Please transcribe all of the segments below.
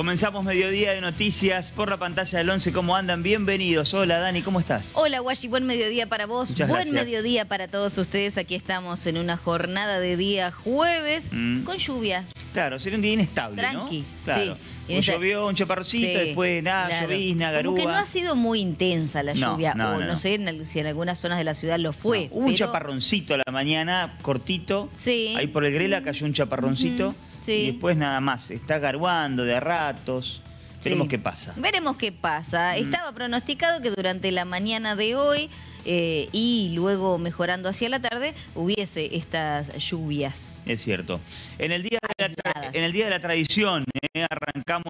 Comenzamos mediodía de noticias por la pantalla del 11. ¿Cómo andan? Bienvenidos. Hola Dani, ¿cómo estás? Hola Washi, buen mediodía para vos. Muchas buen gracias. mediodía para todos ustedes. Aquí estamos en una jornada de día jueves Mm. con lluvia. Claro, sería un día inestable, Tranqui, ¿no? Claro. sí. Un llovió, un chaparrocito, Sí, después nada, claro. llovizna, garúa. Como que no ha sido muy intensa la lluvia, no, o no, no, no. sé en si en algunas zonas de la ciudad lo fue. Hubo un chaparroncito a la mañana, cortito. Sí. Ahí por el Grela cayó un chaparroncito. Ujú, sí. Y después nada más. Está garuando de a ratos. Veremos Sí. qué pasa. Veremos qué pasa. Mm. Estaba pronosticado que durante la mañana de hoy eh, y luego mejorando hacia la tarde hubiese estas lluvias. Es cierto. En el día de la, en el día de la tradición, eh, arrancamos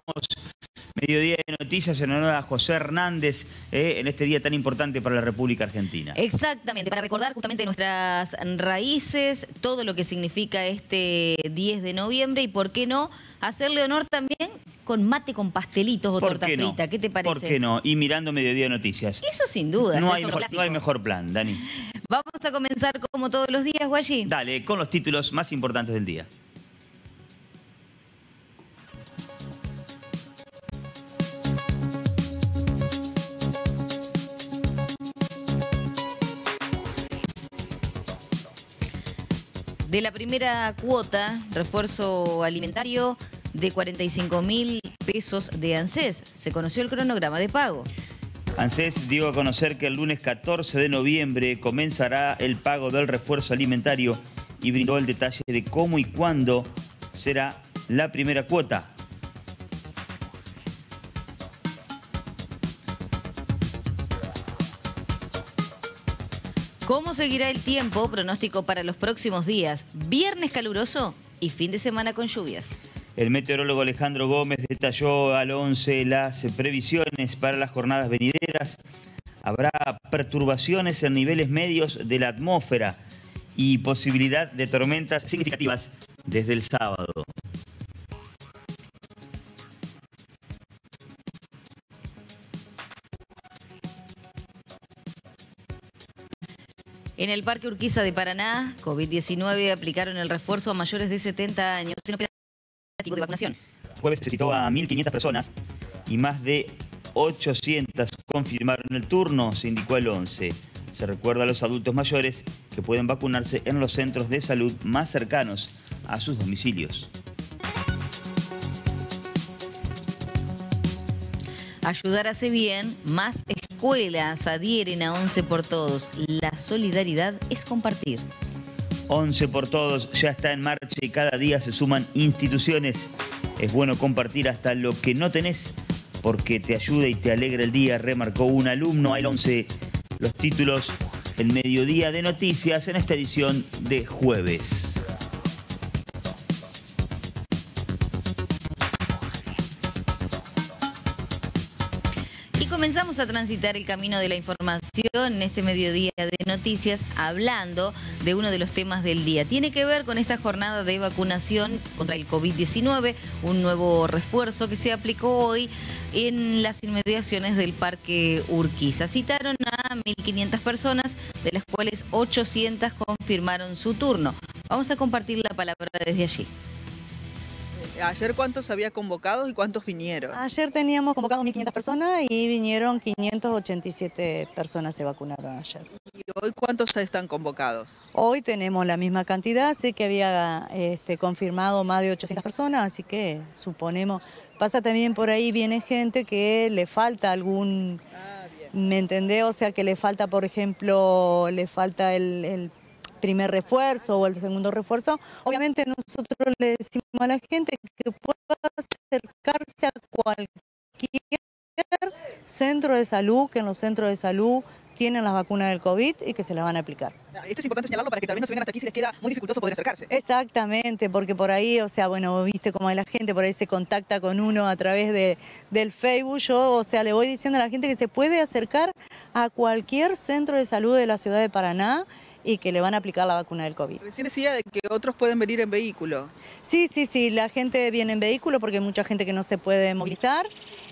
mediodía de noticias en honor a José Hernández, eh, en este día tan importante para la República Argentina. Exactamente, para recordar justamente nuestras raíces, todo lo que significa este 10 de noviembre y por qué no hacerle honor también con mate con pastelitos o ¿Por torta qué no? frita. ¿Qué te parece? ¿Por qué no? Y mirando mediodía de noticias. Eso sin duda. No hay, mejor, no hay clásico. Mejor plan, Dani. Vamos a comenzar como todos los días, Guayi. Dale, con los títulos más importantes del día. De la primera cuota, refuerzo alimentario de 45 mil pesos de ANSES. Se conoció el cronograma de pago. ANSES dio a conocer que el lunes 14 de noviembre comenzará el pago del refuerzo alimentario y brindó el detalle de cómo y cuándo será la primera cuota. ¿Cómo seguirá el tiempo? Pronóstico para los próximos días. Viernes caluroso y fin de semana con lluvias. El meteorólogo Alejandro Gómez detalló al 11 las previsiones para las jornadas venideras. Habrá perturbaciones en niveles medios de la atmósfera y posibilidad de tormentas significativas desde el sábado. En el Parque Urquiza de Paraná, COVID-19 aplicaron el refuerzo a mayores de 70 años operativo de vacunación. Jueves se citó a 1.500 personas y más de 800 confirmaron el turno, se indicó el 11. Se recuerda a los adultos mayores que pueden vacunarse en los centros de salud más cercanos a sus domicilios. Ayudar hace bien, más escuelas adhieren a 11 por todos. La solidaridad es compartir. 11 por todos ya está en marcha y cada día se suman instituciones. Es bueno compartir hasta lo que no tenés porque te ayuda y te alegra el día, remarcó un alumno al 11 los títulos El mediodía de noticias en esta edición de jueves. Y comenzamos a transitar el camino de la información en este mediodía de noticias hablando de uno de los temas del día. Tiene que ver con esta jornada de vacunación contra el COVID-19, un nuevo refuerzo que se aplicó hoy en las inmediaciones del Parque Urquiza. Citaron a 1.500 personas, de las cuales 800 confirmaron su turno. Vamos a compartir la palabra desde allí. Ayer cuántos había convocados y cuántos vinieron. Ayer teníamos convocados 1.500 personas y vinieron 587 personas se vacunaron ayer. ¿Y hoy cuántos están convocados? Hoy tenemos la misma cantidad, sé que había este, confirmado más de 800 personas, así que suponemos, pasa también por ahí, viene gente que le falta algún, Ah. ¿me entendés? O sea, que le falta, por ejemplo, le falta el, el primer refuerzo o el segundo refuerzo. Obviamente nosotros le decimos a la gente que pueda acercarse a cualquier centro de salud, que en los centros de salud tienen las vacunas del COVID y que se las van a aplicar. Esto es importante señalarlo para que también no se vengan hasta aquí si les queda muy dificultoso poder acercarse. Exactamente, porque por ahí, o sea, bueno, viste cómo es la gente, por ahí se contacta con uno a través de, del Facebook. Yo, o sea, le voy diciendo a la gente que se puede acercar a cualquier centro de salud de la ciudad de Paraná y que le van a aplicar la vacuna del COVID. Recién decía de que otros pueden venir en vehículo. Sí, sí, sí, la gente viene en vehículo porque hay mucha gente que no se puede movilizar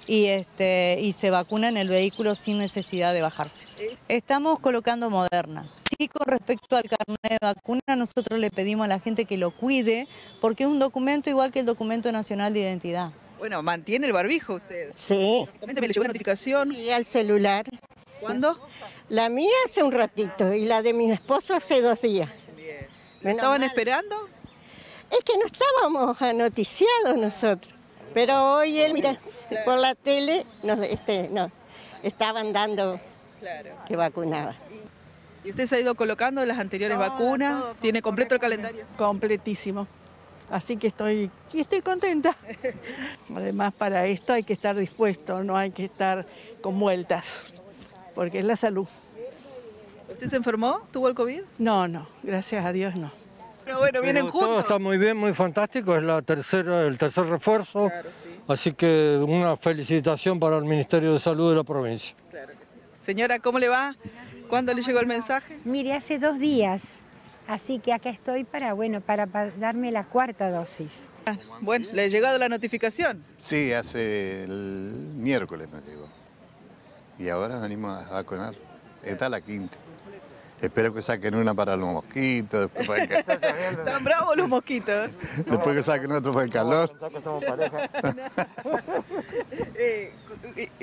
y, este, y se vacuna en el vehículo sin necesidad de bajarse. Estamos colocando Moderna. Sí, con respecto al carnet de vacuna, nosotros le pedimos a la gente que lo cuide porque es un documento igual que el documento nacional de identidad. Bueno, mantiene el barbijo usted. Sí, ¿le llegó la notificación? sí, al celular. ¿Cuándo? La mía hace un ratito y la de mi esposo hace dos días. ¿Lo Menos estaban mal. esperando? Es que no estábamos anoticiados nosotros. Pero hoy él, mira, por la tele nos, este, no, estaban dando que vacunaba. ¿Y usted se ha ido colocando las anteriores vacunas? ¿Tiene completo el calendario? completísimo. Así que estoy, y estoy contenta. Además, para esto hay que estar dispuesto, no hay que estar con vueltas, porque es la salud. ¿Usted se enfermó? ¿Tuvo el COVID? No, no, gracias a Dios no. Pero bueno, vienen Pero Todo juntos. está muy bien, muy fantástico, es la tercera, el tercer refuerzo, así que una felicitación para el Ministerio de Salud de la provincia. Señora, ¿cómo le va? ¿Cuándo le llegó el mensaje? Mire, hace dos días, así que acá estoy para, bueno, para, para darme la cuarta dosis. Ah, Bueno, ¿le ha llegado la notificación? Sí, hace el miércoles me llegó. Y ahora venimos a vacunar. Esta es la quinta. Espero que saquen una para los mosquitos, después, para Están bravos los mosquitos. después que saquen otro para el calor. Eh,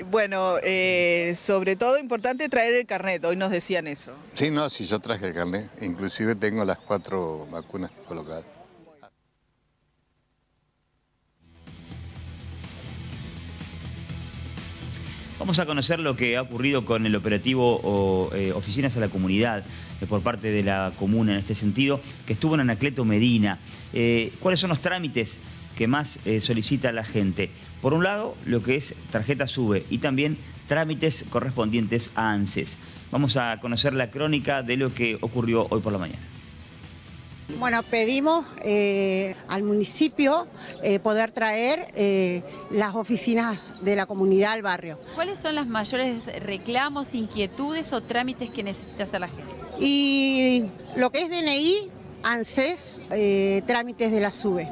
bueno, eh, sobre todo importante traer el carnet, hoy nos decían eso. Sí, no, si yo traje el carnet. Inclusive tengo las cuatro vacunas colocadas. Vamos a conocer lo que ha ocurrido con el operativo eh, Oficinas a la Comunidad eh, por parte de la comuna en este sentido, que estuvo en Anacleto Medina. Eh, ¿Cuáles son los trámites que más solicita la gente? Por un lado, lo que es tarjeta SUBE y también trámites correspondientes a ANSES. Vamos a conocer la crónica de lo que ocurrió hoy por la mañana. Bueno, pedimos eh, al municipio eh, poder traer eh, las oficinas de la comunidad al barrio. ¿Cuáles son los mayores reclamos, inquietudes o trámites que necesita hacer la gente? Y lo que es DNI, ANSES, trámites de la SUBE.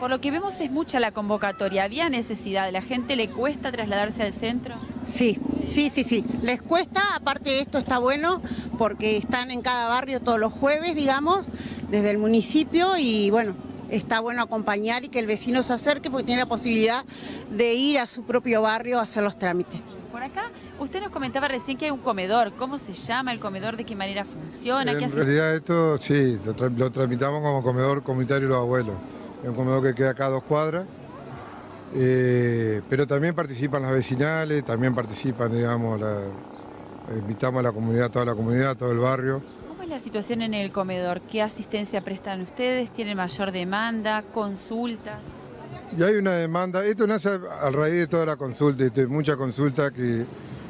Por lo que vemos es mucha la convocatoria. ¿Había necesidad? ¿La gente le cuesta trasladarse al centro? Sí, sí, sí, sí. Les cuesta, aparte de esto está bueno porque están en cada barrio todos los jueves, digamos, desde el municipio y bueno, está bueno acompañar y que el vecino se acerque porque tiene la posibilidad de ir a su propio barrio a hacer los trámites. Por acá, usted nos comentaba recién que hay un comedor. ¿Cómo se llama el comedor? ¿De qué manera funciona? ¿Qué En hace? realidad esto sí, lo, tra- lo tramitamos como comedor comunitario de los abuelos. Es un comedor que queda acá a dos cuadras, eh, pero también participan las vecinales, también participan, digamos, la- invitamos a la comunidad, toda la comunidad, todo el barrio. ¿Cómo es la situación en el comedor? ¿Qué asistencia prestan ustedes? ¿Tienen mayor demanda? ¿Consultas? Y hay una demanda, esto nace a raíz de toda la consulta, de muchas consultas que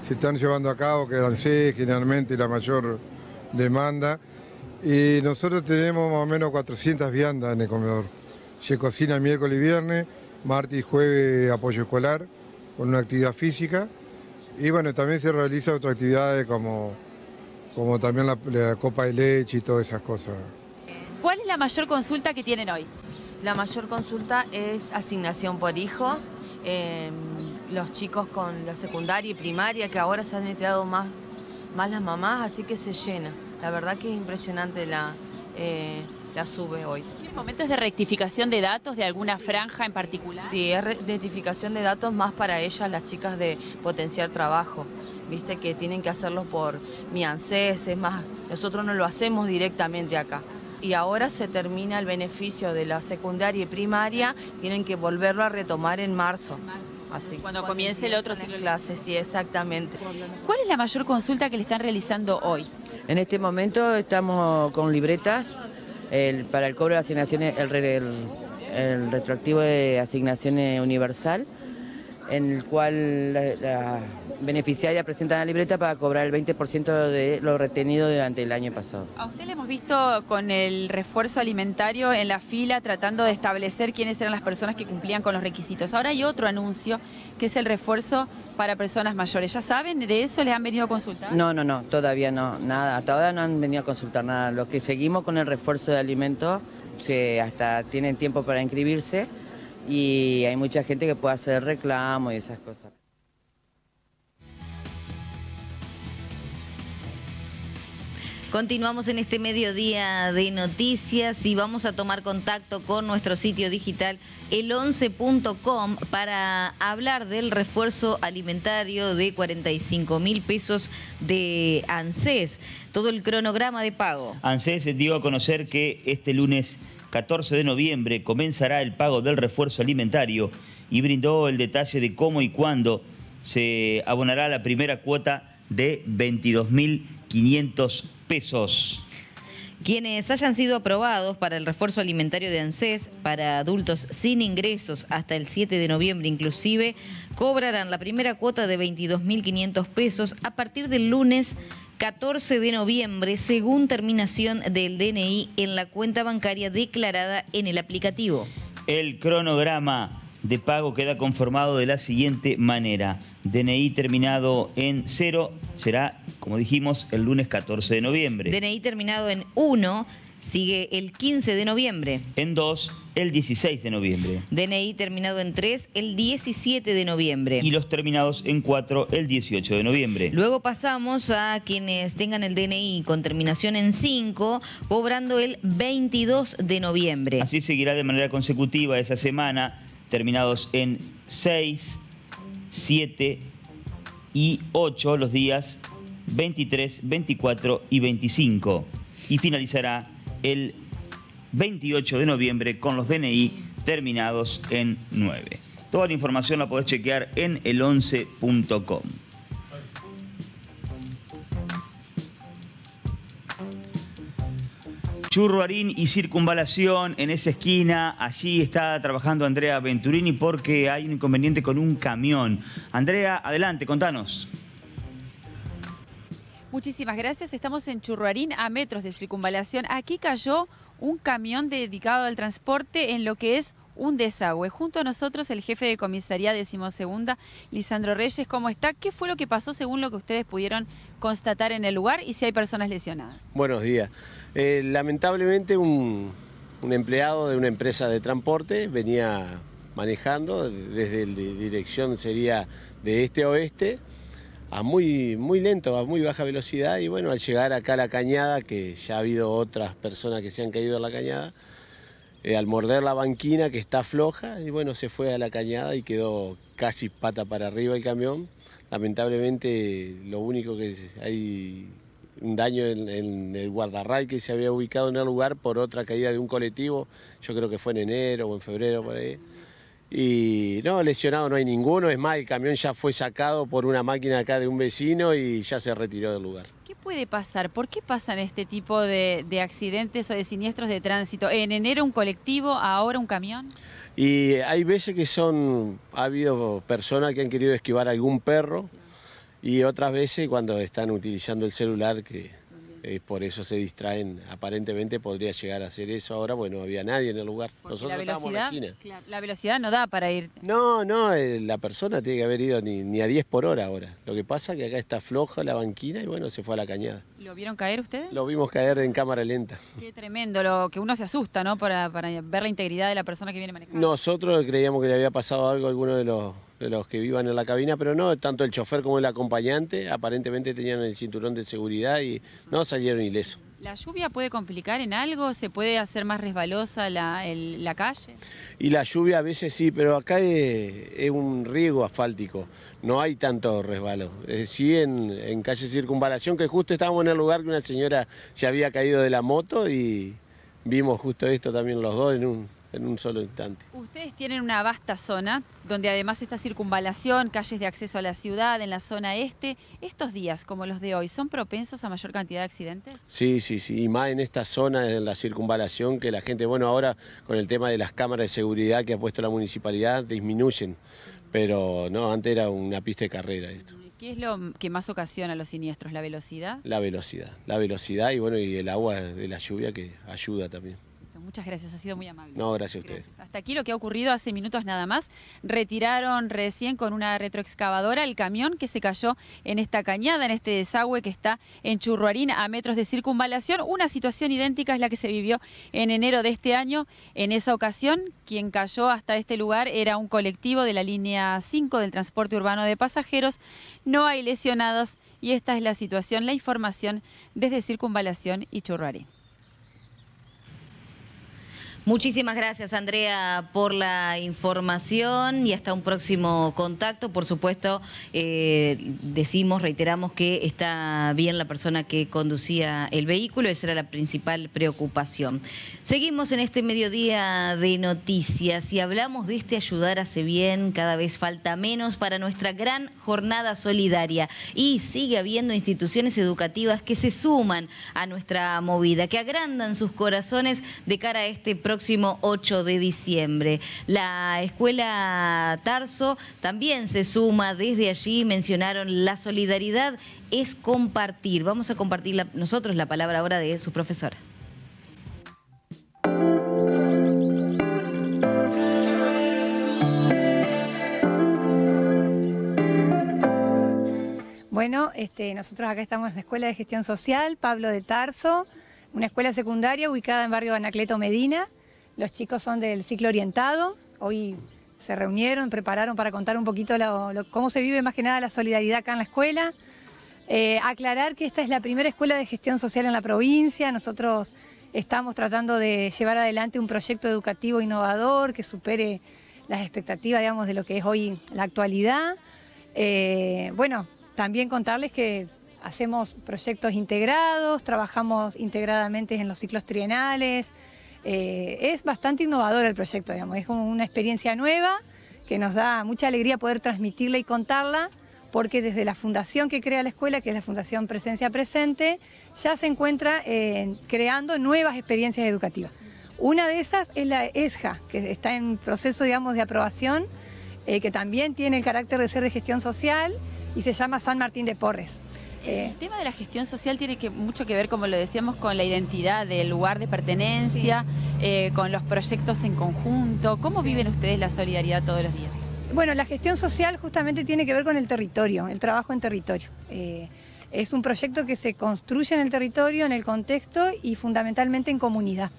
se están llevando a cabo, que eran C generalmente la mayor demanda. Y nosotros tenemos más o menos 400 viandas en el comedor. Se cocina miércoles y viernes, martes y jueves apoyo escolar, con una actividad física. Y bueno, también se realiza otras actividades como, como también la, la copa de leche y todas esas cosas. ¿Cuál es la mayor consulta que tienen hoy? La mayor consulta es asignación por hijos. eh, los chicos con la secundaria y primaria, que ahora se han enterado más, más las mamás, así que se llena. La verdad que es impresionante la, eh, la sube hoy. ¿Tienen momentos de rectificación de datos de alguna franja en particular? Sí, es re- identificación de datos más para ellas, las chicas de potenciar trabajo. Viste que tienen que hacerlo por mi ANSES, es más, nosotros no lo hacemos directamente acá. Y ahora se termina el beneficio de la secundaria y primaria, tienen que volverlo a retomar en marzo. Así. Cuando comience el otro ciclo de clases, sí, exactamente. ¿Cuál es la mayor consulta que le están realizando hoy? En este momento estamos con libretas el- para el cobro de asignaciones, el, re- el- el retroactivo de asignaciones universal, en el cual la, la beneficiaria presenta la libreta para cobrar el 20% de lo retenido durante el año pasado. A usted le hemos visto con el refuerzo alimentario en la fila tratando de establecer quiénes eran las personas que cumplían con los requisitos. Ahora hay otro anuncio que es el refuerzo para personas mayores. ¿Ya saben de eso? ¿Les han venido a consultar? No, no, no, todavía no, nada, hasta ahora no han venido a consultar nada. Los que seguimos con el refuerzo de alimentos, se, hasta tienen tiempo para inscribirse y hay mucha gente que puede hacer reclamo y esas cosas. Continuamos en este mediodía de noticias y vamos a tomar contacto con nuestro sitio digital el11.com para hablar del refuerzo alimentario de 45 mil pesos de ANSES. Todo el cronograma de pago. ANSES dio a conocer que este lunes 14 de noviembre comenzará el pago del refuerzo alimentario y brindó el detalle de cómo y cuándo se abonará la primera cuota de 22.500 pesos. Quienes hayan sido aprobados para el refuerzo alimentario de ANSES para adultos sin ingresos hasta el 7 de noviembre inclusive, cobrarán la primera cuota de 22.500 pesos a partir del lunes 14 de noviembre según terminación del DNI en la cuenta bancaria declarada en el aplicativo. El cronograma de pago queda conformado de la siguiente manera. DNI terminado en 0 será, como dijimos, el lunes 14 de noviembre. DNI terminado en 1 sigue el 15 de noviembre. En 2, el 16 de noviembre. DNI terminado en 3, el 17 de noviembre. Y los terminados en 4, el 18 de noviembre. Luego pasamos a quienes tengan el DNI con terminación en 5, cobrando el 22 de noviembre. Así seguirá de manera consecutiva esa semana terminados en 6, 7 y 8 los días 23, 24 y 25. Y finalizará el 28 de noviembre con los DNI terminados en 9. Toda la información la podés chequear en el11.com. Churruarín y circunvalación en esa esquina. Allí está trabajando Andrea Venturini porque hay un inconveniente con un camión. Andrea, adelante, contanos. Muchísimas gracias. Estamos en Churruarín, a metros de circunvalación. Aquí cayó un camión dedicado al transporte en lo que es un desagüe. Junto a nosotros el jefe de comisaría decimosegunda, Lisandro Reyes. ¿Cómo está? ¿Qué fue lo que pasó según lo que ustedes pudieron constatar en el lugar y si hay personas lesionadas? Buenos días. Eh, lamentablemente un, empleado de una empresa de transporte venía manejando desde la dirección sería de este a oeste a muy, muy lento, a muy baja velocidad y bueno, al llegar acá a la cañada, que ya ha habido otras personas que se han caído a la cañada, eh, al morder la banquina que está floja y bueno, se fue a la cañada y quedó casi pata para arriba el camión. Lamentablemente lo único que hay un daño en, el guardarray que se había ubicado en el lugar por otra caída de un colectivo, yo creo que fue en enero o en febrero por ahí. Y no, lesionado no hay ninguno, es más, el camión ya fue sacado por una máquina acá de un vecino y ya se retiró del lugar. ¿Qué puede pasar? ¿Por qué pasan este tipo de, de accidentes o de siniestros de tránsito? En enero un colectivo, ahora un camión. Y hay veces que son, ha habido personas que han querido esquivar algún perro y otras veces cuando están utilizando el celular que eh, por eso se distraen, aparentemente podría llegar a hacer eso ahora, bueno, no había nadie en el lugar. Nosotros la velocidad, en la, esquina. la velocidad no da para ir. No, no, eh, la persona tiene que haber ido ni, a 10 por hora ahora. Lo que pasa es que acá está floja la banquina y bueno, se fue a la cañada. ¿Lo vieron caer ustedes? Lo vimos caer en cámara lenta. Qué tremendo, lo que uno se asusta, ¿no? Para, para ver la integridad de la persona que viene manejando. Nosotros creíamos que le había pasado algo a alguno de los de los que vivan en la cabina, pero no, tanto el chofer como el acompañante aparentemente tenían el cinturón de seguridad y no salieron ilesos. ¿La lluvia puede complicar en algo? ¿Se puede hacer más resbalosa la, la calle? Y la lluvia a veces sí, pero acá es, un riego asfáltico, no hay tanto resbalo. sí en, en calle Circunvalación, que justo estábamos en el lugar que una señora se había caído de la moto y vimos justo esto también los dos en un, en un solo instante. Ustedes tienen una vasta zona, donde además esta circunvalación, calles de acceso a la ciudad, en la zona este. ¿Estos días, como los de hoy, son propensos a mayor cantidad de accidentes? Sí, sí, sí, y más en esta zona, en la circunvalación, que la gente, bueno, ahora con el tema de las cámaras de seguridad que ha puesto la municipalidad, disminuyen. Pero no, antes era una pista de carrera esto. ¿Qué es lo que más ocasiona los siniestros? ¿La velocidad? La velocidad, la velocidad y bueno, y el agua de la lluvia que ayuda también muchas gracias, ha sido muy amable. No, gracias a ustedes. Hasta aquí lo que ha ocurrido hace minutos nada más. Retiraron recién con una retroexcavadora el camión que se cayó en esta cañada, en este desagüe que está en Churruarín a metros de circunvalación. Una situación idéntica es la que se vivió en enero de este año. En esa ocasión, quien cayó hasta este lugar era un colectivo de la línea 5 del transporte urbano de pasajeros. No hay lesionados y esta es la situación, la información desde circunvalación y Churruarín. Muchísimas gracias, Andrea, por la información y hasta un próximo contacto. Por supuesto, eh, decimos, reiteramos que está bien la persona que conducía el vehículo, esa era la principal preocupación. Seguimos en este mediodía de noticias y hablamos de este ayudar hace bien, cada vez falta menos para nuestra gran jornada solidaria y sigue habiendo instituciones educativas que se suman a nuestra movida, que agrandan sus corazones de cara a este próximo 8 de diciembre. La escuela Tarso también se suma desde allí, mencionaron la solidaridad es compartir. Vamos a compartir la- nosotros la palabra ahora de su profesora. Bueno, este, nosotros acá estamos en la Escuela de Gestión Social, Pablo de Tarso, una escuela secundaria ubicada en barrio Anacleto Medina. Los chicos son del ciclo orientado, hoy se reunieron, prepararon para contar un poquito cómo se vive más que nada la solidaridad acá en la escuela. Eh, aclarar que esta es la primera escuela de gestión social en la provincia, nosotros estamos tratando de llevar adelante un proyecto educativo innovador que supere las expectativas, digamos, de lo que es hoy la actualidad. Eh, bueno, también contarles que hacemos proyectos integrados, trabajamos integradamente en los ciclos trienales. Eh, es bastante innovador el proyecto, digamos, es como una experiencia nueva que nos da mucha alegría poder transmitirla y contarla, porque desde la fundación que crea la escuela, que es la Fundación Presencia Presente, ya se encuentra eh, creando nuevas experiencias educativas. Una de esas es la ESJA, que está en proceso, digamos, de aprobación, eh, que también tiene el carácter de ser de gestión social y se llama San Martín de Porres. Eh, El tema de la gestión social tiene que, mucho que ver, como lo decíamos, con la identidad del lugar de pertenencia, eh, con los proyectos en conjunto. ¿Cómo viven ustedes la solidaridad todos los días? Bueno, la gestión social justamente tiene que ver con el territorio, el trabajo en territorio. Eh, es un proyecto que se construye en el territorio, en el contexto y fundamentalmente en comunidad.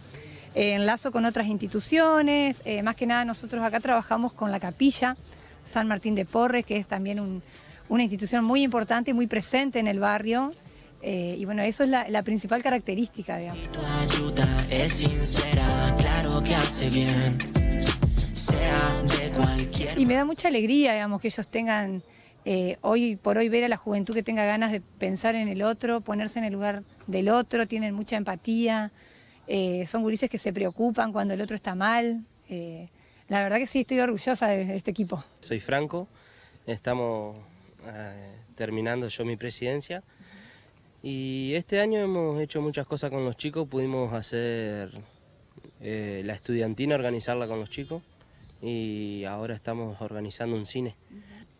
Eh, enlazo con otras instituciones, más que nada nosotros acá trabajamos con la capilla San Martín de Porres, que es también un- una institución muy importante y muy presente en el barrio. Eh, y bueno, eso es la, la principal característica, digamos. ayuda es sincera, claro que hace bien. Sea de cualquier Y me da mucha alegría, digamos, que ellos tengan, eh, hoy por hoy, ver a la juventud que tenga ganas de pensar en el otro, ponerse en el lugar del otro, tienen mucha empatía, eh, son gurises que se preocupan cuando el otro está mal. eh, la verdad que sí, estoy orgullosa de, de este equipo. Soy Franco, estamos eh, terminando yo mi presidencia y este año hemos hecho muchas cosas con los chicos, pudimos hacer eh, la estudiantina, organizarla con los chicos y ahora estamos organizando un cine.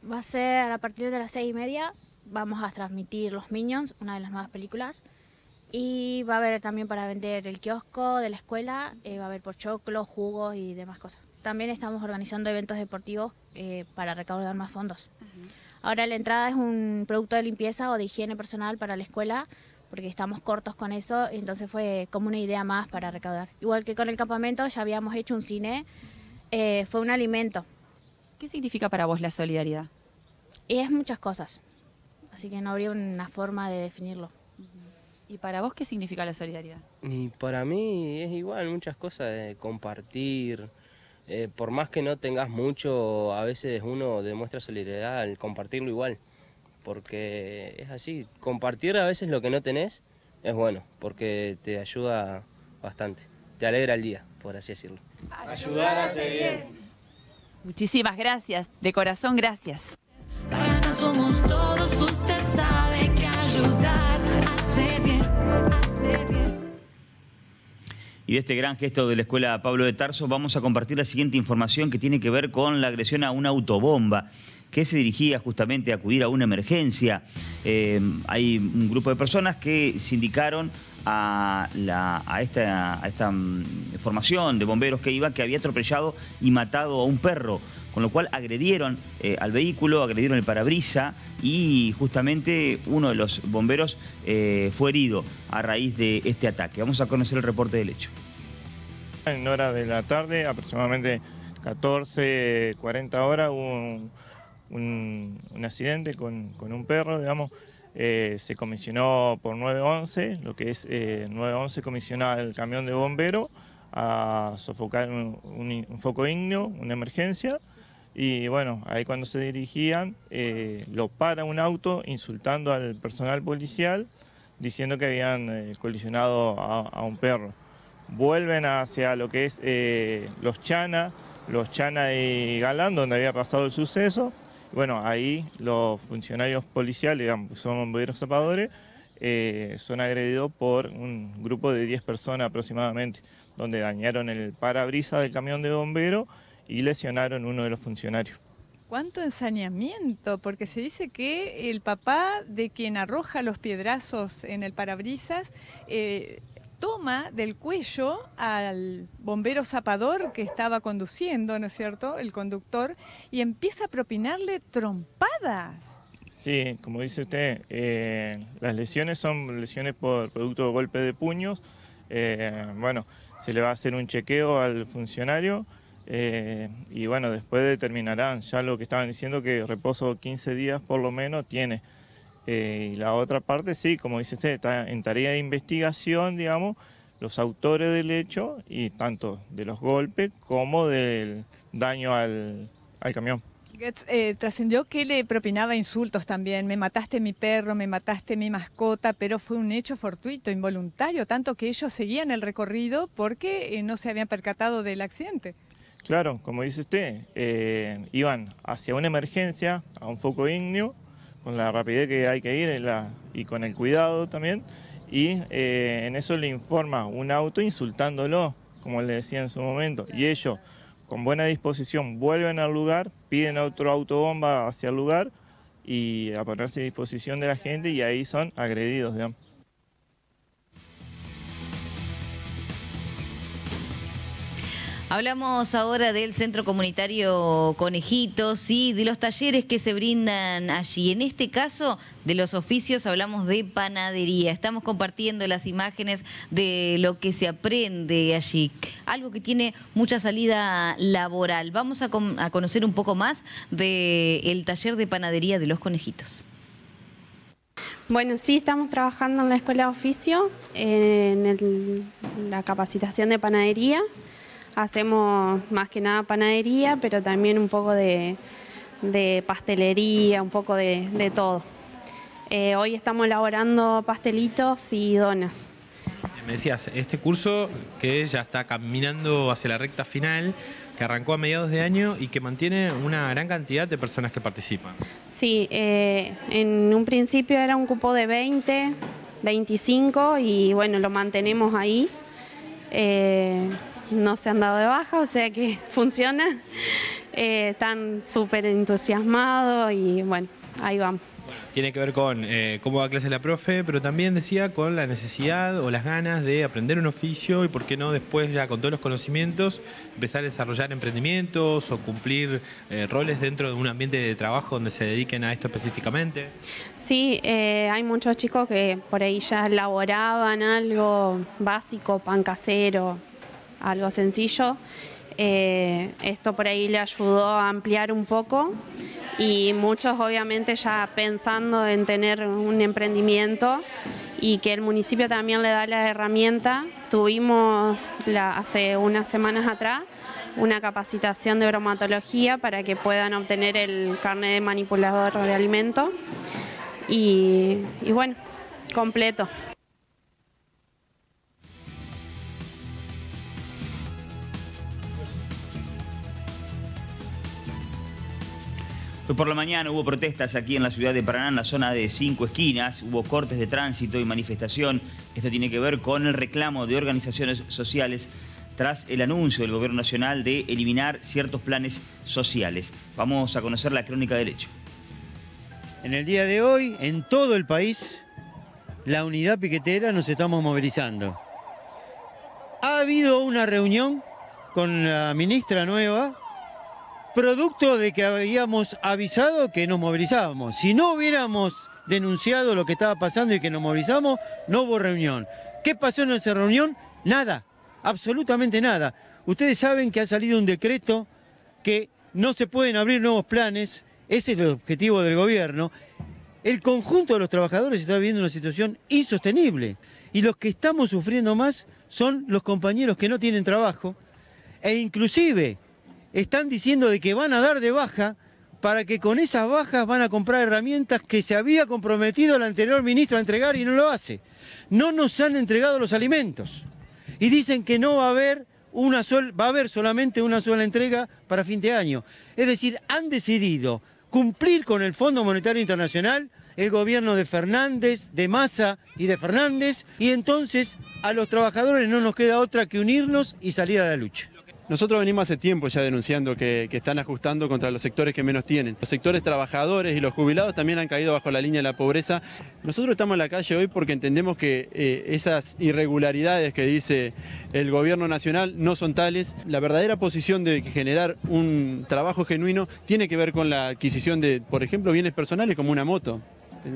Va a ser a partir de las seis y media. Vamos a transmitir Los Minions, una de las nuevas películas. Y va a haber también para vender el kiosco de la escuela, eh, va a haber pochoclos, jugos y demás cosas. También estamos organizando eventos deportivos eh, para recaudar más fondos. Ahora la entrada es un producto de limpieza o de higiene personal para la escuela, porque estamos cortos con eso, entonces fue como una idea más para recaudar. Igual que con el campamento ya habíamos hecho un cine, eh, fue un alimento. ¿Qué significa para vos la solidaridad? Y es muchas cosas, así que no habría una forma de definirlo. ¿Y para vos qué significa la solidaridad? Y para mí es igual, muchas cosas, de compartir, eh, por más que no tengas mucho, a veces uno demuestra solidaridad al compartirlo igual, porque es así, compartir a veces lo que no tenés es bueno, porque te ayuda bastante, te alegra el día, por así decirlo. Ayudar hace bien. Muchísimas gracias, de corazón gracias. Para somos todos, usted sabe Y de este gran gesto de la Escuela Pablo de Tarso vamos a compartir la siguiente información que tiene que ver con la agresión a una autobomba que se dirigía justamente a acudir a una emergencia. Eh, hay un grupo de personas que se indicaron a, a esta, a esta, mm, formación de bomberos que iba que había atropellado y matado a un perro, con lo cual agredieron eh, al vehículo, agredieron el parabrisa y justamente uno de los bomberos eh, fue herido a raíz de este ataque. Vamos a conocer el reporte del hecho. En hora de la tarde, aproximadamente 14, 40 horas, hubo un, accidente con, un perro, digamos. Eh, se comisionó por 911, lo que es eh, 911 comisiona al camión de bombero a sofocar un- un foco ígneo, una emergencia. Y bueno, ahí cuando se dirigían, eh, lo para un auto insultando al personal policial, diciendo que habían eh, colisionado a- un perro vuelven hacia lo que es eh, los Chana, los Chana y Galán, donde había pasado el suceso. Bueno, ahí los funcionarios policiales, digamos, son bomberos zapadores, son agredidos por un grupo de 10 personas aproximadamente, donde dañaron el parabrisas del camión de bombero y lesionaron uno de los funcionarios. ¿Cuánto ensañamiento? Porque se dice que el papá de quien arroja los piedrazos en el parabrisas eh, toma del cuello al bombero zapador que estaba conduciendo, ¿no es cierto? El conductor, y empieza a propinarle trompadas. Sí, como dice usted, eh, las lesiones son lesiones por producto de golpe de puños. Eh, bueno, se le va a hacer un chequeo al funcionario eh, y bueno, después determinarán ya lo que estaban diciendo que reposo 15 días por lo menos tiene. Eh, y la otra parte, sí, como dice usted, está en tarea de investigación, digamos, los autores del hecho y tanto de los golpes como del daño al, al camión. Eh, trascendió que le propinaba insultos también. Me mataste mi perro, me mataste mi mascota, pero fue un hecho fortuito, involuntario, tanto que ellos seguían el recorrido porque eh, no se habían percatado del accidente. Claro, como dice usted, eh, iban hacia una emergencia, a un foco ígneo, con la rapidez que hay que ir y con el cuidado también, y eh, en eso le informa un auto insultándolo, como le decía en su momento, y ellos, con buena disposición, vuelven al lugar, piden otro autobomba hacia el lugar y a ponerse a disposición de la gente y ahí son agredidos, digamos. Hablamos ahora del Centro Comunitario Conejitos y de los talleres que se brindan allí. En este caso, de los oficios, hablamos de panadería. Estamos compartiendo las imágenes de lo que se aprende allí. Algo que tiene mucha salida laboral. Vamos a, con- a conocer un poco más del taller de panadería de los conejitos. Bueno, sí, estamos trabajando en la escuela de oficio, en la capacitación de panadería. Hacemos más que nada panadería, pero también un poco de, de pastelería, un poco de, de todo. Eh, hoy estamos elaborando pastelitos y donas. Me decías, este curso que ya está caminando hacia la recta final, que arrancó a mediados de año y que mantiene una gran cantidad de personas que participan. Sí, eh, en un principio era un cupo de 20, 25 y bueno, lo mantenemos ahí. Eh, no se han dado de baja, o sea que funciona. Eh, están súper entusiasmados y bueno, ahí vamos. Tiene que ver con eh, cómo da clase la profe, pero también decía con la necesidad o las ganas de aprender un oficio y por qué no después ya con todos los conocimientos empezar a desarrollar emprendimientos o cumplir eh, roles dentro de un ambiente de trabajo donde se dediquen a esto específicamente. Sí, eh, hay muchos chicos que por ahí ya elaboraban algo básico, pan casero, algo sencillo. Eh, esto por ahí le ayudó a ampliar un poco y muchos obviamente ya pensando en tener un emprendimiento y que el municipio también le da la herramienta. Tuvimos la- hace unas semanas atrás una capacitación de bromatología para que puedan obtener el carnet de manipulador de alimentos y, y bueno, completo. Por la mañana hubo protestas aquí en la ciudad de Paraná, en la zona de Cinco Esquinas. Hubo cortes de tránsito y manifestación. Esto tiene que ver con el reclamo de organizaciones sociales tras el anuncio del gobierno nacional de eliminar ciertos planes sociales. Vamos a conocer la crónica del hecho. En el día de hoy, en todo el país, la unidad piquetera nos estamos movilizando. Ha habido una reunión con la ministra nueva, producto de que habíamos avisado que nos movilizábamos. Si no hubiéramos denunciado lo que estaba pasando y que nos movilizamos, no hubo reunión. ¿Qué pasó en esa reunión? Nada, absolutamente nada. Ustedes saben que ha salido un decreto que no se pueden abrir nuevos planes, ese es el objetivo del gobierno. El conjunto de los trabajadores está viviendo una situación insostenible y los que estamos sufriendo más son los compañeros que no tienen trabajo e inclusive están diciendo de que van a dar de baja para que con esas bajas van a comprar herramientas que se había comprometido el anterior ministro a entregar y no lo hace. No nos han entregado los alimentos y dicen que no va a haber una sol, va a haber solamente una sola entrega para fin de año. Es decir, han decidido cumplir con el Fondo Monetario Internacional el gobierno de Fernández, de Massa y de Fernández, y entonces a los trabajadores no nos queda otra que unirnos y salir a la lucha. Nosotros venimos hace tiempo ya denunciando que, están ajustando contra los sectores que menos tienen. Los sectores trabajadores y los jubilados también han caído bajo la línea de la pobreza. Nosotros estamos en la calle hoy porque entendemos que eh, esas irregularidades que dice el gobierno nacional no son tales. La verdadera posición de generar un trabajo genuino tiene que ver con la adquisición de, por ejemplo, bienes personales como una moto.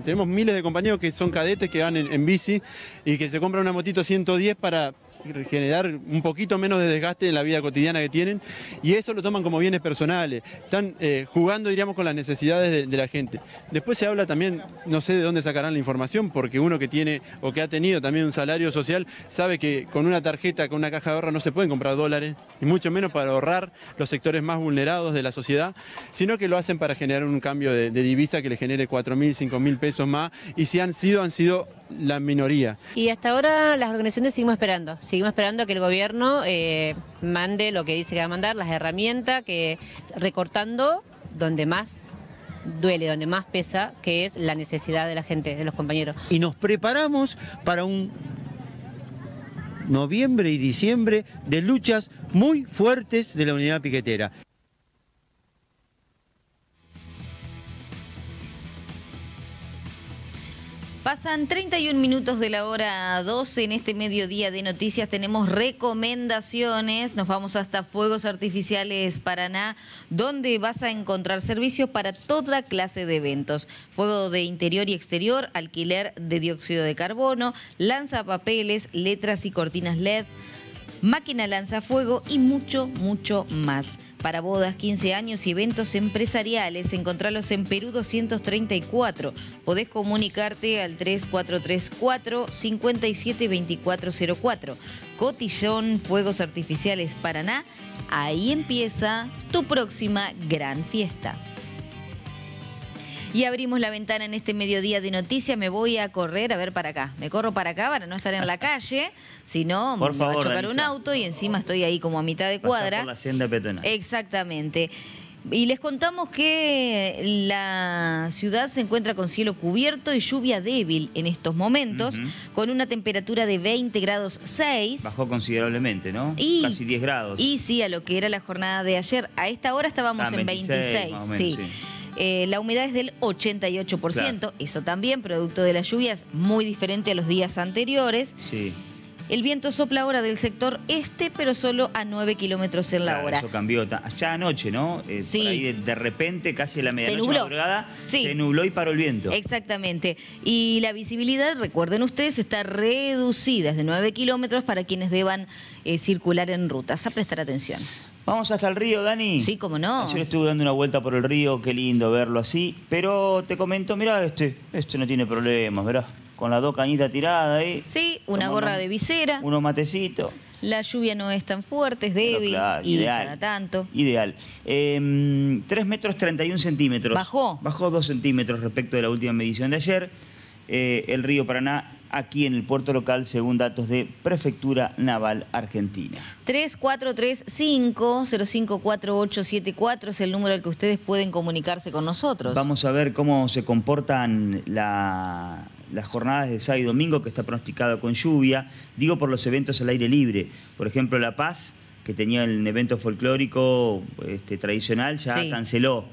Tenemos miles de compañeros que son cadetes que van en, en bici y que se compran una motito 110 para generar un poquito menos de desgaste en la vida cotidiana que tienen y eso lo toman como bienes personales. Están eh, jugando, diríamos, con las necesidades de, la gente. Después se habla también, no sé de dónde sacarán la información, porque uno que tiene o que ha tenido también un salario social sabe que con una tarjeta, con una caja de ahorro no se pueden comprar dólares, y mucho menos para ahorrar los sectores más vulnerados de la sociedad, sino que lo hacen para generar un cambio de, de divisa que le genere 4 mil, 5 mil pesos más y si han sido, han sido la minoría. Y hasta ahora las organizaciones seguimos esperando, seguimos esperando que el gobierno eh, mande lo que dice que va a mandar, las herramientas, que recortando donde más duele, donde más pesa, que es la necesidad de la gente, de los compañeros. Y nos preparamos para un noviembre y diciembre de luchas muy fuertes de la unidad piquetera. Pasan 31 minutos de la hora 12 en este mediodía de noticias. Tenemos recomendaciones. Nos vamos hasta Fuegos Artificiales Paraná, donde vas a encontrar servicios para toda clase de eventos. Fuego de interior y exterior, alquiler de dióxido de carbono, lanzapapeles, letras y cortinas LED máquina lanzafuego y mucho, mucho más. Para bodas, 15 años y eventos empresariales, encontralos en Perú 234. Podés comunicarte al 3434 572404. Cotillón Fuegos Artificiales Paraná. Ahí empieza tu próxima gran fiesta. Y abrimos la ventana en este mediodía de noticias. Me voy a correr, a ver para acá. Me corro para acá para no estar en la calle. Si no, Por me favor, va a chocar Danisa. un auto y encima estoy ahí como a mitad de Pasá cuadra. por la hacienda peatonal. Exactamente. Y les contamos que la ciudad se encuentra con cielo cubierto y lluvia débil en estos momentos, con una temperatura de 20 grados 6. Bajó considerablemente, ¿no? Y- Casi 10 grados. Y sí, a lo que era la jornada de ayer. A esta hora estábamos Ah, en 26, 26. más o menos, sí. sí. Eh, la humedad es del 88%, eso también, producto de las lluvias, muy diferente a los días anteriores. Sí. El viento sopla ahora del sector este, pero solo a 9 kilómetros en la Claro, hora. Eso cambió. Ya anoche, ¿no? Eh, Sí. por ahí de, de repente, casi a la medianoche madrugada, Sí. se nubló y paró el viento. Exactamente. Y la visibilidad, recuerden ustedes, está reducida, es de 9 kilómetros para quienes deban eh, circular en rutas. A prestar atención. Vamos hasta el río, Dani. Sí, como no. Ayer estuve dando una vuelta por el río, qué lindo verlo así. Pero te comento, mirá, este, este no tiene problemas, verás. Con las dos cañitas tiradas ahí. Sí, una gorra de visera. Unos matecitos. La lluvia no es tan fuerte, es débil claro, y ideal. cada tanto. Ideal. Eh, 3 metros 31 centímetros. ¿Bajó? Bajó 2 centímetros respecto de la última medición de ayer. Eh, el río Paraná, aquí en el puerto local, según datos de Prefectura Naval Argentina. 3435-054874 es el número al que ustedes pueden comunicarse con nosotros. Vamos a ver cómo se comportan la- las jornadas de sábado y domingo que está pronosticado con lluvia. Digo por los eventos al aire libre. Por ejemplo, La Paz, que tenía el evento folclórico este, tradicional, ya Sí. canceló.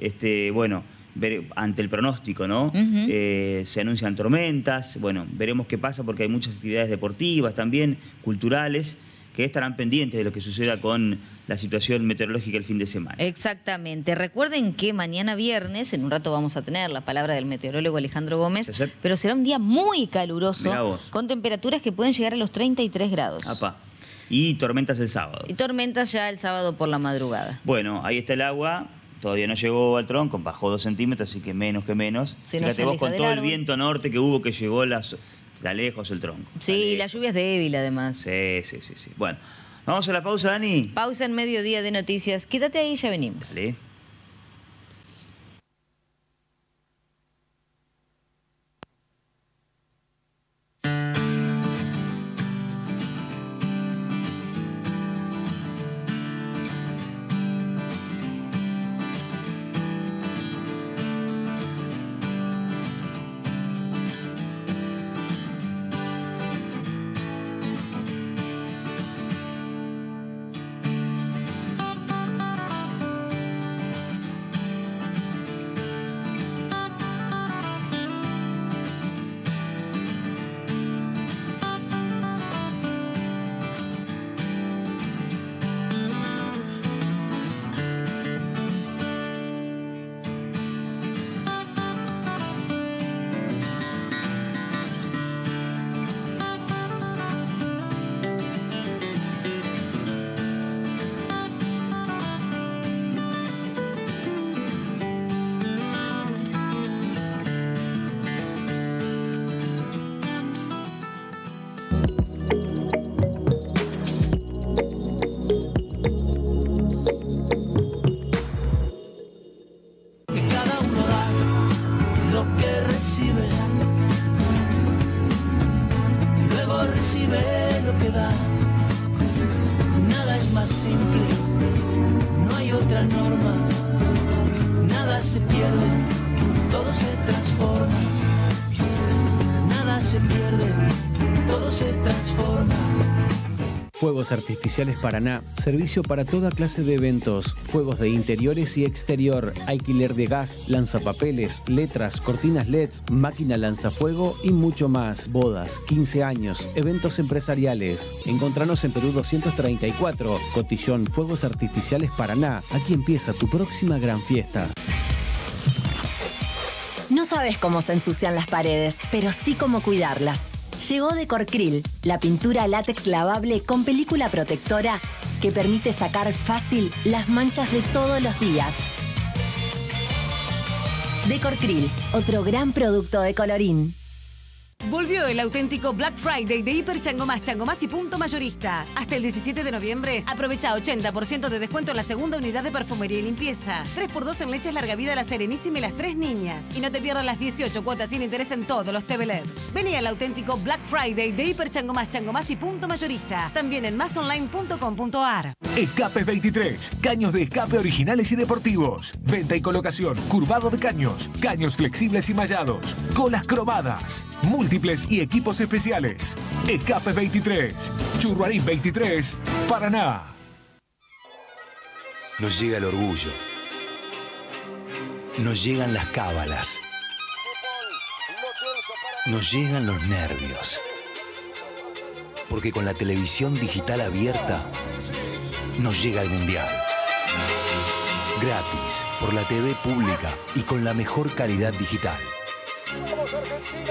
Este, bueno, ver- ante el pronóstico, ¿no? Eh, se anuncian tormentas. Bueno, veremos qué pasa porque hay muchas actividades deportivas también, culturales, que estarán pendientes de lo que suceda con la situación meteorológica el fin de semana. Exactamente. Recuerden que mañana viernes, en un rato vamos a tener la palabra del meteorólogo Alejandro Gómez, pero será un día muy caluroso, con temperaturas que pueden llegar a los 33 grados. Y tormentas el sábado. Y tormentas ya el sábado por la madrugada. Bueno, ahí está el agua. Todavía no llegó al tronco, bajó dos centímetros, así que menos que menos. Nos Fíjate vos con todo el viento norte que hubo que llegó las, está lejos el tronco. Sí, y la lluvia es débil además. Sí, sí, sí, sí. Bueno, vamos a la pausa, Dani. Pausa en mediodía de noticias. Quédate ahí, ya venimos. Dale. Fuegos Artificiales Paraná, servicio para toda clase de eventos, fuegos de interiores y exterior, alquiler de gas, lanzapapeles, letras, cortinas LEDs, máquina lanzafuego y mucho más. Bodas, 15 años, eventos empresariales. Encontranos en Perú 234, Cotillón Fuegos Artificiales Paraná. Aquí empieza tu próxima gran fiesta. No sabes cómo se ensucian las paredes, pero sí cómo cuidarlas. Llegó Decorcril, la pintura látex lavable con película protectora que permite sacar fácil las manchas de todos los días. Decorcril, otro gran producto de colorín. Volvió el auténtico Black Friday de Hiper Chango Más, Chango Más y Punto Mayorista. Hasta el 17 de noviembre, aprovecha 80% de descuento en la segunda unidad de perfumería y limpieza. 3x2 en leches larga vida La Serenísima y las tres niñas. Y no te pierdas las 18 cuotas sin interés en todos los TVLEDs. Vení al auténtico Black Friday de Hiper Chango Más, Chango Más y Punto Mayorista. También en másonline.com.ar. Escape 23. Caños de escape originales y deportivos. Venta y colocación. Curvado de caños. Caños flexibles y mallados. Colas cromadas. Múltiples y equipos especiales. Escape 23. Churruarín 23. Paraná. Nos llega el orgullo. Nos llegan las cábalas. Nos llegan los nervios. Porque con la televisión digital abierta nos llega el mundial. Gratis, por la TV pública y con la mejor calidad digital.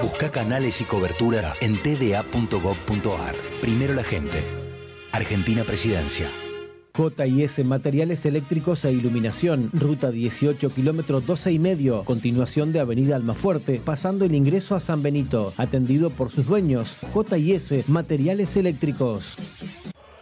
Busca canales y cobertura en tda.gov.ar. Primero la gente. Argentina Presidencia. JIS Materiales Eléctricos e Iluminación, ruta 18, kilómetro 12 y medio, continuación de Avenida Almafuerte, pasando el ingreso a San Benito, atendido por sus dueños, JIS Materiales Eléctricos.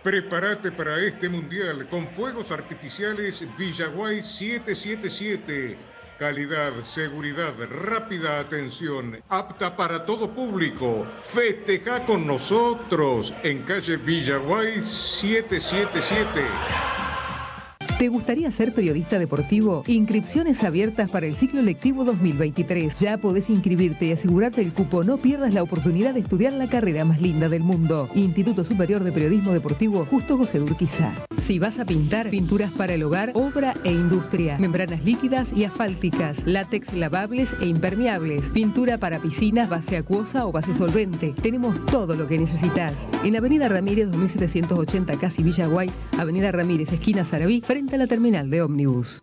Prepárate para este mundial con fuegos artificiales Villaguay 777. Calidad, seguridad, rápida atención, apta para todo público. Festeja con nosotros en calle Villaguay 777. ¿Te gustaría ser periodista deportivo? Inscripciones abiertas para el ciclo lectivo 2023. Ya podés inscribirte y asegurarte el cupo. No pierdas la oportunidad de estudiar la carrera más linda del mundo. Instituto Superior de Periodismo Deportivo Justo José Urquiza. Si vas a pintar, pinturas para el hogar, obra e industria, membranas líquidas y asfálticas, látex lavables e impermeables, pintura para piscinas, base acuosa o base solvente. Tenemos todo lo que necesitas. En Avenida Ramírez 2780 Casi Villaguay, Avenida Ramírez esquina Sarabí, frente a la terminal de ómnibus.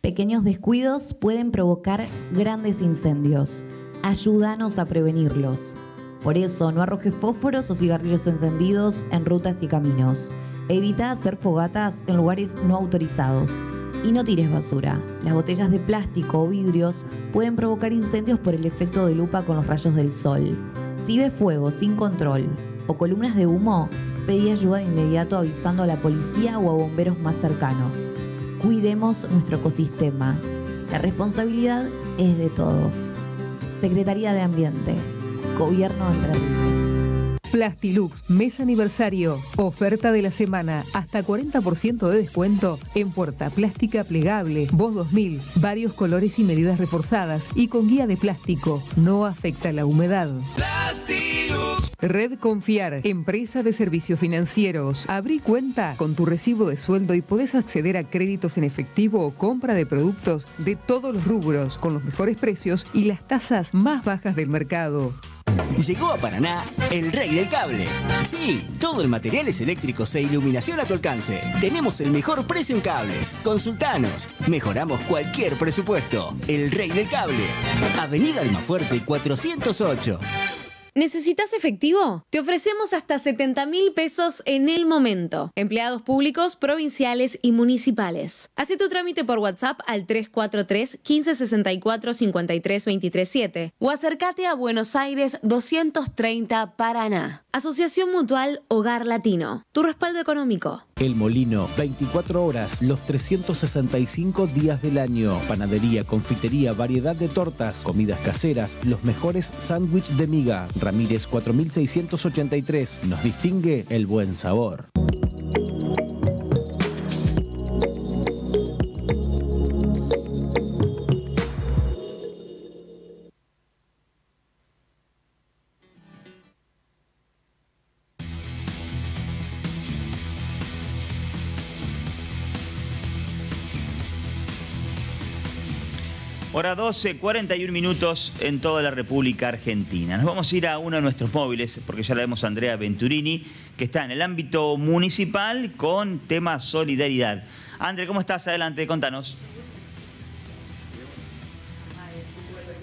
Pequeños descuidos pueden provocar grandes incendios. Ayúdanos a prevenirlos. Por eso, no arrojes fósforos o cigarrillos encendidos en rutas y caminos. Evita hacer fogatas en lugares no autorizados. Y no tires basura. Las botellas de plástico o vidrios pueden provocar incendios por el efecto de lupa con los rayos del sol. Si ves fuego sin control o columnas de humo, pedí ayuda de inmediato avisando a la policía o a bomberos más cercanos. Cuidemos nuestro ecosistema. La responsabilidad es de todos. Secretaría de Ambiente. Gobierno de Entre Ríos. Plastilux, mes aniversario, oferta de la semana, hasta 40% de descuento en puerta plástica plegable, Voz 2000, varios colores y medidas reforzadas y con guía de plástico, no afecta la humedad. Red Confiar, empresa de servicios financieros. Abrí cuenta con tu recibo de sueldo y podés acceder a créditos en efectivo o compra de productos de todos los rubros con los mejores precios y las tasas más bajas del mercado. Llegó a Paraná el rey del cable. Sí, todo el materiales eléctricos e iluminación a tu alcance. Tenemos el mejor precio en cables. Consultanos. Mejoramos cualquier presupuesto. El rey del cable. Avenida Almafuerte 408. ¿Necesitas efectivo? Te ofrecemos hasta 70 mil pesos en el momento. Empleados públicos, provinciales y municipales. Haz tu trámite por WhatsApp al 343 1564 53 237 o acércate a Buenos Aires 230 Paraná. Asociación Mutual Hogar Latino. Tu respaldo económico. El Molino, 24 horas, los 365 días del año. Panadería, confitería, variedad de tortas, comidas caseras, los mejores sándwiches de miga. Ramírez 4683. Nos distingue el buen sabor. Hora 12, 41 minutos en toda la República Argentina. Nos vamos a ir a uno de nuestros móviles, porque ya la vemos Andrea Venturini, que está en el ámbito municipal con tema solidaridad. Andrea, ¿cómo estás? Adelante, contanos.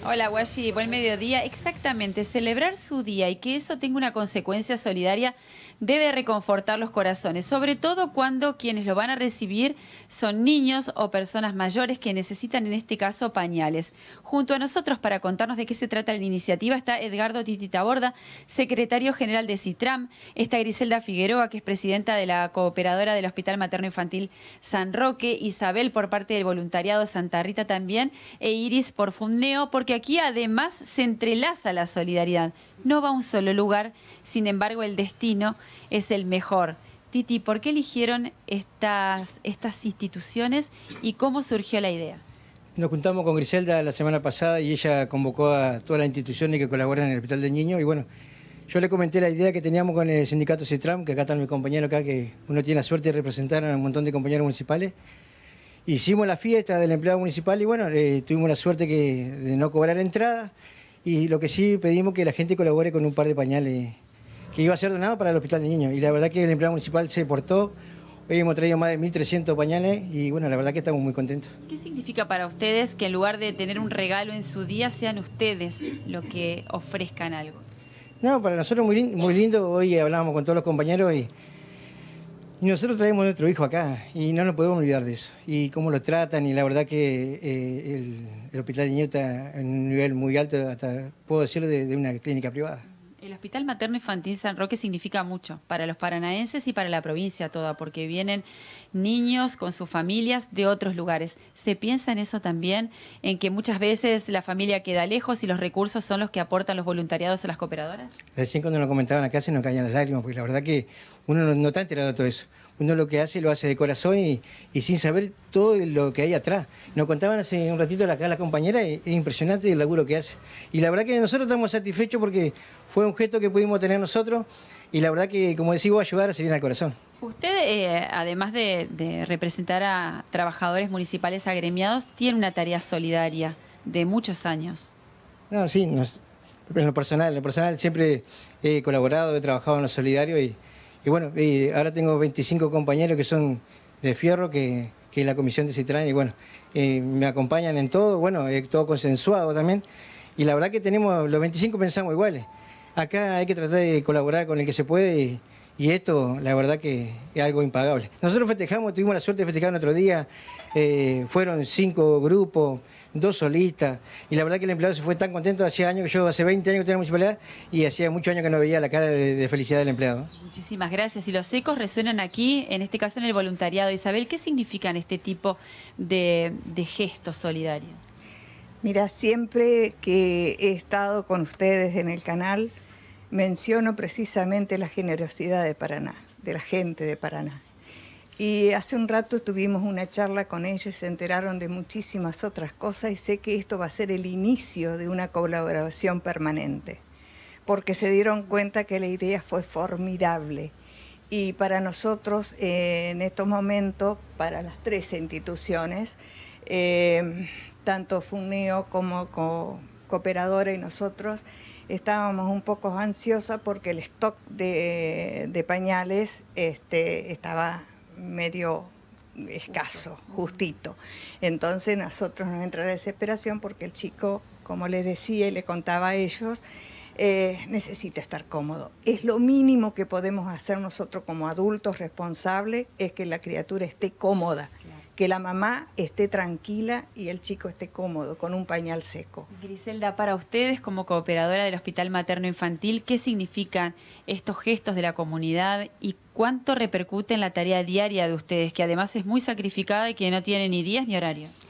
Hola, Washi, buen mediodía. Exactamente, celebrar su día y que eso tenga una consecuencia solidaria debe reconfortar los corazones, sobre todo cuando quienes lo van a recibir son niños o personas mayores que necesitan en este caso pañales. Junto a nosotros para contarnos de qué se trata la iniciativa está Edgardo Titita Borda, secretario general de CITRAM, está Griselda Figueroa, que es presidenta de la cooperadora del Hospital Materno Infantil San Roque, Isabel por parte del voluntariado Santa Rita también, e Iris por Fundneo, porque aquí además se entrelaza la solidaridad. No va a un solo lugar, sin embargo el destino es el mejor. Titi, ¿por qué eligieron estas, estas instituciones y cómo surgió la idea? Nos juntamos con Griselda la semana pasada y ella convocó a todas las instituciones que colaboran en el Hospital del Niño y bueno, yo le comenté la idea que teníamos con el sindicato CITRAM, que acá está mi compañero acá, que uno tiene la suerte de representar a un montón de compañeros municipales. Hicimos la fiesta del empleado municipal y bueno, eh, tuvimos la suerte de no cobrar entrada y lo que sí pedimos que la gente colabore con un par de pañales que iba a ser donado para el Hospital de Niños. Y la verdad que el empleado municipal se portó. Hoy hemos traído más de 1.300 pañales y bueno, la verdad que estamos muy contentos. ¿Qué significa para ustedes que en lugar de tener un regalo en su día, sean ustedes los que ofrezcan algo? No, para nosotros muy, muy lindo. Hoy hablábamos con todos los compañeros y, y nosotros traemos a nuestro hijo acá y no nos podemos olvidar de eso. Y cómo lo tratan y la verdad que eh, el, Hospital de Niños está en un nivel muy alto, hasta puedo decirlo, de, de una clínica privada. El Hospital Materno Infantil San Roque significa mucho para los paranaenses y para la provincia toda, porque vienen niños con sus familias de otros lugares. ¿Se piensa en eso también? En que muchas veces la familia queda lejos y los recursos son los que aportan los voluntariados o las cooperadoras. Recién cuando nos comentaban acá se nos caían las lágrimas, porque la verdad que uno no, no está enterado de todo eso. Uno lo que hace lo hace de corazón y, y sin saber todo lo que hay atrás. Nos contaban hace un ratito acá la compañera, y es impresionante el laburo que hace. Y la verdad que nosotros estamos satisfechos porque fue un gesto que pudimos tener nosotros y la verdad que, como decís vos, ayudar se viene al corazón. Usted, eh, además de, de representar a trabajadores municipales agremiados, tiene una tarea solidaria de muchos años. No, sí, nos- en lo personal, en lo personal siempre he colaborado, he trabajado en lo solidario y, y bueno, ahora tengo 25 compañeros que son de Fierro, que, que es la comisión de Citrán y bueno, eh, me acompañan en todo, bueno, es todo consensuado también y la verdad que tenemos, los 25 pensamos iguales. Acá hay que tratar de colaborar con el que se puede y, esto, la verdad que es algo impagable. Nosotros festejamos, tuvimos la suerte de festejar otro día, eh, fueron cinco grupos, dos solistas, y la verdad que el empleado se fue tan contento, hacía años que yo, hace 20 años que la municipalidad, y hacía muchos años que no veía la cara de, de felicidad del empleado. Muchísimas gracias. Y los ecos resuenan aquí, en este caso en el voluntariado. Isabel, ¿qué significan este tipo de, de gestos solidarios? Mira, siempre que he estado con ustedes en el canal, menciono precisamente la generosidad de Paraná, de la gente de Paraná. Y hace un rato tuvimos una charla con ellos, se enteraron de muchísimas otras cosas y sé que esto va a ser el inicio de una colaboración permanente, porque se dieron cuenta que la idea fue formidable. Y para nosotros, eh, en estos momentos, para las tres instituciones, eh, tanto FUNEO como Co- Cooperadora y nosotros, estábamos un poco ansiosas porque el stock de, de pañales este, estaba medio escaso, justito. Entonces nosotros nos entra la desesperación porque el chico, como les decía y le contaba a ellos, eh, necesita estar cómodo. Es lo mínimo que podemos hacer nosotros como adultos responsables, es que la criatura esté cómoda, que la mamá esté tranquila y el chico esté cómodo, con un pañal seco. Griselda, para ustedes como cooperadora del Hospital Materno Infantil, ¿qué significan estos gestos de la comunidad y cuánto repercute en la tarea diaria de ustedes, que además es muy sacrificada y que no tiene ni días ni horarios?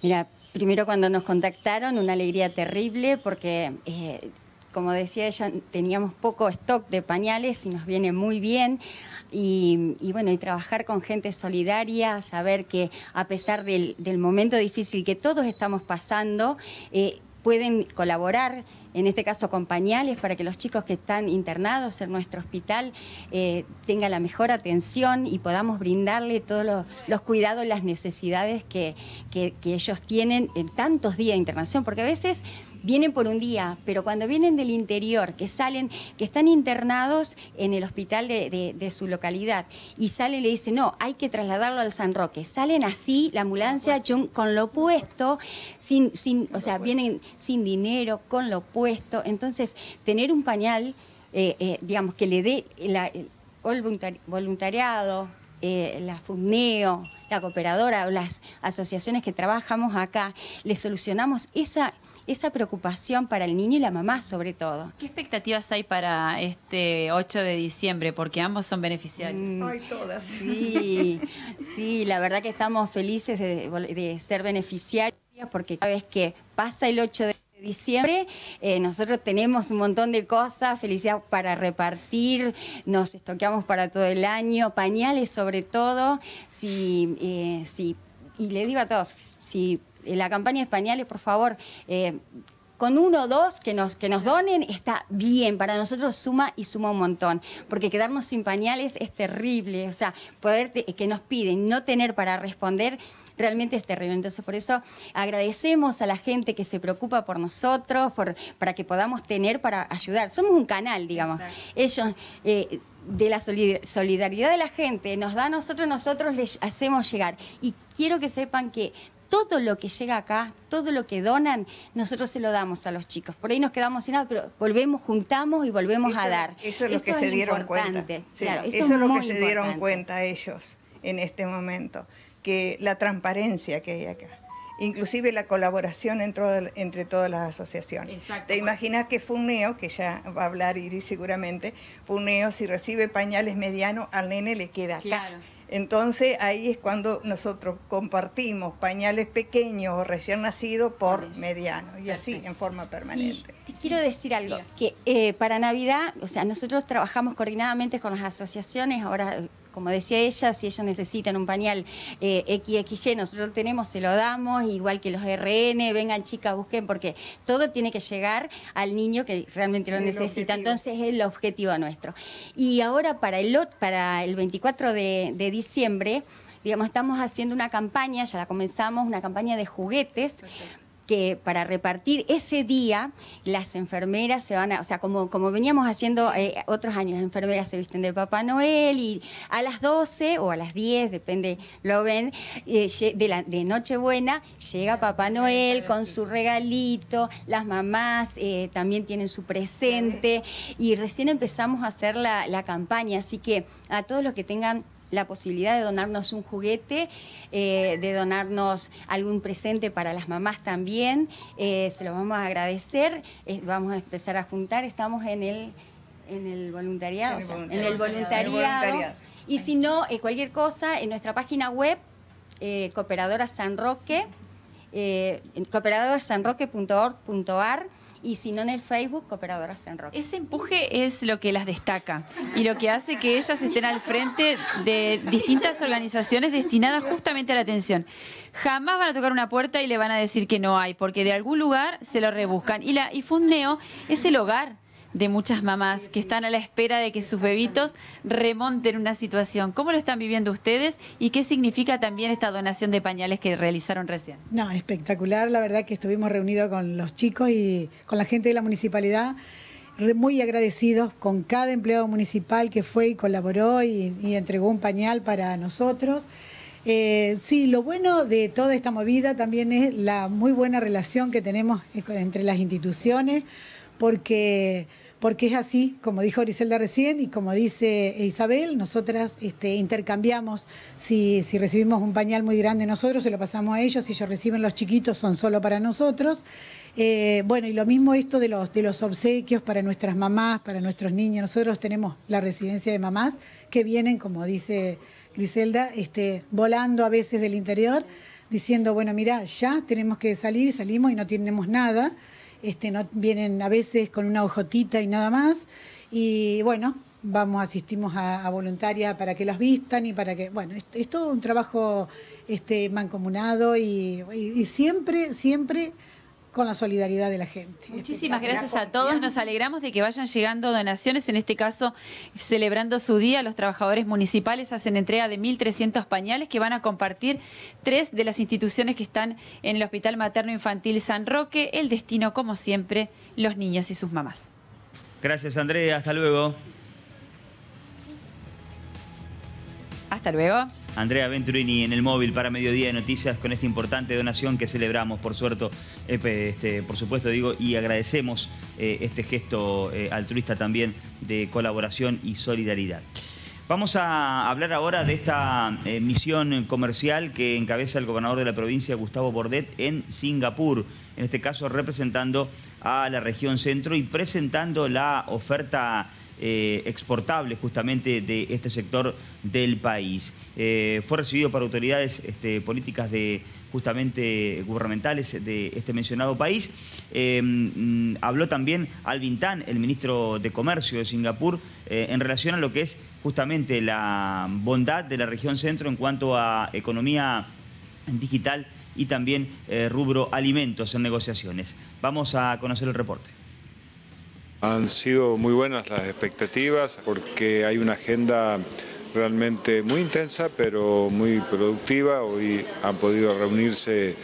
Mira, primero cuando nos contactaron, una alegría terrible porque, eh, como decía ella, teníamos poco stock de pañales y nos viene muy bien. Y, bueno, y trabajar con gente solidaria, saber que a pesar del, momento difícil que todos estamos pasando, eh, pueden colaborar, en este caso con pañales, para que los chicos que están internados en nuestro hospital eh, tengan la mejor atención y podamos brindarle todos los, cuidados, las necesidades que ellos tienen en tantos días de internación, porque a veces vienen por un día, pero cuando vienen del interior, que salen, que están internados en el hospital de, de- de su localidad, y sale y le dice, no, hay que trasladarlo al San Roque. Salen así, la ambulancia con lo puesto, sin, sin, o sea, vienen sin dinero, con lo puesto. Entonces, tener un pañal, eh, eh, digamos, que le dé la- el voluntari- voluntariado, eh, la FUNEO, la cooperadora o las asociaciones que trabajamos acá, le solucionamos esa, esa preocupación para el niño y la mamá sobre todo. ¿Qué expectativas hay para este 8 de diciembre? Porque ambos son beneficiarios. Ay, todas. Sí, sí, la verdad que estamos felices de, de ser beneficiarios porque cada vez que pasa el 8 de diciembre, eh, nosotros tenemos un montón de cosas, felicidad para repartir, nos estoqueamos para todo el año, pañales sobre todo, si, eh, si- y le digo a todos, si la campaña es pañales, por favor, eh, con uno o dos que nos, que nos donen está bien, para nosotros suma y suma un montón, porque quedarnos sin pañales es terrible, o sea, poder te- que nos piden no tener para responder realmente es terrible. Entonces, por eso agradecemos a la gente que se preocupa por nosotros, por, para que podamos tener para ayudar. Somos un canal, digamos. Ellos... eh, de la solid- solidaridad de la gente nos da a nosotros, nosotros les hacemos llegar. Y quiero que sepan que todo lo que llega acá, todo lo que donan, nosotros se lo damos a los chicos. Por ahí nos quedamos sin nada, pero volvemos, juntamos y volvemos Eso- a dar. Eso es lo que se dieron cuenta. Sí, Claro, eso, es lo que se dieron cuenta ellos en este momento, que la transparencia que hay acá. inclusive la colaboración entre, entre todas las asociaciones. Te imaginas que Funeo, que ya va a hablar Iris seguramente, Funeo si recibe pañales medianos, al nene le queda acá. Entonces ahí es cuando nosotros compartimos pañales pequeños o recién nacidos por mediano y así en forma permanente. quiero decir algo, que eh, para Navidad, o sea, nosotros trabajamos coordinadamente con las asociaciones, ahora como decía ella, si ellos necesitan un pañal eh, XXG, nosotros lo tenemos, se lo damos, igual que los RN, vengan chicas, busquen, porque todo tiene que llegar al niño que realmente lo necesita. Entonces es el objetivo nuestro. Y ahora para el, para el 24 de, de diciembre, digamos, estamos haciendo una campaña, ya la comenzamos, una campaña de juguetes que para repartir ese día las enfermeras se van a, o sea, como, como veníamos haciendo eh, otros años, las enfermeras se visten de Papá Noel y a las 12 o a las 10, depende, lo ven, eh, de, la, de Nochebuena llega Papá Noel con su regalito, las mamás eh, también tienen su presente y recién empezamos a hacer la, la campaña, así que a todos los que tengan la posibilidad de donarnos un juguete, eh, de donarnos algún presente para las mamás también. Eh, se lo vamos a agradecer. vamos a empezar a juntar. Estamos en el, en el voluntariado. En el, voluntariado. Y si no, eh, cualquier cosa, en nuestra página web, Cooperadora San Roque, cooperadorasanroque.org.ar y si no en el Facebook, Cooperadoras en Rock. Ese empuje es lo que las destaca y lo que hace que ellas estén al frente de distintas organizaciones destinadas justamente a la atención. Jamás van a tocar una puerta y le van a decir que no hay, porque de algún lugar se lo rebuscan. Y, la, y es el hogar de muchas mamás que están a la espera de que sus bebitos remonten una situación. ¿Cómo lo están viviendo ustedes y qué significa también esta donación de pañales que realizaron recién? No, espectacular, la verdad que estuvimos reunidos con los chicos y con la gente de la municipalidad muy agradecidos con cada empleado municipal que fue y colaboró y, entregó un pañal para nosotros. Eh, sí, lo bueno de toda esta movida también es la muy buena relación que tenemos entre las instituciones, porque porque es así, como dijo Griselda recién y como dice Isabel, nosotras este, intercambiamos, si, recibimos un pañal muy grande nosotros, se lo pasamos a ellos, si ellos reciben los chiquitos son solo para nosotros. Eh, bueno, y lo mismo esto de los, de los obsequios para nuestras mamás, para nuestros niños, nosotros tenemos la residencia de mamás que vienen, como dice Griselda, este, volando a veces del interior, diciendo, bueno, mira, ya tenemos que salir y salimos y no tenemos nada este, no, vienen a veces con una hojotita y nada más. Y bueno, vamos, asistimos a, voluntaria para que las vistan y para que, bueno, es, todo un trabajo este, mancomunado y siempre, siempre con la solidaridad de la gente. Muchísimas gracias a todos. Nos alegramos de que vayan llegando donaciones. En este caso, celebrando su día, los trabajadores municipales hacen entrega de 1.300 pañales que van a compartir tres de las instituciones que están en el Hospital Materno Infantil San Roque. El destino, como siempre, los niños y sus mamás. Gracias, Andrea. Hasta luego. Hasta luego. Andrea Venturini en el móvil para Mediodía de Noticias con esta importante donación que celebramos, por suerte, eh, este, por supuesto digo, y agradecemos eh, este gesto eh, altruista también de colaboración y solidaridad. Vamos a hablar ahora de esta misión comercial que encabeza el gobernador de la provincia, Gustavo Bordet, en Singapur, en este caso representando a la región centro y presentando la oferta eh, exportable justamente de este sector del país. Eh, fue recibido por autoridades este, políticas de justamente gubernamentales de este mencionado país. Eh, mm, habló también Alvin Tan, el ministro de Comercio de Singapur, en relación a lo que es justamente la bondad de la región centro en cuanto a economía digital y también rubro alimentos en negociaciones. Vamos a conocer el reporte. Han sido muy buenas las expectativas porque hay una agenda realmente muy intensa pero muy productiva. Hoy han podido reunirse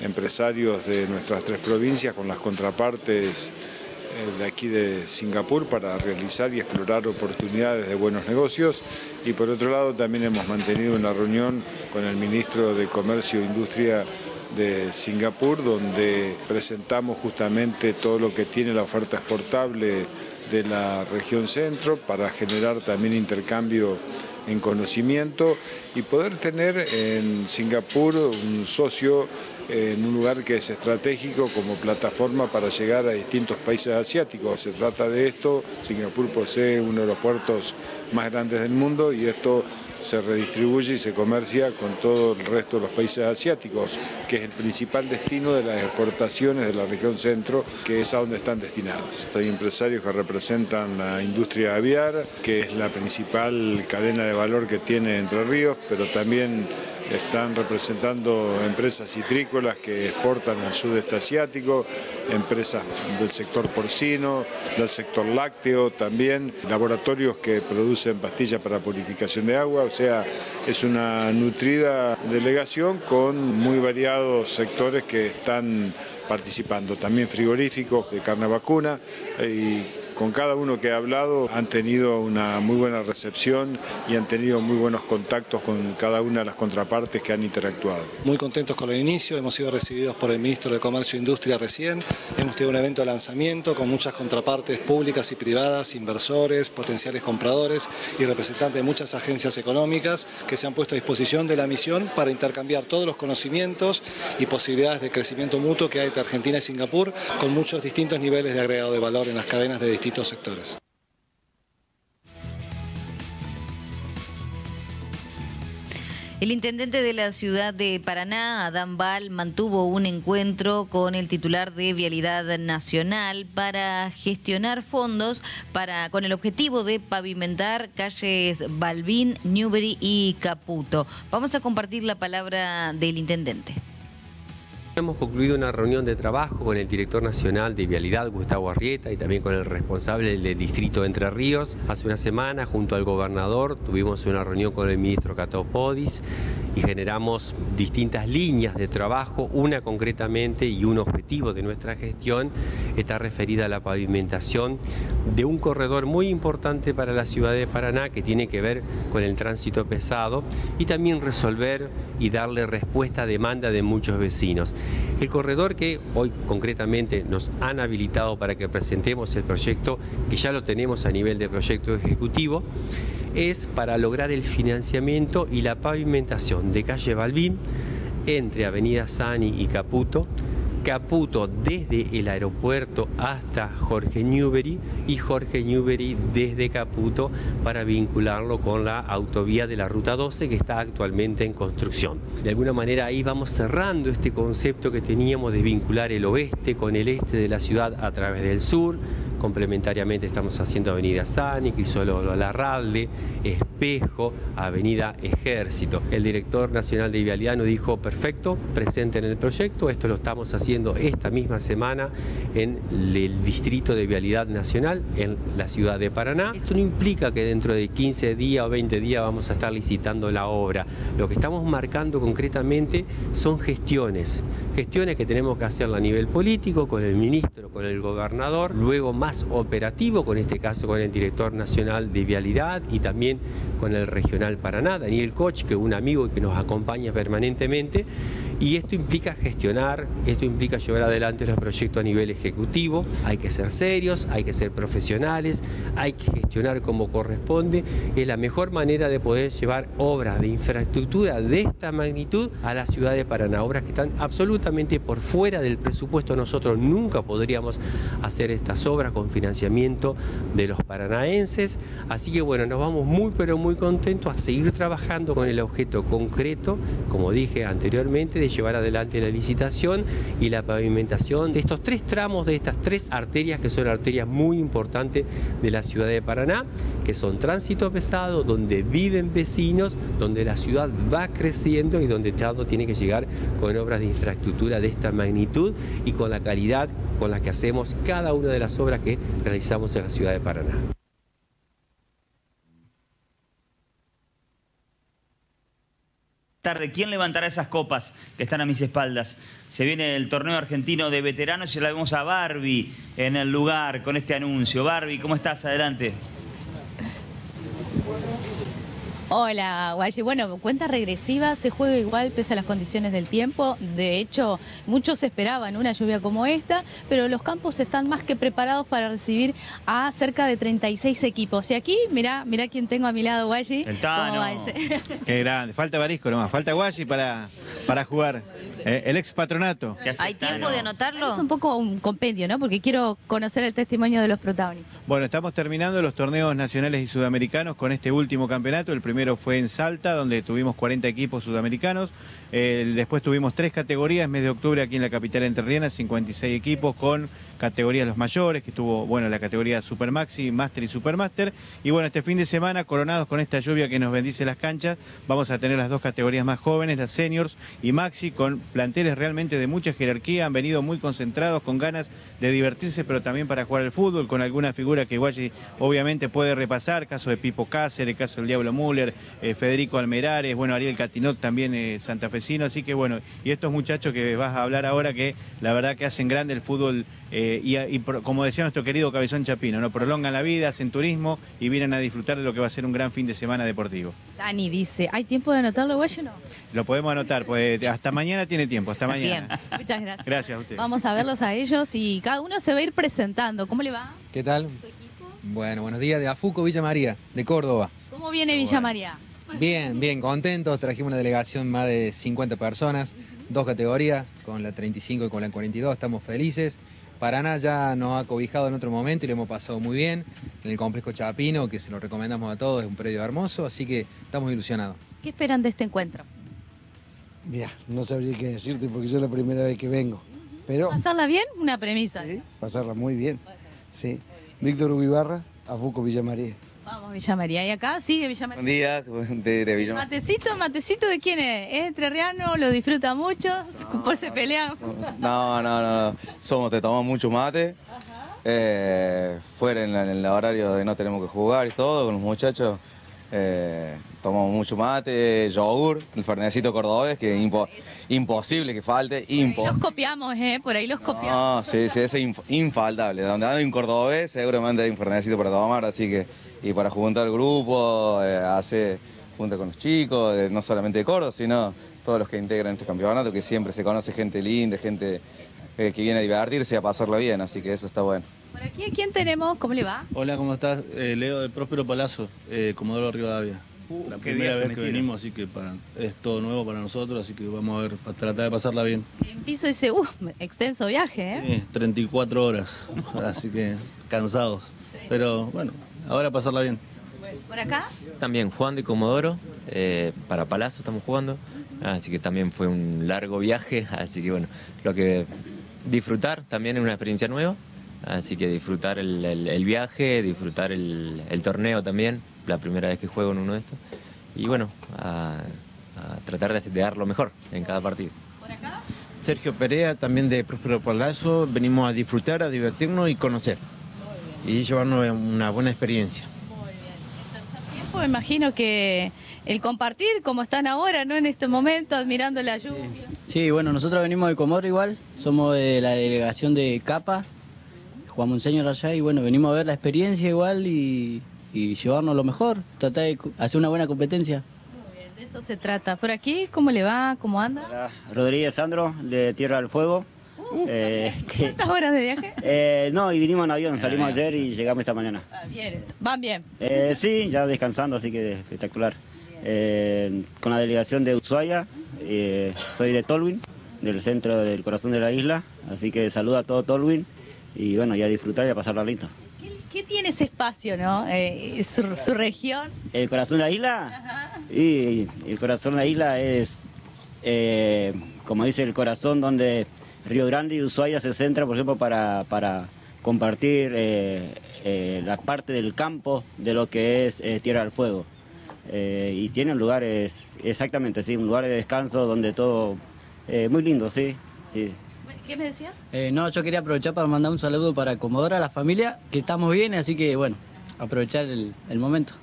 empresarios de nuestras tres provincias con las contrapartes eh, de aquí de Singapur para realizar y explorar oportunidades de buenos negocios y por otro lado también hemos mantenido una reunión con el ministro de Comercio e Industria de Singapur, donde presentamos justamente todo lo que tiene la oferta exportable de la región centro para generar también intercambio en conocimiento y poder tener en Singapur un socio en un lugar que es estratégico como plataforma para llegar a distintos países asiáticos. Se trata de esto, Singapur posee uno de los puertos más grandes del mundo y esto se redistribuye y se comercia con todo el resto de los países asiáticos, que es el principal destino de las exportaciones de la región centro, que es a donde están destinadas. Hay empresarios que representan la industria aviar, que es la principal cadena de valor que tiene Entre Ríos, pero también están representando empresas citrícolas que exportan al sudeste asiático, empresas del sector porcino, del sector lácteo también, laboratorios que producen pastillas para purificación de agua, o sea, es una nutrida delegación con muy variados sectores que están participando, también frigoríficos de carne vacuna y con cada uno que he hablado han tenido una muy buena recepción y han tenido muy buenos contactos con cada una de las contrapartes que han interactuado. Muy contentos con el inicio, hemos sido recibidos por el ministro de Comercio e Industria recién, hemos tenido un evento de lanzamiento con muchas contrapartes públicas y privadas, inversores, potenciales compradores y representantes de muchas agencias económicas que se han puesto a disposición de la misión para intercambiar todos los conocimientos y posibilidades de crecimiento mutuo que hay entre Argentina y Singapur con muchos distintos niveles de agregado de valor en las cadenas de distintos sectores. El intendente de la ciudad de Paraná, Adán Val, mantuvo un encuentro con el titular de Vialidad Nacional para gestionar fondos para, con el objetivo de pavimentar calles Balbín, Newbery y Caputo. Vamos a compartir la palabra del intendente. Hemos concluido una reunión de trabajo con el director nacional de Vialidad, Gustavo Arrieta, y también con el responsable del distrito de Entre Ríos. Hace una semana, junto al gobernador, tuvimos una reunión con el ministro Cato Podis y generamos distintas líneas de trabajo. Una concretamente y un objetivo de nuestra gestión está referida a la pavimentación de un corredor muy importante para la ciudad de Paraná que tiene que ver con el tránsito pesado y también resolver y darle respuesta a demanda de muchos vecinos. El corredor que hoy concretamente nos han habilitado para que presentemos el proyecto, que ya lo tenemos a nivel de proyecto ejecutivo, es para lograr el financiamiento y la pavimentación de calle Balbín entre Avenida Sani y Caputo, Caputo desde el aeropuerto hasta Jorge Newbery y Jorge Newbery desde Caputo para vincularlo con la autovía de la Ruta 12 que está actualmente en construcción. De alguna manera ahí vamos cerrando este concepto que teníamos de vincular el oeste con el este de la ciudad a través del sur. Complementariamente estamos haciendo Avenida Sani, Crisolo Larralde, Espejo, Avenida Ejército. El director nacional de Vialidad nos dijo, perfecto, presente en el proyecto, esto lo estamos haciendo esta misma semana en el Distrito de Vialidad Nacional, en la ciudad de Paraná. Esto no implica que dentro de 15 días o 20 días vamos a estar licitando la obra. Lo que estamos marcando concretamente son gestiones, gestiones que tenemos que hacer a nivel político, con el ministro, con el gobernador, luego más operativo, con este caso con el director nacional de Vialidad y también con el regional Paraná, Daniel Koch, que es un amigo que nos acompaña permanentemente. Y esto implica gestionar, esto implica llevar adelante los proyectos a nivel ejecutivo. Hay que ser serios, hay que ser profesionales, hay que gestionar como corresponde. Es la mejor manera de poder llevar obras de infraestructura de esta magnitud a la ciudad de Paraná. Obras que están absolutamente por fuera del presupuesto. Nosotros nunca podríamos hacer estas obras con financiamiento de los paranaenses. Así que bueno, nos vamos muy pero muy contentos a seguir trabajando con el objeto concreto, como dije anteriormente, de llevar adelante la licitación y la pavimentación de estos tres tramos, de estas tres arterias que son arterias muy importantes de la ciudad de Paraná, que son tránsito pesado, donde viven vecinos, donde la ciudad va creciendo y donde todo tiene que llegar con obras de infraestructura de esta magnitud y con la calidad con la que hacemos cada una de las obras que realizamos en la ciudad de Paraná. Tarde. ¿Quién levantará esas copas que están a mis espaldas? Se viene el torneo argentino de veteranos y la vemos a Barbie en el lugar con este anuncio. Barbie, ¿cómo estás? Adelante. Hola, Guayi. Bueno, cuenta regresiva, se juega igual pese a las condiciones del tiempo. De hecho, muchos esperaban una lluvia como esta, pero los campos están más que preparados para recibir a cerca de 36 equipos. Y aquí, mira, mira quién tengo a mi lado, Guayi. El Tano. Qué grande. Falta Barisco nomás. Falta Guayi para, para jugar. Eh, el ex patronato. ¿Hay tiempo de anotarlo? Es un poco un compendio, ¿no? Porque quiero conocer el testimonio de los protagonistas. Bueno, estamos terminando los torneos nacionales y sudamericanos con este último campeonato. El primero fue en Salta, donde tuvimos 40 equipos sudamericanos. Después tuvimos tres categorías, mes de octubre aquí en la capital entrerriana, 56 equipos con categorías los mayores, que estuvo, bueno, la categoría Super Maxi, Master y Supermaster. Y bueno, este fin de semana, coronados con esta lluvia que nos bendice las canchas, vamos a tener las dos categorías más jóvenes, las seniors y Maxi, con planteles realmente de mucha jerarquía, han venido muy concentrados, con ganas de divertirse, pero también para jugar al fútbol, con alguna figura que Guayi obviamente puede repasar, caso de Pipo Cáceres, caso del Diablo Müller, eh, Federico Almerares, bueno, Ariel Catinot también eh, santafesino, así que bueno, y estos muchachos que vas a hablar ahora que la verdad que hacen grande el fútbol eh, y, como decía nuestro querido Cabezón Chapino, ¿no? prolongan la vida, hacen turismo y vienen a disfrutar de lo que va a ser un gran fin de semana deportivo. Dani dice, ¿hay tiempo de anotarlo, güey? No? Lo podemos anotar, pues hasta mañana tiene tiempo, hasta mañana. Muchas gracias. Gracias a usted. Vamos a verlos a ellos y cada uno se va a ir presentando. ¿Cómo le va? ¿Qué tal? Bueno, buenos días de Afuco, Villa María, de Córdoba. ¿Cómo viene Villa María? Bien, bien, contentos. Trajimos una delegación más de 50 personas, dos categorías, con la 35 y con la 42. Estamos felices. Paraná ya nos ha cobijado en otro momento y lo hemos pasado muy bien en el complejo Chapino, que se lo recomendamos a todos, es un predio hermoso, así que estamos ilusionados. ¿Qué esperan de este encuentro? Mira, no sabría qué decirte porque yo es la primera vez que vengo. Pero ¿Pasarla bien? Una premisa. pasarla muy bien. Sí. Víctor Ubibarra, Afuco Villa María. Vamos, Villa María. ¿Y acá sigue Villa María? Buen día, de, de Villa María. ¿Matecito? ¿Matecito de quién es? ¿Es entrerriano? ¿Lo disfruta mucho? ¿Por se pelea? No, no, no, no. Somos, te tomamos mucho mate. Eh, fuera en, el horario de no tenemos que jugar y todo con los muchachos. Eh, tomamos mucho mate, yogur, el fernecito cordobés, que es impo- imposible que falte, imposible. Los copiamos, ¿eh? Por ahí los copiamos. No, sí, sí, ese es inf- infaltable. Donde hay un cordobés, seguramente hay un fernecito para tomar, así que, y para juntar el grupo, eh, hace junta con los chicos, de- no solamente de Córdoba, sino todos los que integran este campeonato, que siempre se conoce gente linda, gente eh, que viene a divertirse y a pasarla bien, así que eso está bueno. Por aquí, ¿a quién tenemos? ¿Cómo le va? Hola, ¿cómo estás? Eh, Leo de Próspero Palazzo, eh, Comodoro Rivadavia. la qué primera vez que venimos, así que para, es todo nuevo para nosotros, así que vamos a ver, para tratar de pasarla bien. En piso dice, uh, extenso viaje, ¿eh? Eh, 34 horas, así que cansados. Pero bueno, ahora pasarla bien. ¿Por acá? También Juan de Comodoro, eh, para Palazzo estamos jugando, así que también fue un largo viaje, así que bueno, lo que disfrutar también es una experiencia nueva, así que disfrutar el, el- el viaje, disfrutar el, el torneo también, la primera vez que juego en uno de estos, y bueno, a, a tratar de, de dar lo mejor en cada partido. Sergio Perea, también de Próspero Palazzo. Venimos a disfrutar, a divertirnos y conocer. Y llevarnos una buena experiencia. Tiempo, imagino que el compartir como están ahora, ¿no? En este momento, admirando la lluvia. Sí, bueno, nosotros venimos de Comodoro igual, somos de la delegación de Capa, Juan Monseñor allá, y bueno, venimos a ver la experiencia igual y, y llevarnos lo mejor, tratar de hacer una buena competencia. De eso se trata. Por aquí, ¿cómo le va? ¿Cómo anda? Rodríguez Sandro, de Tierra del Fuego. Eh, que- ¿Cuántas horas de viaje? eh, no, y vinimos en avión, salimos ayer y llegamos esta mañana. Ah, bien, van bien. Eh, sí, ya descansando, así que espectacular. Eh, con la delegación de Ushuaia, eh, soy de Tolwyn, del centro del corazón de la isla, así que saludo a todo Tolwyn y bueno, ya disfrutar y a pasarla lindo. ¿Qué tiene ese espacio, no? Eh, su, su región. ¿El corazón de la isla? Y el corazón de la isla es, eh, como dice el corazón, donde Río Grande y Ushuaia se centra, por ejemplo, para, para compartir eh, eh, la parte del campo de lo que es eh, Tierra del Fuego. Eh, y tiene lugares, exactamente, sí, un lugar de descanso donde todo, eh, muy lindo, sí. sí. ¿Qué me decía? Eh, no, yo quería aprovechar para mandar un saludo para Comodoro, a la familia, que estamos bien, así que bueno, aprovechar el, el momento.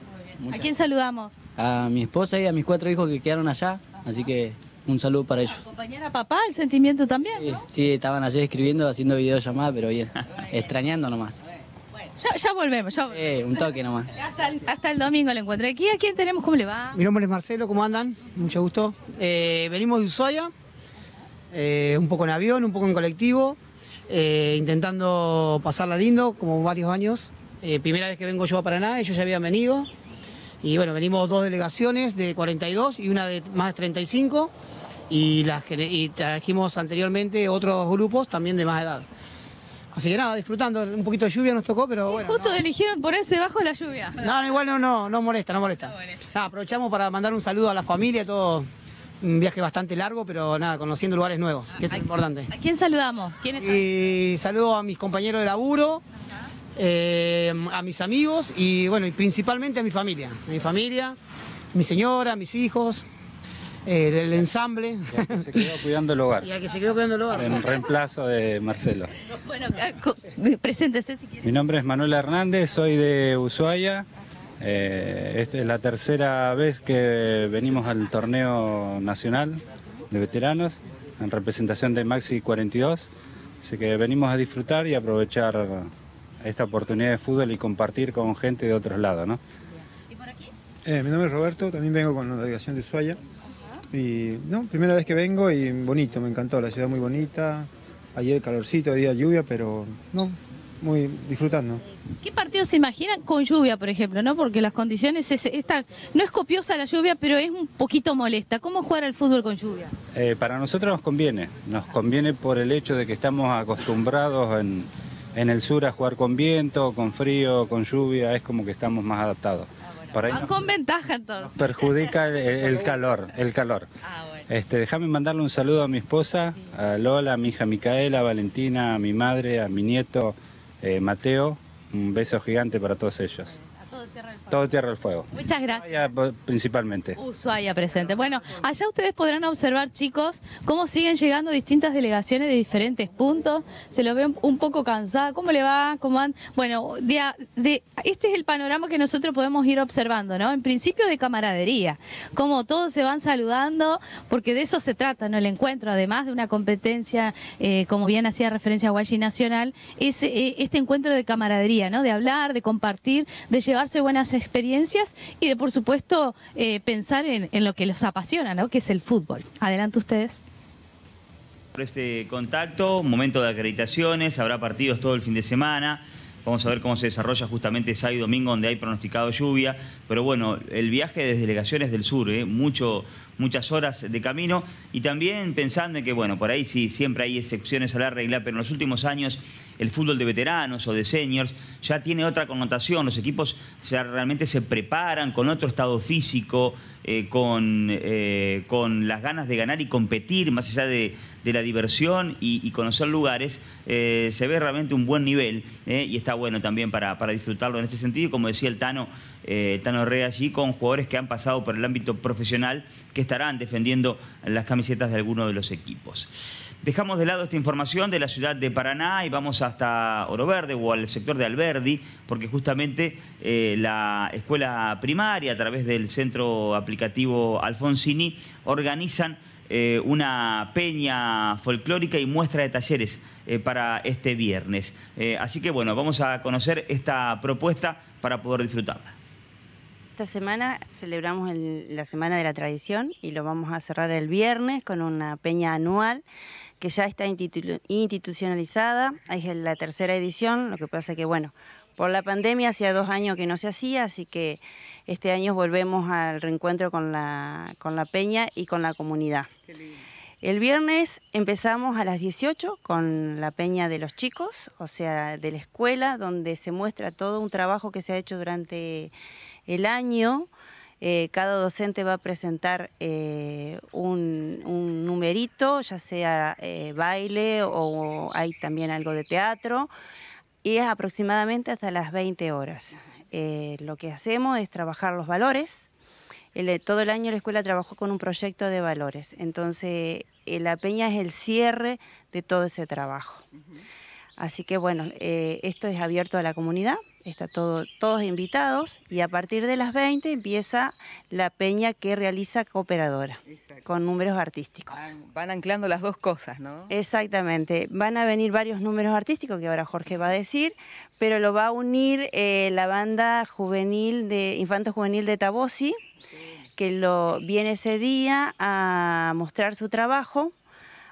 ¿A quién saludamos? A mi esposa y a mis cuatro hijos que quedaron allá, así que un saludo para ellos. Compañera papá, el sentimiento también, ¿no? Sí, estaban ayer escribiendo, haciendo videollamadas, pero bien, extrañando nomás. Ya, ya volvemos, ya Eh, un toque nomás. Hasta el, hasta el domingo lo encuentro. Aquí, ¿a quién tenemos? ¿Cómo le va? Mi nombre es Marcelo, ¿cómo andan? Mucho gusto. Eh, venimos de Ushuaia, eh, un poco en avión, un poco en colectivo, eh, intentando pasarla lindo, como varios años. Eh, primera vez que vengo yo a Paraná, ellos ya habían venido. Y bueno, venimos dos delegaciones de 42 y una de más de 35. Y, las, y trajimos anteriormente otros grupos también de más edad. Así que nada, disfrutando, un poquito de lluvia nos tocó, pero bueno. Justo eligieron ponerse bajo la lluvia. No, igual no, no, no molesta, no molesta. Nada, aprovechamos para mandar un saludo a la familia, todo un viaje bastante largo, pero nada, conociendo lugares nuevos, que es importante. ¿A quién saludamos? ¿Quién está? Y saludo a mis compañeros de laburo, eh, a mis amigos y bueno, y principalmente a mi familia. A mi familia, mi señora, mis hijos, eh, el ensamble. se quedó cuidando el hogar. Y a que se quedó cuidando el hogar. En reemplazo de Marcelo. Bueno, co- preséntese si quiere. Mi nombre es Manuel Hernández, soy de Ushuaia. Eh, esta es la tercera vez que venimos al torneo nacional de veteranos en representación de Maxi 42. Así que venimos a disfrutar y aprovechar esta oportunidad de fútbol y compartir con gente de otros lados. ¿no? Eh, mi nombre es Roberto, también vengo con la delegación de Ushuaia. Y no, primera vez que vengo y bonito, me encantó, la ciudad muy bonita. Ayer calorcito, día lluvia, pero no, muy disfrutando. ¿Qué partido se imaginan con lluvia, por ejemplo? ¿no? Porque las condiciones, es, esta, no es copiosa la lluvia, pero es un poquito molesta. ¿Cómo jugar al fútbol con lluvia? Eh, para nosotros nos conviene, nos conviene por el hecho de que estamos acostumbrados en, en el sur a jugar con viento, con frío, con lluvia, es como que estamos más adaptados. Por ahí Van nos con ventaja entonces. perjudica el, el calor, el calor. Este, déjame mandarle un saludo a mi esposa, a Lola, a mi hija Micaela, a Valentina, a mi madre, a mi nieto eh, Mateo. Un beso gigante para todos ellos. Todo Tierra del Fuego. Muchas gracias. Ushuaia, principalmente. Ushuaia presente. Bueno, allá ustedes podrán observar, chicos, cómo siguen llegando distintas delegaciones de diferentes puntos. Se lo ven un poco cansada. ¿Cómo le va? ¿Cómo van? Bueno, de- este es el panorama que nosotros podemos ir observando, ¿no? En principio de camaradería, cómo todos se van saludando, porque de eso se trata, ¿no? El encuentro, además de una competencia, eh, como bien hacía referencia a Guayi Nacional, es eh, este encuentro de camaradería, ¿no? De hablar, de compartir, de llevarse buenas experiencias y de, por supuesto, eh, pensar en, en lo que los apasiona, ¿no? Que es el fútbol. Adelante ustedes. por este contacto, momento de acreditaciones, habrá partidos todo el fin de semana. Vamos a ver cómo se desarrolla justamente sábado y domingo, donde hay pronosticado lluvia. Pero bueno, el viaje desde delegaciones del sur, ¿eh? Mucho, muchas horas de camino. Y también pensando en que, bueno, por ahí sí, siempre hay excepciones a la regla, pero en los últimos años el fútbol de veteranos o de seniors ya tiene otra connotación. Los equipos ya realmente se preparan con otro estado físico, eh, con, eh, con las ganas de ganar y competir, más allá de, de la diversión y, conocer lugares, eh, se ve realmente un buen nivel eh, y está bueno también para, disfrutarlo en este sentido. Y Como decía el Tano, eh, Tano Herrera allí, con jugadores que han pasado por el ámbito profesional que estarán defendiendo las camisetas de algunos de los equipos. Dejamos de lado esta información de la ciudad de Paraná y vamos hasta Oro Verde o al sector de Alberdi, porque justamente la escuela primaria, a través del centro aplicativo Alfonsini, organizan eh, una peña folclórica y muestra de talleres eh, para este viernes. Eh, así que bueno, vamos a conocer esta propuesta para poder disfrutarla. Esta semana celebramos el- la Semana de la Tradición y lo vamos a cerrar el viernes con una peña anual que ya está institu- institucionalizada. Es la tercera edición, lo que pasa que, bueno, por la pandemia hacía dos años que no se hacía, así que este año volvemos al reencuentro con la peña y con la comunidad. El viernes empezamos a las 18 con la peña de los chicos, o sea, de la escuela, donde se muestra todo un trabajo que se ha hecho durante el año. Eh, cada docente va a presentar eh, un, numerito, ya sea eh, baile o hay también algo de teatro, y es aproximadamente hasta las 20 horas. Lo que hacemos es trabajar los valores, todo el año la escuela trabajó con un proyecto de valores, entonces eh, la peña es el cierre de todo ese trabajo. Así que bueno, eh, esto es abierto a la comunidad, está todo, todos invitados y a partir de las 20 empieza la peña que realiza Cooperadora, con números artísticos. Van anclando las dos cosas, ¿no? Exactamente, van a venir varios números artísticos que ahora Jorge va a decir, pero lo va a unir eh, la banda juvenil de Infanto Juvenil de Tabosi, que lo viene ese día a mostrar su trabajo,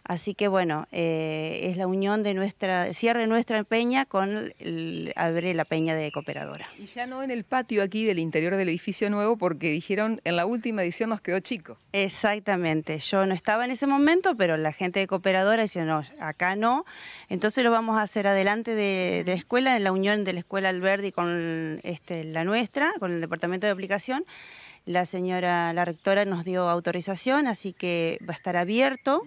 Así que bueno, eh, es la unión de nuestra, cierre nuestra peña con el, abre la peña de Cooperadora. Y ya no en el patio aquí del interior del edificio nuevo porque dijeron en la última edición nos quedó chico. Exactamente, yo no estaba en ese momento, pero la gente de Cooperadora dice no, acá no, entonces lo vamos a hacer adelante de, de la escuela, en la unión de la escuela Alberdi con este, la nuestra, con el departamento de aplicación. La señora, la rectora nos dio autorización, así que va a estar abierto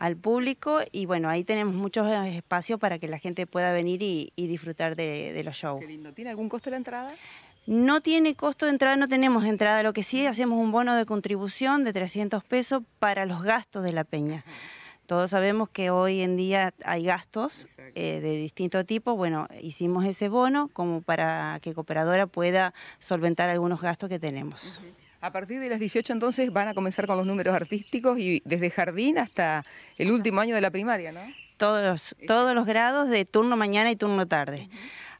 al público y bueno, ahí tenemos muchos espacios para que la gente pueda venir y, y disfrutar de, de los shows. Qué lindo. ¿Tiene algún costo la entrada? No tiene costo de entrada, no tenemos entrada, lo que sí hacemos un bono de contribución de 300 pesos para los gastos de la peña. Todos sabemos que hoy en día hay gastos eh, de distinto tipo. Bueno, hicimos ese bono como para que Cooperadora pueda solventar algunos gastos que tenemos. A partir de las 18 entonces van a comenzar con los números artísticos y desde jardín hasta el último año de la primaria, ¿no? Todos los, todos los grados de turno mañana y turno tarde.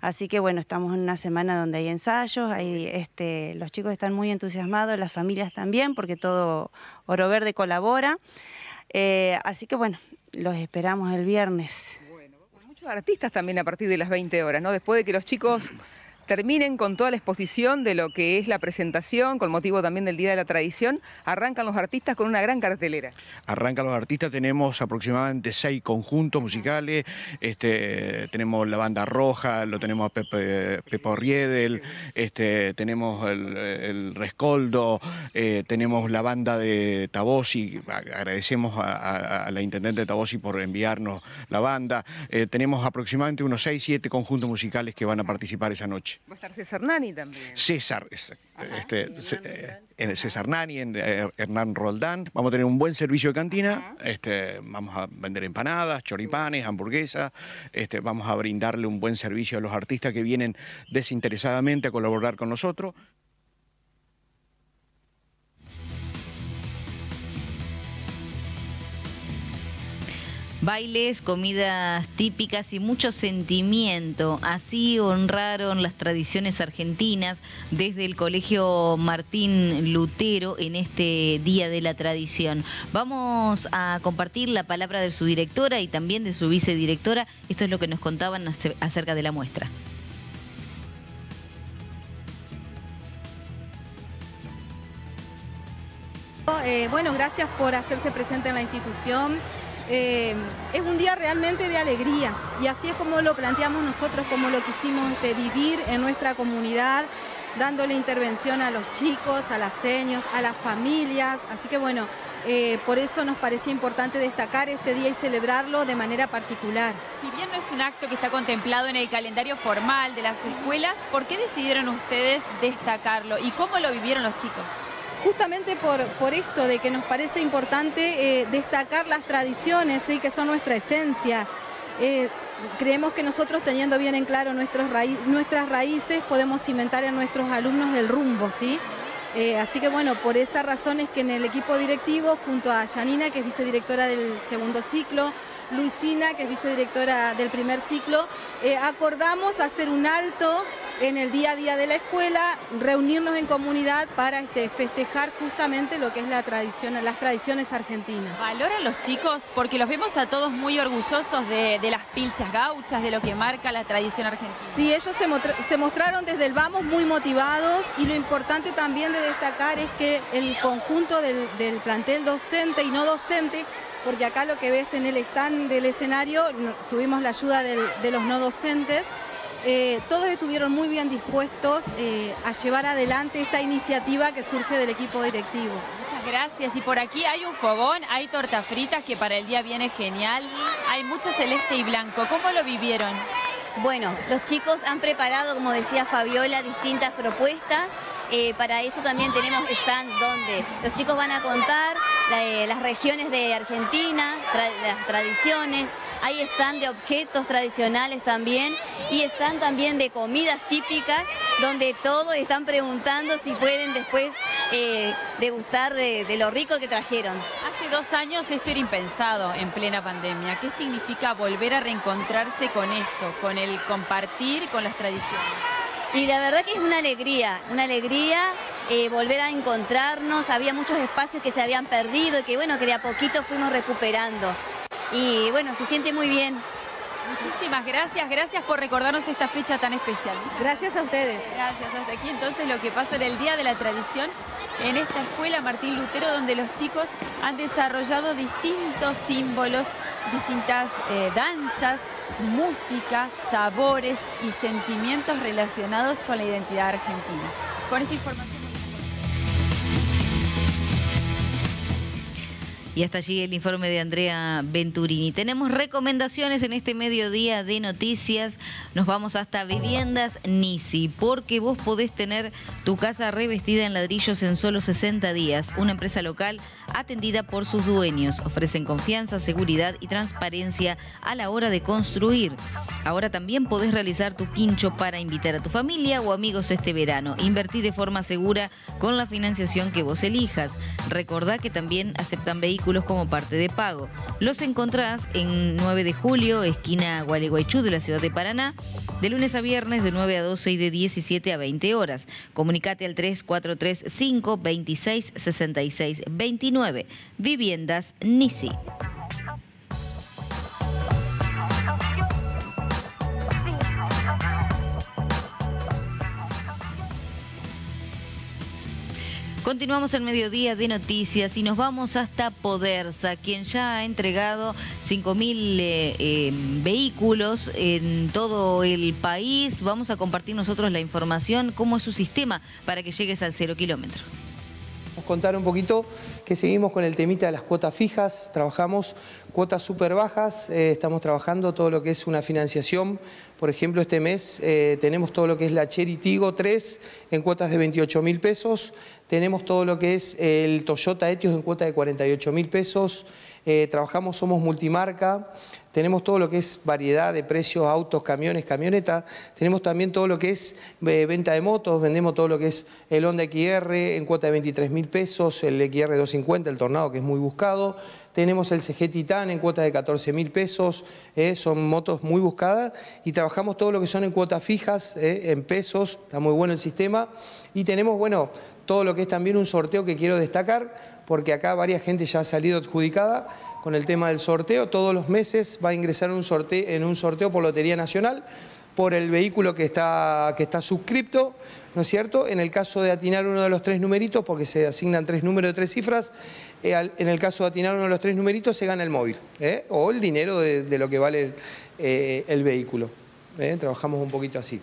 Así que bueno, estamos en una semana donde hay ensayos, hay, este, los chicos están muy entusiasmados, las familias también, porque todo Oro Verde colabora. Eh, así que bueno, los esperamos el viernes. Muchos artistas también a partir de las 20 horas, ¿no? Después de que los chicos terminen con toda la exposición de lo que es la presentación, con motivo también del Día de la Tradición, arrancan los artistas con una gran cartelera. Arrancan los artistas, tenemos aproximadamente seis conjuntos musicales, este, tenemos la banda roja, lo tenemos a Pepe, Pepo Riedel, este, tenemos el, Rescoldo, eh, tenemos la banda de Tabosi, agradecemos a la intendente de Tabosi por enviarnos la banda, Eh, tenemos aproximadamente unos seis, siete conjuntos musicales que van a participar esa noche. Va a estar César Nani también. César, es- este, eh, en César Nani, en eh, Hernán Roldán. Vamos a tener un buen servicio de cantina. este, vamos a vender empanadas, choripanes, hamburguesas. Este, vamos a brindarle un buen servicio a los artistas que vienen desinteresadamente a colaborar con nosotros. Bailes, comidas típicas y mucho sentimiento. Así honraron las tradiciones argentinas desde el Colegio Martín Lutero en este Día de la Tradición. Vamos a compartir la palabra de su directora y también de su vicedirectora. Esto es lo que nos contaban ace- acerca de la muestra. Eh, bueno, gracias por hacerse presente en la institución. Eh, es un día realmente de alegría y así es como lo planteamos nosotros, como lo quisimos vivir en nuestra comunidad, dándole intervención a los chicos, a las seños, a las familias. Así que bueno, eh, por eso nos parecía importante destacar este día y celebrarlo de manera particular. Si bien no es un acto que está contemplado en el calendario formal de las escuelas, ¿por qué decidieron ustedes destacarlo y cómo lo vivieron los chicos? Justamente por, por esto de que nos parece importante eh, destacar las tradiciones, ¿sí? que son nuestra esencia. Eh, creemos que nosotros teniendo bien en claro nuestras raíces podemos cimentar en nuestros alumnos el rumbo, ¿sí? Eh, así que bueno, por esa razón es que en el equipo directivo, junto a Janina, que es vicedirectora del segundo ciclo, Luisina, que es vicedirectora del primer ciclo, eh, acordamos hacer un alto en el día a día de la escuela, reunirnos en comunidad para este, festejar justamente lo que es la tradición, las tradiciones argentinas. ¿Valoran los chicos? Porque los vemos a todos muy orgullosos de, de las pilchas gauchas, de lo que marca la tradición argentina. Sí, ellos se, mostraron desde el vamos muy motivados y lo importante también de destacar es que el conjunto del, del plantel docente y no docente, porque acá lo que ves en el stand del escenario, tuvimos la ayuda del- de los no docentes, eh, todos estuvieron muy bien dispuestos eh, a llevar adelante esta iniciativa que surge del equipo directivo. Muchas gracias. Y por aquí hay un fogón, hay torta fritas que para el día viene genial. Hay mucho celeste y blanco. ¿Cómo lo vivieron? Bueno, los chicos han preparado, como decía Fabiola, distintas propuestas. Eh, para eso también tenemos stand donde los chicos van a contar eh, las regiones de Argentina, las tradiciones. Hay stand de objetos tradicionales también y stand también de comidas típicas donde todos están preguntando si pueden después eh, degustar de, de lo rico que trajeron. Hace dos años esto era impensado en plena pandemia. ¿Qué significa volver a reencontrarse con esto, con el compartir, con las tradiciones? Y la verdad que es una alegría, una alegría eh, volver a encontrarnos. Había muchos espacios que se habían perdido y que bueno, que de a poquito fuimos recuperando. y bueno, se siente muy bien. Muchísimas gracias, gracias por recordarnos esta fecha tan especial. gracias a ustedes. Gracias, hasta aquí entonces lo que pasa en el Día de la Tradición en esta escuela Martín Lutero donde los chicos han desarrollado distintos símbolos, distintas eh, danzas, música, sabores y sentimientos relacionados con la identidad argentina. Con esta información... Y hasta allí el informe de Andrea Venturini. Tenemos recomendaciones en este mediodía de noticias. Nos vamos hasta Viviendas Nisi, porque vos podés tener tu casa revestida en ladrillos en solo 60 días. Una empresa local atendida por sus dueños. Ofrecen confianza, seguridad y transparencia a la hora de construir. Ahora también podés realizar tu quincho para invitar a tu familia o amigos este verano. Invertí de forma segura con la financiación que vos elijas. Recordá que también aceptan vehículos como parte de pago. Los encontrás en 9 de julio, esquina Gualeguaychú de la ciudad de Paraná, de lunes a viernes de 9 a 12 y de 17 a 20 horas. Comunicate al 3435 26 66 29. Viviendas Nisi. Continuamos el mediodía de noticias y nos vamos hasta Podersa, quien ya ha entregado 5.000 eh, eh, vehículos en todo el país. Vamos a compartir nosotros la información, cómo es su sistema para que llegues al cero kilómetro contar un poquito que seguimos con el temita de las cuotas fijas, trabajamos cuotas súper bajas, eh, estamos trabajando todo lo que es una financiación, por ejemplo este mes eh, tenemos todo lo que es la Cherry Tigo 3 en cuotas de 28 mil pesos, tenemos todo lo que es el Toyota Etios en cuota de 48 mil pesos, eh, trabajamos, somos multimarca, tenemos todo lo que es variedad de precios, autos, camiones, camionetas, tenemos también todo lo que es eh, venta de motos, vendemos todo lo que es el Honda XR en cuota de 23 mil pesos, el XR 250, el Tornado que es muy buscado, tenemos el CG Titan en cuota de 14 mil pesos, eh, son motos muy buscadas y trabajamos todo lo que son en cuotas fijas, en pesos, está muy bueno el sistema y tenemos, bueno, todo lo que es también un sorteo que quiero destacar, porque acá varias gente ya ha salido adjudicada con el tema del sorteo. Todos los meses va a ingresar un sorteo, en un sorteo por Lotería Nacional por el vehículo que está, que está suscripto, ¿no es cierto? En el caso de atinar uno de los tres numeritos, porque se asignan tres números de tres cifras, eh, en el caso de atinar uno de los tres numeritos se gana el móvil, ¿eh? o el dinero de, lo que vale el, eh, vehículo. Trabajamos un poquito así.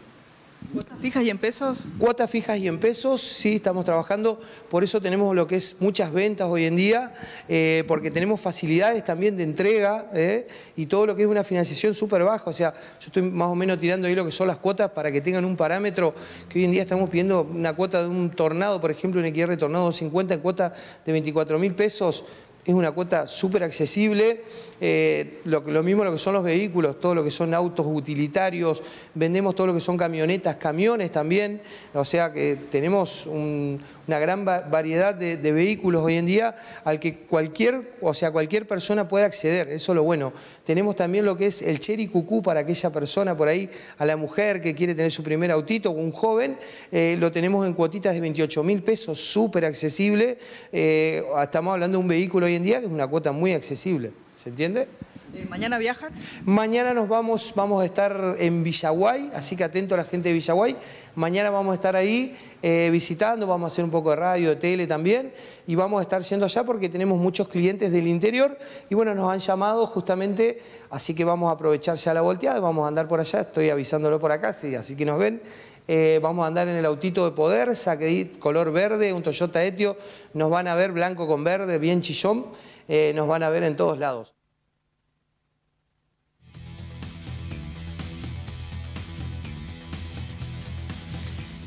¿Cuotas fijas y en pesos? Cuotas fijas y en pesos, sí, estamos trabajando. Por eso tenemos lo que es muchas ventas hoy en día, eh, porque tenemos facilidades también de entrega eh, y todo lo que es una financiación súper baja. O sea, yo estoy más o menos tirando ahí lo que son las cuotas para que tengan un parámetro que hoy en día estamos pidiendo una cuota de un tornado, por ejemplo, un XR Tornado 250 en cuota de 24 mil pesos es una cuota súper accesible, eh, lo, mismo lo que son los vehículos, todo lo que son autos utilitarios, vendemos todo lo que son camionetas, camiones también, o sea que tenemos una gran variedad de, vehículos hoy en día al que cualquier, o sea, cualquier persona puede acceder, eso es lo bueno. Tenemos también lo que es el Cherry Cucú para aquella persona por ahí, a la mujer que quiere tener su primer autito, o un joven, eh, lo tenemos en cuotitas de 28 mil pesos, súper accesible, eh, estamos hablando de un vehículo hoy en día, que es una cuota muy accesible. ¿Se entiende? Eh, ¿Mañana viajan? Mañana nos vamos, vamos a estar en Villaguay, así que atento a la gente de Villaguay. Mañana vamos a estar ahí eh, visitando, vamos a hacer un poco de radio, de tele también, y vamos a estar yendo allá porque tenemos muchos clientes del interior y bueno, nos han llamado justamente, así que vamos a aprovechar ya la volteada, vamos a andar por allá, estoy avisándolo por acá, sí, así que nos ven. Eh, vamos a andar en el autito de poder, saque color verde, un Toyota Etio, nos van a ver blanco con verde, bien chillón, eh, nos van a ver en todos lados.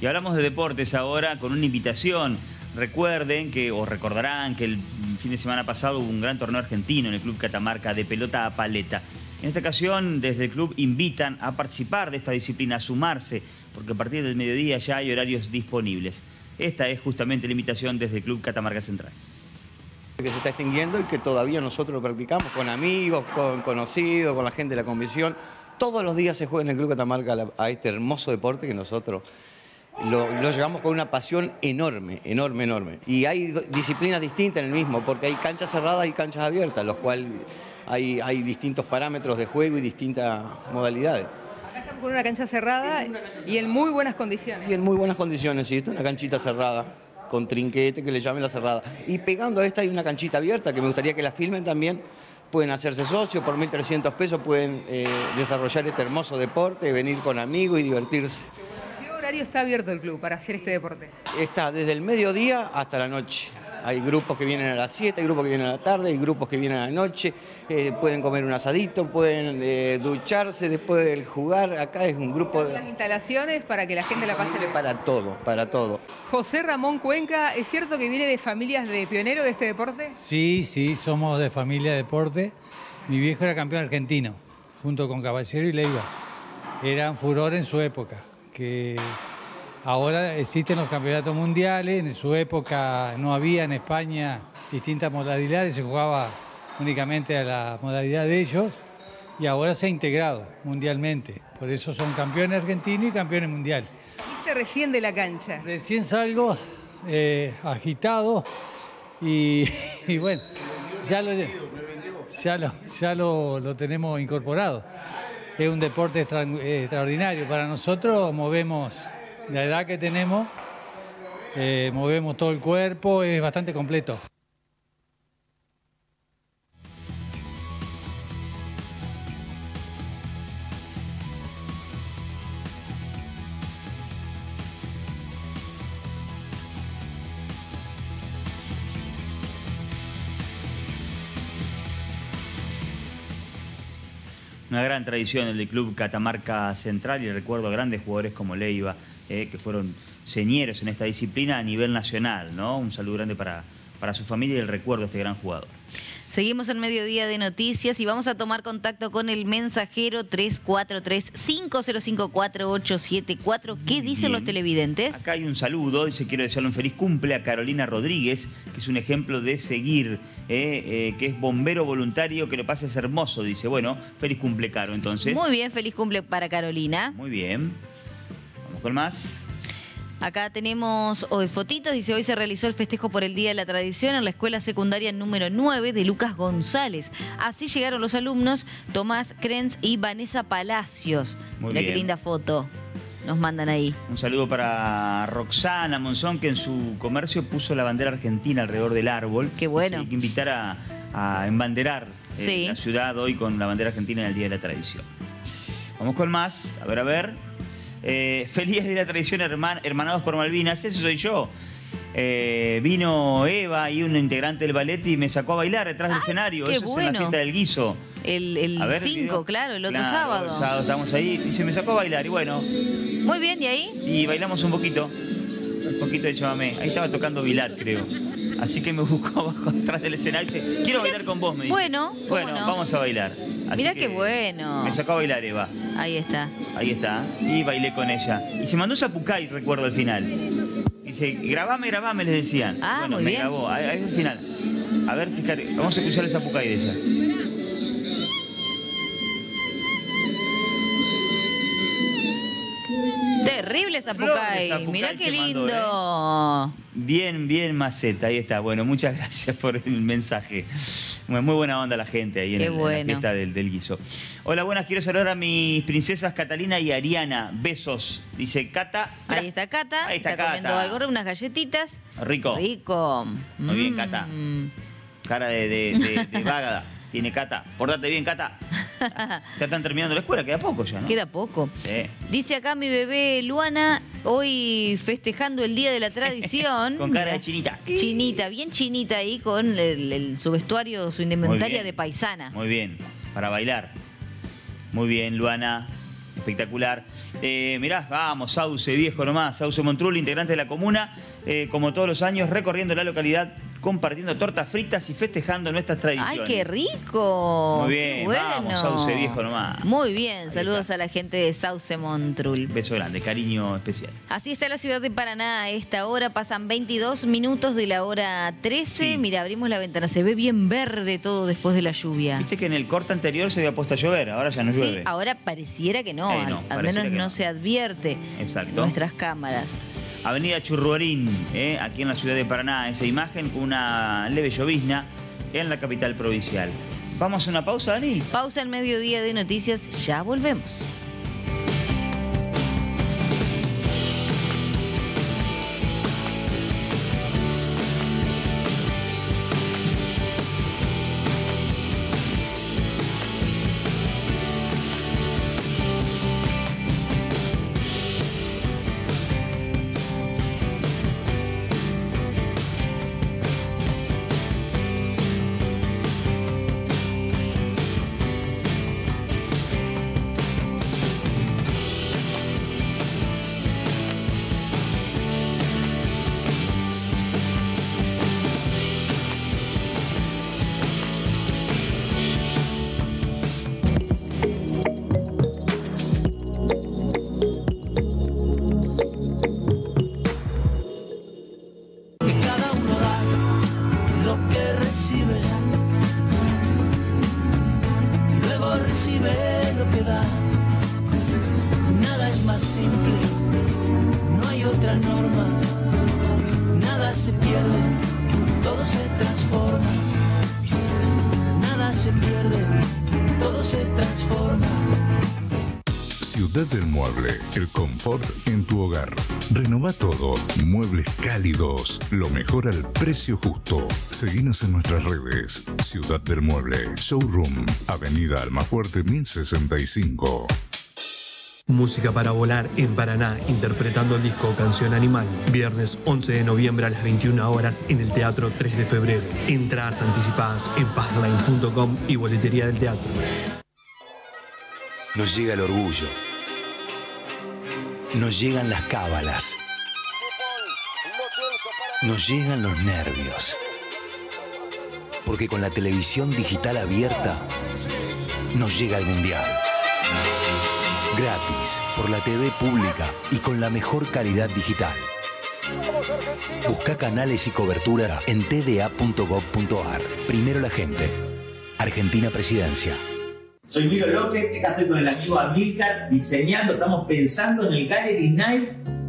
Y hablamos de deportes ahora con una invitación. Recuerden que, o recordarán que el fin de semana pasado hubo un gran torneo argentino en el Club Catamarca de pelota a paleta. En esta ocasión, desde el club invitan a participar de esta disciplina, a sumarse, porque a partir del mediodía ya hay horarios disponibles. Esta es justamente la invitación desde el Club Catamarca Central. Que se está extinguiendo y que todavía nosotros lo practicamos con amigos, con conocidos, con la gente de la comisión. Todos los días se juega en el Club Catamarca a este hermoso deporte que nosotros lo, llevamos con una pasión enorme, enorme, enorme. Y hay disciplinas distintas en el mismo, porque hay canchas cerradas y canchas abiertas, los cuales hay, hay distintos parámetros de juego y distintas modalidades. Acá estamos con una cancha cerrada y en muy buenas condiciones. Y en muy buenas condiciones, sí, esta es una canchita cerrada, con trinquete, que le llamen la cerrada. Y pegando a esta hay una canchita abierta, que me gustaría que la filmen también. Pueden hacerse socios, por 1.300 pesos pueden eh, desarrollar este hermoso deporte, venir con amigos y divertirse. ¿Qué horario está abierto el club para hacer este deporte? Está desde el mediodía hasta la noche. Hay grupos que vienen a las 7, hay grupos que vienen a la tarde, hay grupos que vienen a la noche, eh, pueden comer un asadito, pueden eh, ducharse después del jugar. Acá es un grupo de... Las instalaciones para que la gente la pase. Para todo, para todo. José Ramón Cuenca, ¿es cierto que viene de familias de pioneros de este deporte? Sí, sí, somos de familia de deporte. Mi viejo era campeón argentino, junto con Caballero y Leiva. Eran furor en su época, que ahora existen los campeonatos mundiales, en su época no había en España distintas modalidades, se jugaba únicamente a la modalidad de ellos y ahora se ha integrado mundialmente. Por eso son campeones argentinos y campeones mundiales. Viste recién de la cancha. Recién salgo eh, agitado y, y bueno, ya lo, ya lo, ya lo, lo tenemos incorporado. Es un deporte extra- eh, extraordinario. Para nosotros movemos, la edad que tenemos, eh, movemos todo el cuerpo, es bastante completo. Una gran tradición el del Club Catamarca Central y recuerdo a grandes jugadores como Leiva, eh, que fueron señeros en esta disciplina a nivel nacional. ¿no? Un saludo grande para, para su familia y el recuerdo de este gran jugador. Seguimos en mediodía de noticias y vamos a tomar contacto con el mensajero 343-5054-874. ¿Qué dicen los televidentes? Acá hay un saludo, dice quiero desearle un feliz cumple a Carolina Rodríguez, que es un ejemplo de seguir, eh, eh, que es bombero voluntario, que lo pasa es hermoso, dice. Bueno, feliz cumple, Caro, entonces. Muy bien, feliz cumple para Carolina. Muy bien. Con más. Acá tenemos hoy fotitos, dice hoy se realizó el festejo por el Día de la Tradición en la escuela secundaria número 9 de Lucas González. Así llegaron los alumnos Tomás Krenz y Vanessa Palacios. Muy Mirá qué bien. linda foto. Nos mandan ahí. Un saludo para Roxana Monzón, que en su comercio puso la bandera argentina alrededor del árbol. Qué bueno. Hay que invitar a, a embanderar eh, Sí. la ciudad hoy con la bandera argentina en el Día de la Tradición. Vamos con más. A ver, a ver. Eh, feliz de la Tradición, herman- hermanados por Malvinas. Ese soy yo. Eh, vino Eva y un integrante del ballet y me sacó a bailar detrás del escenario. qué Eso es en bueno. la fiesta del guiso. El A ver, 5, video. claro, el otro Claro, sábado. El sábado estamos ahí y se me sacó a bailar. Y bueno, Muy bien, ¿y ahí? y bailamos un poquito. Un poquito de chamamé. Ahí estaba tocando Vilar, creo. Así que me buscó abajo atrás del escenario y dice, quiero bailar con vos, me dice. Bueno, ¿cómo Bueno, no? vamos a bailar. Así Mirá qué bueno. Me sacó a bailar Eva. Ahí está. Ahí está. Y bailé con ella. Y se mandó Zapucay, recuerdo al final. Dice, grabame, grabame, les decían. Ah, bueno, muy me bien. grabó. Ahí ahí es el final. A ver, fíjate. Vamos a escuchar el Zapucay de ella. Terrible Zapucay. Mirá qué mandó, lindo. Bien, bien, Maceta, ahí está. Bueno, muchas gracias por el mensaje. Muy buena onda la gente ahí en, la fiesta del, del guiso. Hola, buenas, quiero saludar a mis princesas Catalina y Ariana. Besos. Dice Cata. Ahí está Cata. Ahí está comiendo Cata. algo, unas galletitas. Rico. Rico. Muy bien, Mm. Cata. Cara de, de, de- de vaga. Tiene Cata. Portate bien, Cata. Ya están terminando la escuela, queda poco ya, ¿no? Queda poco. Sí. Dice acá mi bebé Luana, hoy festejando el Día de la Tradición. Con cara de chinita. Chinita, bien chinita ahí con el- el- su vestuario, su indumentaria de paisana. Muy bien, para bailar. Muy bien, Luana. Espectacular. Eh, mirá, vamos, Sauce, viejo nomás. Sauce Montrul, integrante de la comuna, eh, como todos los años, recorriendo la localidad, compartiendo tortas fritas y festejando nuestras tradiciones. ¡Ay, qué rico! Muy ¡Qué bien, bueno! vamos, Sauce, viejo nomás. Muy bien, saludos a la gente de Sauce Montrul. Beso grande, cariño especial. Así está la ciudad de Paraná a esta hora. Pasan 22 minutos de la hora 13. Mira, abrimos la ventana. Se ve bien verde todo después de la lluvia. Viste que en el corte anterior se había puesto a llover, ahora ya no Sí, llueve. ahora pareciera que no. Eh, al- no, al, pareciera menos no, no. se advierte en nuestras cámaras. Avenida Churruarín, eh, aquí en la ciudad de Paraná, esa imagen una leve llovizna en la capital provincial. ¿Vamos a una pausa, Dani? Pausa en mediodía de noticias, ya volvemos. Lo mejor al precio justo. Seguinos en nuestras redes. Ciudad del Mueble, Showroom, Avenida Almafuerte 1065. Música para volar en Paraná, interpretando el disco Canción Animal. Viernes 11 de noviembre a las 21 horas en el Teatro 3 de febrero. Entradas anticipadas en passline.com y boletería del teatro. Nos llega el orgullo. Nos llegan las cábalas. Nos llegan los nervios. Porque con la televisión digital abierta nos llega el mundial. Gratis, por la TV pública y con la mejor calidad digital. Busca canales y cobertura en tda.gov.ar. Primero la gente. Argentina Presidencia. Soy Miro López, acá estoy con el amigo Amilcar diseñando, estamos pensando en el Gallery Night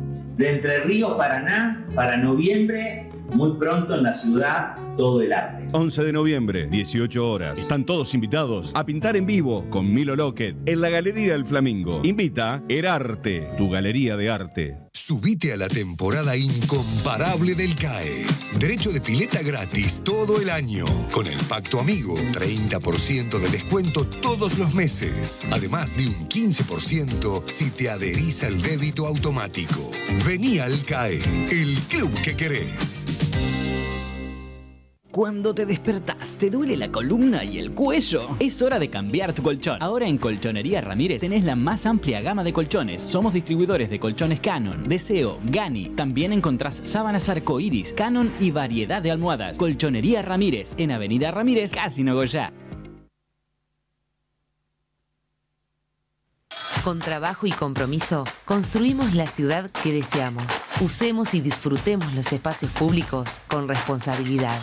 de Entre Ríos, Paraná, para noviembre, muy pronto en la ciudad, todo el arte. 11 de noviembre, 18 horas. Están todos invitados a pintar en vivo con Milo Lockett en la Galería del Flamingo. Invita Erarte, tu galería de arte. Subite a la temporada incomparable del CAE. Derecho de pileta gratis todo el año. Con el Pacto Amigo, 30% de descuento todos los meses. Además de un 15% si te adherís al débito automático. Vení al CAE, el club que querés. Cuando te despertás, te duele la columna y el cuello. Es hora de cambiar tu colchón. Ahora en Colchonería Ramírez tenés la más amplia gama de colchones. Somos distribuidores de colchones Canon, Deseo, Gani. También encontrás sábanas arcoíris, Canon y variedad de almohadas. Colchonería Ramírez, en Avenida Ramírez, casi Nogoyá. Con trabajo y compromiso, construimos la ciudad que deseamos. Usemos y disfrutemos los espacios públicos con responsabilidad.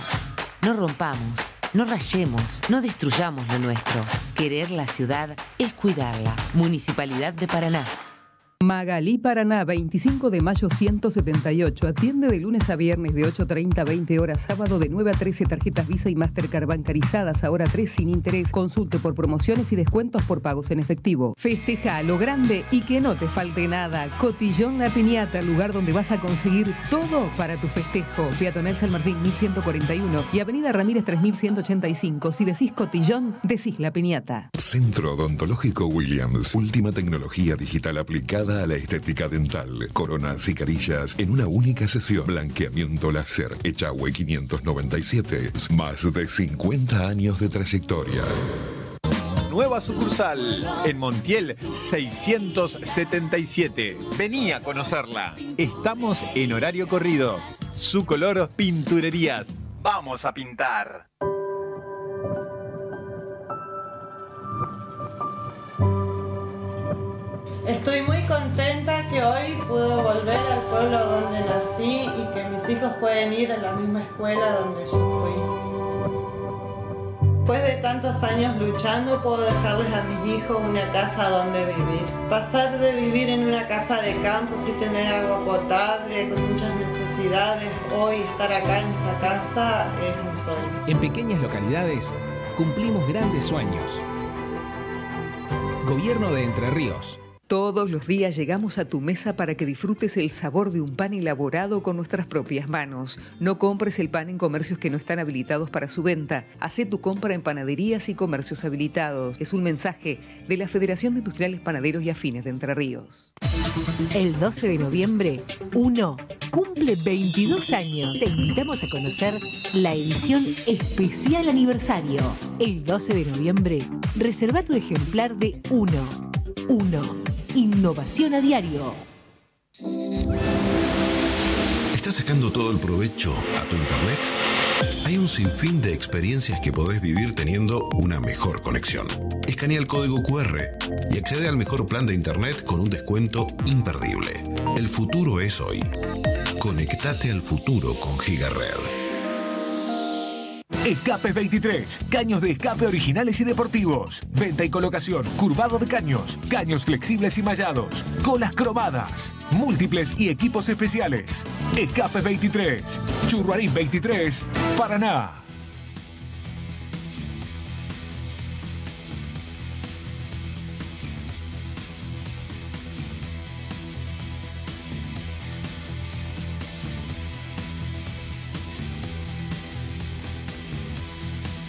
No rompamos, no rayemos, no destruyamos lo nuestro. Querer la ciudad es cuidarla. Municipalidad de Paraná. Magalí Paraná, 25 de mayo 178. Atiende de lunes a viernes de 8.30 a 20 horas, sábado de 9 a 13 tarjetas Visa y Mastercard bancarizadas, ahora 3 sin interés. Consulte por promociones y descuentos por pagos en efectivo. Festeja lo grande y que no te falte nada. Cotillón La Piñata, lugar donde vas a conseguir todo para tu festejo. Peatonal San Martín 1141 y Avenida Ramírez 3185. Si decís Cotillón, decís La Piñata. Centro Odontológico Williams. Última tecnología digital aplicada a la estética dental. Coronas y carillas en una única sesión. Blanqueamiento láser. Echagüe 597. Más de 50 años de trayectoria. Nueva sucursal en Montiel 677. Vení a conocerla. Estamos en horario corrido. Su color, pinturerías. Vamos a pintar. Estoy muy contenta que hoy puedo volver al pueblo donde nací y que mis hijos pueden ir a la misma escuela donde yo fui. Después de tantos años luchando, puedo dejarles a mis hijos una casa donde vivir. Pasar de vivir en una casa de campo sin tener agua potable, con muchas necesidades, hoy estar acá en esta casa es un sueño. En pequeñas localidades cumplimos grandes sueños. Gobierno de Entre Ríos. Todos los días llegamos a tu mesa para que disfrutes el sabor de un pan elaborado con nuestras propias manos. No compres el pan en comercios que no están habilitados para su venta. Hacé tu compra en panaderías y comercios habilitados. Es un mensaje de la Federación de Industriales Panaderos y Afines de Entre Ríos. El 12 de noviembre, UNO cumple 22 años. Te invitamos a conocer la edición especial aniversario. El 12 de noviembre, reserva tu ejemplar de UNO. UNO. Innovación a diario. ¿Estás sacando todo el provecho a tu internet? Hay un sinfín de experiencias que podés vivir teniendo una mejor conexión. Escanea el código QR y accede al mejor plan de internet con un descuento imperdible. El futuro es hoy. Conectate al futuro con GigaRed. Escape 23. Caños de escape originales y deportivos. Venta y colocación. Curvado de caños. Caños flexibles y mallados. Colas cromadas. Múltiples y equipos especiales. Escape 23. Churruarín 23. Paraná.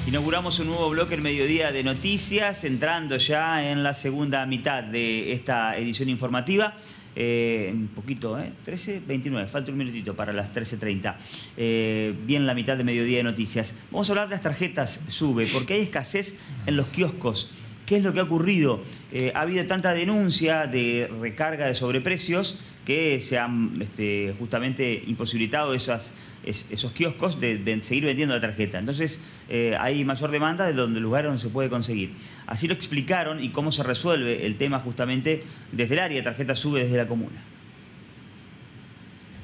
Inauguramos un nuevo bloque el mediodía de noticias, entrando ya en la segunda mitad de esta edición informativa. Eh, un poquito, ¿eh? 13.29, falta un minutito para las 13.30. Eh, bien la mitad de mediodía de noticias. Vamos a hablar de las tarjetas SUBE, porque hay escasez en los kioscos. ¿Qué es lo que ha ocurrido? Eh, ha habido tanta denuncia de recarga de sobreprecios que se han este, justamente imposibilitado esas, esos kioscos de, seguir vendiendo la tarjeta. Entonces eh, hay mayor demanda de donde lugares donde se puede conseguir. Así lo explicaron y cómo se resuelve el tema justamente desde el área tarjeta sube desde la comuna.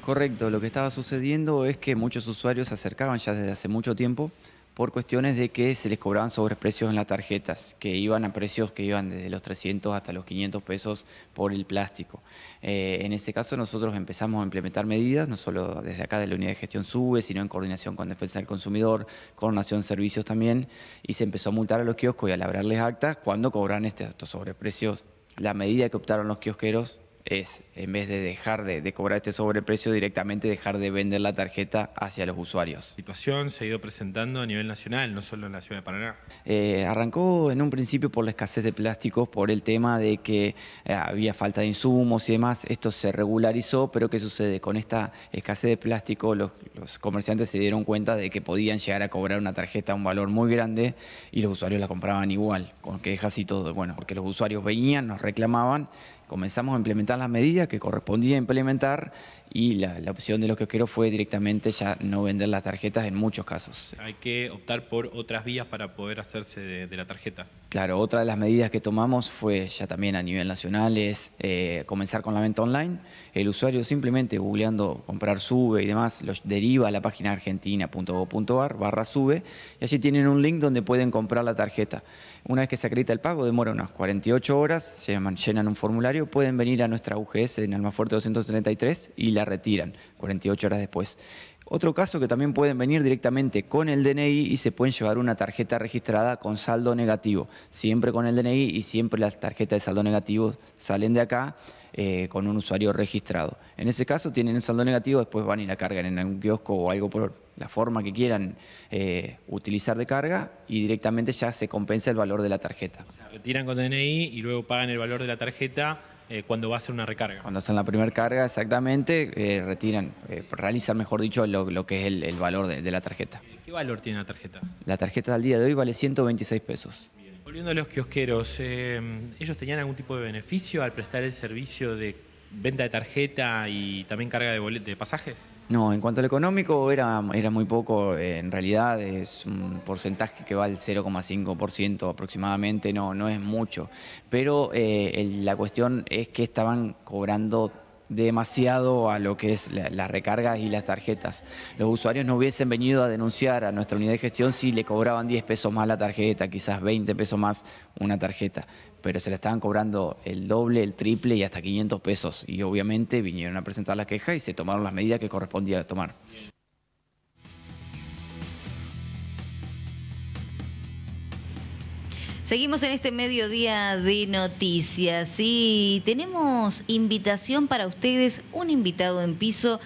Correcto, lo que estaba sucediendo es que muchos usuarios se acercaban ya desde hace mucho tiempo por cuestiones de que se les cobraban sobreprecios en las tarjetas, que iban a precios que iban desde los 300 hasta los 500 pesos por el plástico. Eh, en ese caso nosotros empezamos a implementar medidas, no solo desde acá de la unidad de gestión SUBE, sino en coordinación con Defensa del Consumidor, coordinación de servicios también, y se empezó a multar a los kioscos y a labrarles actas cuando cobran este, estos sobreprecios. La medida que optaron los kiosqueros es, en vez de dejar de, cobrar este sobreprecio, directamente dejar de vender la tarjeta hacia los usuarios. La situación se ha ido presentando a nivel nacional, no solo en la ciudad de Paraná. Eh, arrancó en un principio por la escasez de plásticos, por el tema de que eh, había falta de insumos y demás. Esto se regularizó, pero ¿qué sucede? Con esta escasez de plástico, los, los comerciantes se dieron cuenta de que podían llegar a cobrar una tarjeta a un valor muy grande y los usuarios la compraban igual, con quejas y todo. Bueno, porque los usuarios venían, nos reclamaban comenzamos a implementar las medidas que correspondía implementar y la, opción de los kiosqueros fue directamente ya no vender las tarjetas en muchos casos. Hay que optar por otras vías para poder hacerse de, la tarjeta. Claro, otra de las medidas que tomamos fue ya también a nivel nacional es eh, comenzar con la venta online. El usuario simplemente googleando comprar sube y demás, los deriva a la página argentina.gov.ar barra sube y allí tienen un link donde pueden comprar la tarjeta. Una vez que se acredita el pago, demora unas 48 horas, se llenan un formulario, pueden venir a nuestra UGS en Almafuerte 233 y la retiran 48 horas después. Otro caso que también pueden venir directamente con el DNI y se pueden llevar una tarjeta registrada con saldo negativo. Siempre con el DNI y siempre las tarjetas de saldo negativo salen de acá eh, con un usuario registrado. En ese caso tienen el saldo negativo, después van y la cargan en algún kiosco o algo por la forma que quieran eh, utilizar de carga y directamente ya se compensa el valor de la tarjeta. retiran con DNI y luego pagan el valor de la tarjeta eh, cuando va a ser una recarga. Cuando hacen la primera carga, exactamente, eh, retiran, realizan, mejor dicho, lo, que es el, valor de, la tarjeta. ¿Qué valor tiene la tarjeta? La tarjeta al día de hoy vale 126 pesos. Volviendo a los kiosqueros, ¿ellos tenían algún tipo de beneficio al prestar el servicio de venta de tarjeta y también carga de, de pasajes? No, en cuanto al económico era, era muy poco, eh, en realidad es un porcentaje que va al 0,5% aproximadamente, no, no es mucho, pero eh, la cuestión es que estaban cobrando demasiado a lo que es las recargas y las tarjetas. Los usuarios no hubiesen venido a denunciar a nuestra unidad de gestión si le cobraban 10 pesos más la tarjeta, quizás 20 pesos más una tarjeta, pero se le estaban cobrando el doble, el triple y hasta 500 pesos. Y obviamente vinieron a presentar la queja y se tomaron las medidas que correspondía tomar. Seguimos en este mediodía de noticias y tenemos invitación para ustedes, un invitado en piso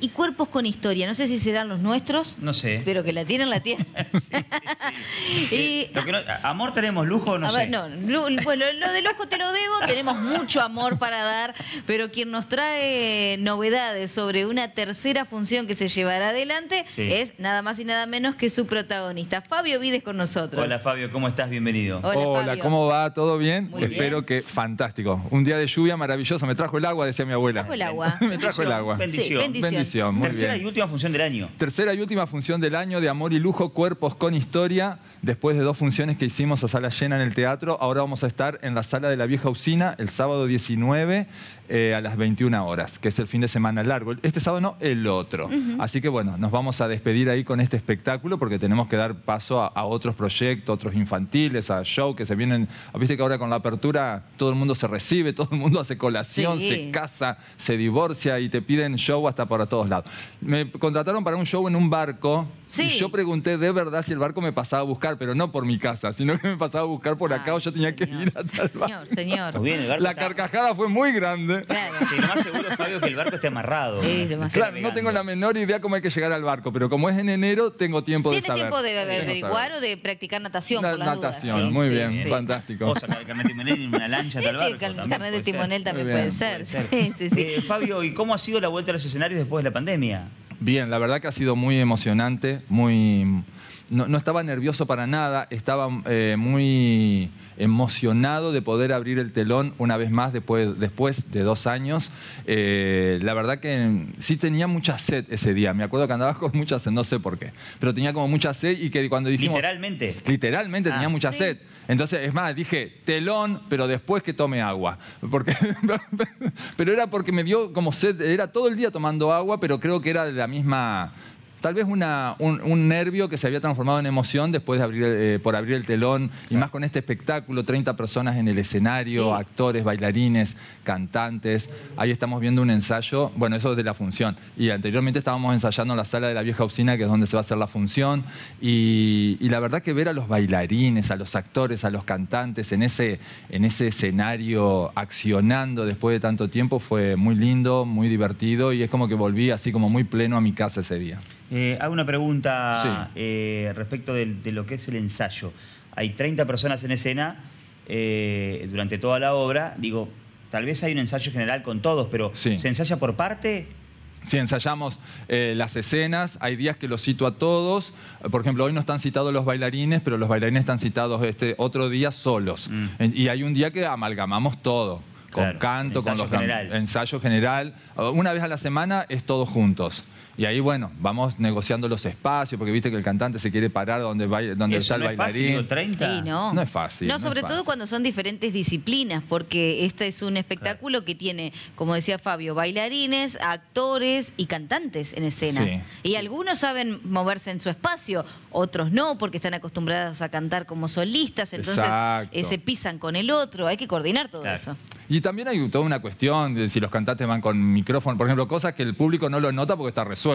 y cuerpos con historia. No sé si serán los nuestros, No sé. pero que la tienen, la tienen. y, Lo que no- amor tenemos lujo, no a sé. ver, no, lu- bueno, lo de lujo te lo debo, tenemos mucho amor para dar, pero quien nos trae novedades sobre una tercera función que se llevará adelante Sí. es nada más y nada menos que su protagonista, Fabio Vides con nosotros. Hola Fabio, ¿cómo estás? Bienvenido. Hola, Fabio. ¿cómo va? ¿Todo bien? Muy bien. Espero que fantástico. Un día de lluvia maravilloso. Me trajo el agua, decía mi abuela. Trajo el agua. Me trajo el agua. Bendición. Sí, bendición. Muy Tercera bien. y última función del año. Tercera y última función del año de Amor y Lujo, Cuerpos con Historia. Después de dos funciones que hicimos a sala llena en el teatro, ahora vamos a estar en la sala de la vieja usina el sábado 19 eh, a las 21 horas, que es el fin de semana largo. Este sábado no, el otro. Así que bueno, nos vamos a despedir ahí con este espectáculo porque tenemos que dar paso a, a otros proyectos, otros infantiles, a show que se vienen. Viste que ahora con la apertura todo el mundo se recibe, todo el mundo hace colación, Sí. se casa, se divorcia y te piden show hasta por todos lados. Me contrataron para un show en un barco. Sí. Y yo pregunté de verdad si el barco me pasaba a buscar, pero no por mi casa, sino que me pasaba a buscar por acá o yo tenía que ir hasta el barco. Señor, señor. Pues bien, el barco La está- carcajada fue muy grande. Sí, lo más seguro, Fabio, que el barco esté amarrado. Claro, no tengo la menor idea cómo hay que llegar al barco, pero como es en enero, tengo tiempo de ¿Tienes saber. tiempo de averiguar o de practicar natación Na- por las dudas? natación, Sí, muy sí, bien, sí. fantástico. O sacar el carnet de timonel en una lancha tal barco. El carnet de timonel también puede ser. Puede Sí, sí, sí. Eh, Fabio, ¿y cómo ha sido la vuelta a los escenarios después de la pandemia? Bien, la verdad que ha sido muy emocionante, muy... No, no estaba nervioso para nada, estaba eh, muy emocionado de poder abrir el telón una vez más después, después de dos años. Eh, la verdad que sí tenía mucha sed ese día, me acuerdo que andaba con mucha sed, no sé por qué, pero tenía como mucha sed y que cuando dijimos... Literalmente. Literalmente tenía Ah. mucha Sí. sed. Entonces, es más, dije telón, pero después que tome agua. Porque, pero era porque me dio como sed, era todo el día tomando agua, pero creo que era de la misma. Tal vez una, un, un nervio que se había transformado en emoción después de abrir, eh, por abrir el telón, y más con este espectáculo, 30 personas en el escenario, Sí. actores, bailarines, cantantes. Ahí estamos viendo un ensayo, bueno, eso es de la función. Y anteriormente estábamos ensayando en la sala de la vieja usina, que es donde se va a hacer la función. Y, y la verdad que ver a los bailarines, a los actores, a los cantantes en ese, en ese escenario accionando después de tanto tiempo fue muy lindo, muy divertido y es como que volví así como muy pleno a mi casa ese día. Eh, hago una pregunta eh, respecto de, lo que es el ensayo. Hay 30 personas en escena eh, durante toda la obra. Digo, tal vez hay un ensayo general con todos, pero ¿se ensaya por parte? Sí, ensayamos eh, las escenas, hay días que los cito a todos. Por ejemplo, hoy no están citados los bailarines, pero los bailarines están citados este otro día solos. En- Y hay un día que amalgamamos todo. Con Claro, canto, con ensayo los cam- general. ensayo general. Una vez a la semana es todos juntos. Y ahí, bueno, vamos negociando los espacios, porque viste que el cantante se quiere parar donde, vai- donde Eso está el no es fácil, bailarín. digo, 30. Sí, no. No es fácil. no, sobre todo cuando son diferentes disciplinas, porque este es un espectáculo que tiene, como decía Fabio, bailarines, actores y cantantes en escena. Sí. Y algunos saben moverse en su espacio, otros no, porque están acostumbrados a cantar como solistas, entonces eh, se pisan con el otro, hay que coordinar todo eso. Y también hay toda una cuestión de si los cantantes van con micrófono, por ejemplo, cosas que el público no lo nota porque está resuelto.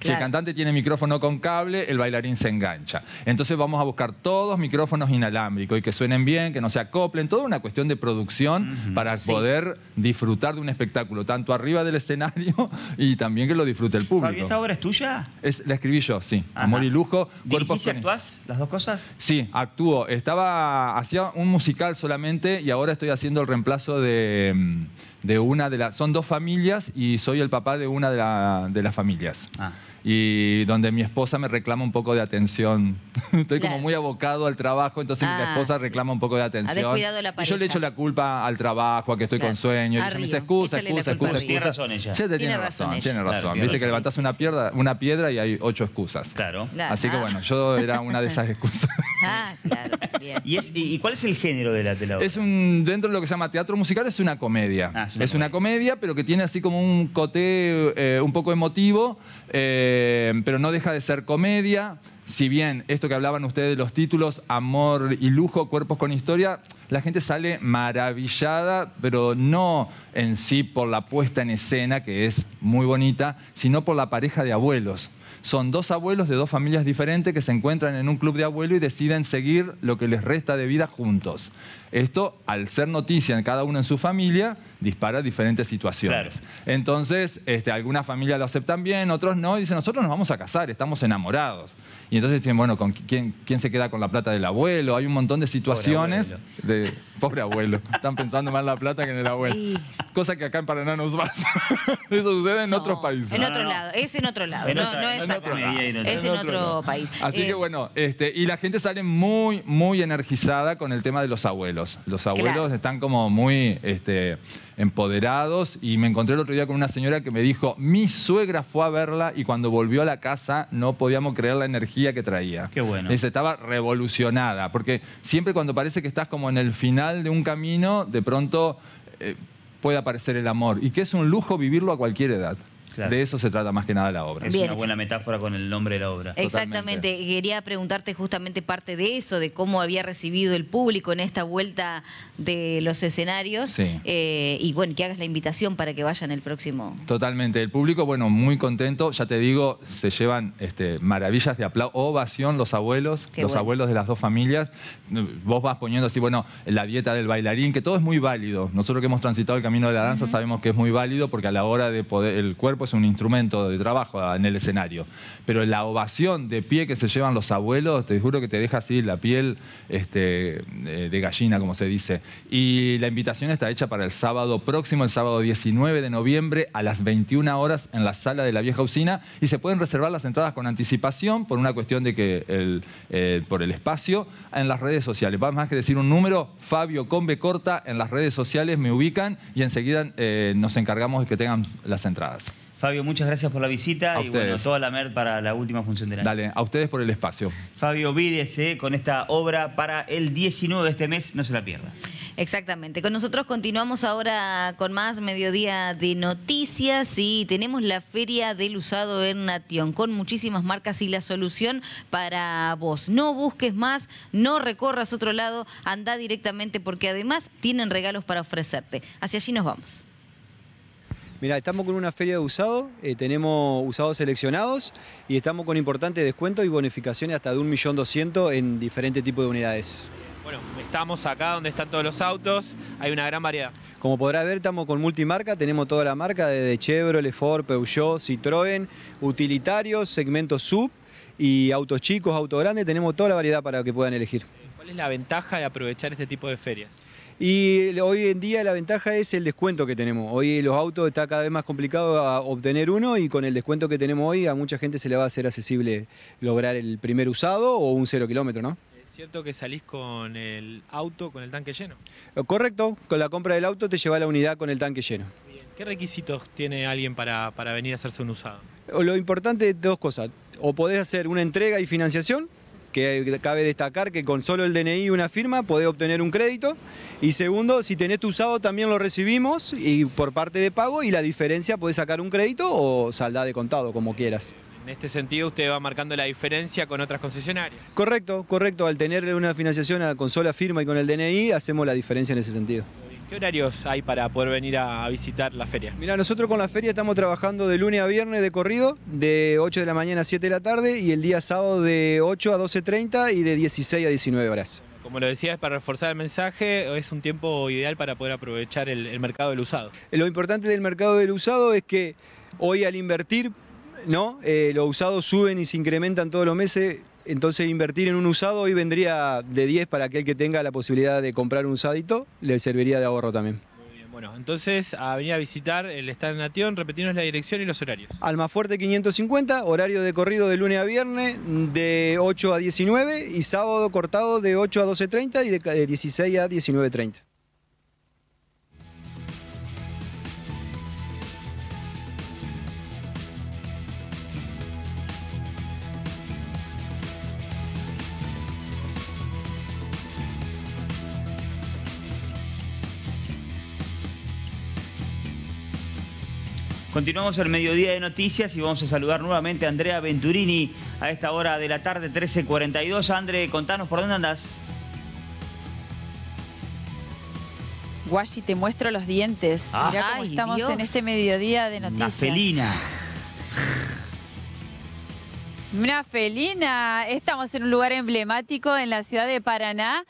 Si el cantante tiene micrófono con cable, el bailarín se engancha. Entonces vamos a buscar todos micrófonos inalámbricos y que suenen bien, que no se acoplen, toda una cuestión de producción para Sí. poder disfrutar de un espectáculo, tanto arriba del escenario y también que lo disfrute el público. Fabio, ¿esta obra es tuya? Es, la escribí yo, sí. Ajá. Amor y lujo. Cuerpos ¿Dirigís y actuás las dos cosas? Sí, actúo. Estaba, hacía un musical solamente y ahora estoy haciendo el reemplazo de, mm, de una de las... Son dos familias y soy el papá de una de, la- de las familias. Ah. Y donde mi esposa me reclama un poco de atención. Estoy Claro. como muy abocado al trabajo, entonces mi Ah, esposa sí. reclama un poco de atención. descuidado la y yo pareja. le echo la culpa al trabajo, a que estoy Claro. con sueño. Y ella me dice, excusa, Échale la excusa, excusa, excusa. Tiene razón ella. Sí, tiene, Tiene razón, tiene razón. Claro, Viste que levantas una piedra, una piedra y hay ocho excusas. Claro. Claro. Así que bueno, yo era una de esas excusas. Ah, claro, bien. ¿Y, es, y, y cuál es el género de la, de la obra? Es un, dentro de lo que se llama teatro musical, es una comedia. Ah, es una es una comedia, pero que tiene así como un coté eh, un poco emotivo, eh, pero no deja de ser comedia. Si bien esto que hablaban ustedes de los títulos, Amor y Lujo, Cuerpos con Historia, la gente sale maravillada, pero no en sí por la puesta en escena, que es muy bonita, sino por la pareja de abuelos. Son dos abuelos de dos familias diferentes que se encuentran en un club de abuelo y deciden seguir lo que les resta de vida juntos. Esto, al ser noticia en cada uno en su familia, dispara diferentes situaciones. Entonces, este, algunas familias lo aceptan bien, otros no, y dicen, nosotros nos vamos a casar, estamos enamorados. Y entonces dicen, bueno, ¿con quién, quién se queda con la plata del abuelo? Hay un montón de situaciones de pobre abuelo. Están pensando más en la plata que en el abuelo. Cosa que acá en Paraná nos pasa. Eso sucede en otros países. En otro lado, es en otro lado, En no, otra- no en es otro. Es en otro país. Así Eh, que bueno, este, y la gente sale muy, muy energizada con el tema de los abuelos. Los abuelos Claro. están como muy este, empoderados y me encontré el otro día con una señora que me dijo, mi suegra fue a verla y cuando volvió a la casa no podíamos creer la energía que traía. Qué bueno. Dice, estaba revolucionada, porque siempre cuando parece que estás como en el final de un camino, de pronto eh, puede aparecer el amor y que es un lujo vivirlo a cualquier edad. De eso se trata más que nada la obra. Es Bien. una buena metáfora con el nombre de la obra. Exactamente, quería preguntarte justamente parte de eso, de cómo había recibido el público en esta vuelta de los escenarios Sí. eh, y bueno, que hagas la invitación para que vayan el próximo. Totalmente. El público, bueno, muy contento. Ya te digo, se llevan este, maravillas de aplauso. Ovación los abuelos, Qué los bueno. abuelos de las dos familias. Vos vas poniendo así, bueno, la dieta del bailarín, que todo es muy válido. Nosotros que hemos transitado el camino de la danza sabemos que es muy válido porque a la hora de poder, el cuerpo es un instrumento de trabajo en el escenario. Pero la ovación de pie que se llevan los abuelos, te juro que te deja así la piel este, eh, de gallina, como se dice. Y la invitación está hecha para el sábado próximo, el sábado 19 de noviembre a las 21 horas en la sala de la vieja usina y se pueden reservar las entradas con anticipación por una cuestión de que el, eh, por el espacio en las redes sociales. Va más que decir un número, Fabio Combe Corta, en las redes sociales me ubican y enseguida eh, nos encargamos de que tengan las entradas. Fabio, muchas gracias por la visita A y bueno, toda la MER para la última función del año. Dale, a ustedes por el espacio. Fabio, vídese con esta obra para el 19 de este mes, no se la pierda. Exactamente. Con nosotros continuamos ahora con más mediodía de noticias y tenemos la Feria del Usado en Nation con muchísimas marcas y la solución para vos. No busques más, no recorras otro lado, anda directamente porque además tienen regalos para ofrecerte. Hacia allí nos vamos. Mirá, estamos con una feria de usado, eh, tenemos usados seleccionados y estamos con importantes descuentos y bonificaciones hasta de 1.200.000 en diferentes tipos de unidades. Bueno, estamos acá donde están todos los autos, hay una gran variedad. Como podrás ver, estamos con multimarca, tenemos toda la marca desde Chevrolet, Ford, Peugeot, Citroën, utilitarios, segmentos sub y autos chicos, autos grandes, tenemos toda la variedad para que puedan elegir. ¿Cuál es la ventaja de aprovechar este tipo de ferias? Y hoy en día la ventaja es el descuento que tenemos. Hoy los autos está cada vez más complicado a obtener uno y con el descuento que tenemos hoy a mucha gente se le va a hacer accesible lograr el primer usado o un cero kilómetro, ¿no? ¿Es cierto que salís con el auto con el tanque lleno? Correcto, con la compra del auto te lleva la unidad con el tanque lleno. ¿Qué requisitos tiene alguien para, para venir a hacerse un usado? Lo importante es dos cosas. O podés hacer una entrega y financiación, que cabe destacar que con solo el DNI y una firma podés obtener un crédito. Y segundo, si tenés tu usado también lo recibimos y por parte de pago y la diferencia podés sacar un crédito o saldar de contado, como quieras. En este sentido, usted va marcando la diferencia con otras concesionarias. Correcto, correcto. Al tener una financiación con sola firma y con el DNI, hacemos la diferencia en ese sentido. ¿Qué horarios hay para poder venir a, visitar la feria? Mira, nosotros con la feria estamos trabajando de lunes a viernes de corrido, de 8 de la mañana a 7 de la tarde y el día sábado de 8 a 12.30 y de 16 a 19 horas. Como lo decía, es para reforzar el mensaje, es un tiempo ideal para poder aprovechar el, el mercado del usado. Lo importante del mercado del usado es que hoy al invertir, ¿no? Eh, los usados suben y se incrementan todos los meses. Entonces invertir en un usado hoy vendría de 10 para aquel que tenga la posibilidad de comprar un usadito, le serviría de ahorro también. Bien, Bueno, entonces a venir a visitar el stand Nation, repetirnos la dirección y los horarios. Almafuerte 550, horario de corrido de lunes a viernes de 8 a 19 y sábado cortado de 8 a 12.30 y de 16 a 19.30. Continuamos el mediodía de noticias y vamos a saludar nuevamente a Andrea Venturini a esta hora de la tarde, 13.42. Andre, contanos por dónde andás. Guashi, te muestro los dientes. Ah. Mirá cómo Ay, estamos Dios. en este mediodía de Una noticias. felina. Una felina. Estamos en un lugar emblemático en la ciudad de Paraná,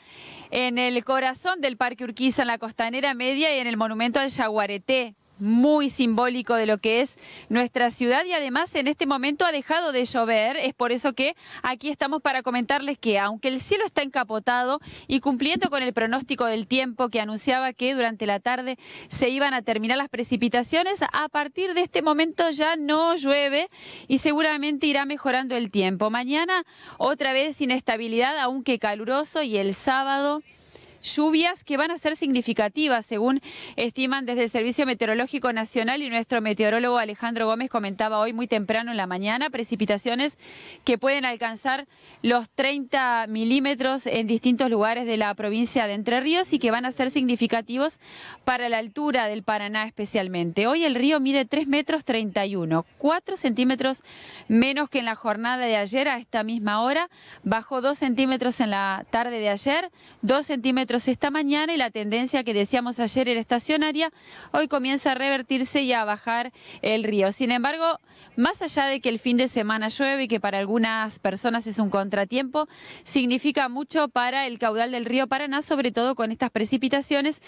en el corazón del Parque Urquiza, en la costanera media y en el monumento al Yaguareté muy simbólico de lo que es nuestra ciudad y además en este momento ha dejado de llover. Es por eso que aquí estamos para comentarles que aunque el cielo está encapotado y cumpliendo con el pronóstico del tiempo que anunciaba que durante la tarde se iban a terminar las precipitaciones, a partir de este momento ya no llueve y seguramente irá mejorando el tiempo. Mañana otra vez inestabilidad, aunque caluroso y el sábado lluvias que van a ser significativas, según estiman desde el Servicio Meteorológico Nacional y nuestro meteorólogo Alejandro Gómez comentaba hoy muy temprano en la mañana, precipitaciones que pueden alcanzar los 30 milímetros en distintos lugares de la provincia de Entre Ríos y que van a ser significativos para la altura del Paraná especialmente. Hoy el río mide 3 metros 31, 4 centímetros menos que en la jornada de ayer a esta misma hora, bajó 2 centímetros en la tarde de ayer, 2 centímetros esta mañana y la tendencia que decíamos ayer era estacionaria, hoy comienza a revertirse y a bajar el río. Sin embargo, más allá de que el fin de semana llueve y que para algunas personas es un contratiempo, significa mucho para el caudal del río Paraná, sobre todo con estas precipitaciones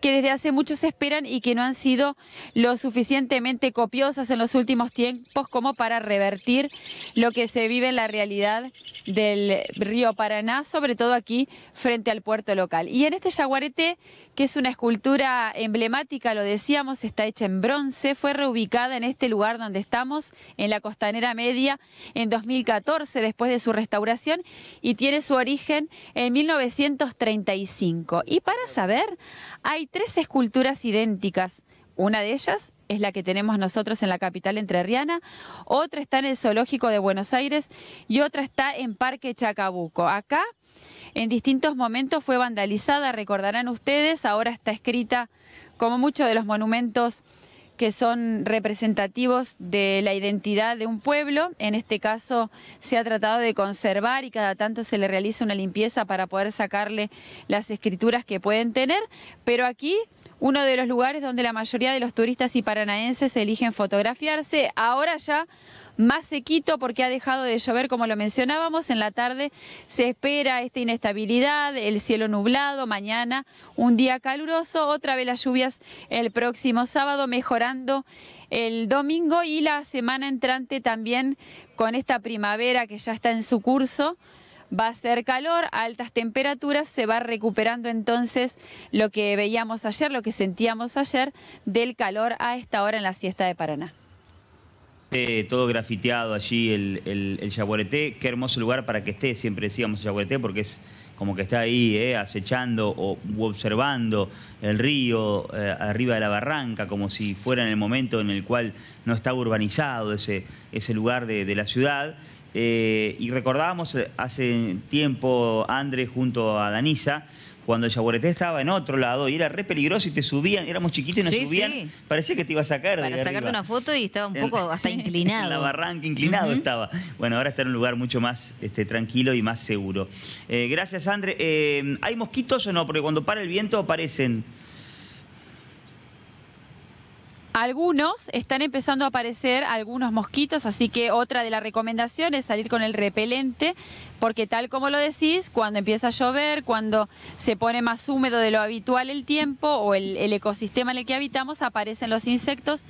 que desde hace mucho se esperan y que no han sido lo suficientemente copiosas en los últimos tiempos como para revertir lo que se vive en la realidad del río Paraná, sobre todo aquí frente al puerto local. Y en este yaguareté, que es una escultura emblemática, lo decíamos, está hecha en bronce, fue reubicada en este lugar donde estamos, en la Costanera Media, en 2014, después de su restauración, y tiene su origen en 1935. Y para saber, hay tres esculturas idénticas. Una de ellas es la que tenemos nosotros en la capital entrerriana, otra está en el Zoológico de Buenos Aires y otra está en Parque Chacabuco. Acá en distintos momentos fue vandalizada, recordarán ustedes, ahora está escrita como muchos de los monumentos que son representativos de la identidad de un pueblo. En este caso se ha tratado de conservar y cada tanto se le realiza una limpieza para poder sacarle las escrituras que pueden tener, pero aquí uno de los lugares donde la mayoría de los turistas y paranaenses eligen fotografiarse, ahora ya más sequito porque ha dejado de llover, como lo mencionábamos. En la tarde se espera esta inestabilidad, el cielo nublado, mañana un día caluroso, otra vez las lluvias el próximo sábado, mejorando el domingo y la semana entrante también con esta primavera que ya está en su curso va a ser calor, altas temperaturas, se va recuperando entonces lo que veíamos ayer, lo que sentíamos ayer del calor a esta hora en la siesta de Paraná. Eh, todo grafiteado allí el, el, Yaguareté. Qué hermoso lugar para que esté, siempre decíamos Yaguareté, porque es como que está ahí eh, acechando o observando el río eh, arriba de la barranca, como si fuera en el momento en el cual no estaba urbanizado ese, ese lugar de, de la ciudad. y recordábamos hace tiempo, Andrés junto a Danisa, cuando el Yaguareté estaba en otro lado y era re peligroso y te subían, éramos chiquitos y nos subían, parecía que te ibas a sacar. Para sacarte una foto y estaba un poco hasta inclinado. En la barranca inclinado estaba. Bueno, ahora está en un lugar mucho más este, tranquilo y más seguro. Eh, gracias, André. Eh, ¿Hay mosquitos o no? Porque cuando para el viento aparecen. Algunos están empezando a aparecer algunos mosquitos, así que otra de las recomendaciones es salir con el repelente, porque tal como lo decís, cuando empieza a llover, cuando se pone más húmedo de lo habitual el tiempo o el, ecosistema en el que habitamos, aparecen los insectos.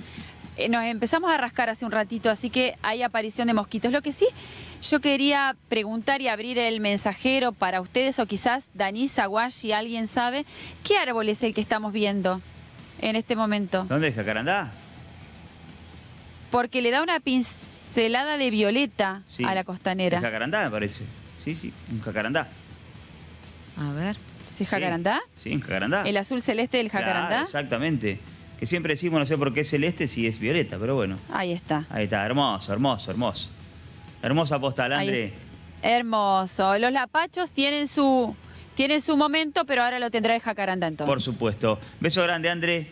Eh, nos empezamos a rascar hace un ratito, así que hay aparición de mosquitos. Lo que sí, yo quería preguntar y abrir el mensajero para ustedes, o quizás Danisa, si alguien sabe, ¿qué árbol es el que estamos viendo? En este momento. ¿Dónde es Jacarandá? Porque le da una pincelada de violeta a la costanera. Es Jacarandá, me parece. Sí, sí, un Jacarandá. A ver, ¿es Jacarandá? Sí, un Jacarandá. ¿El azul celeste del Jacarandá? exactamente. Que siempre decimos, no sé por qué es celeste si es violeta, pero bueno. Ahí está. Ahí está, hermoso, hermoso, hermoso. Hermosa postal, André. Hermoso. Los lapachos tienen su tiene su momento, pero ahora lo tendrá el Jacaranda entonces. Por supuesto. Beso grande, André.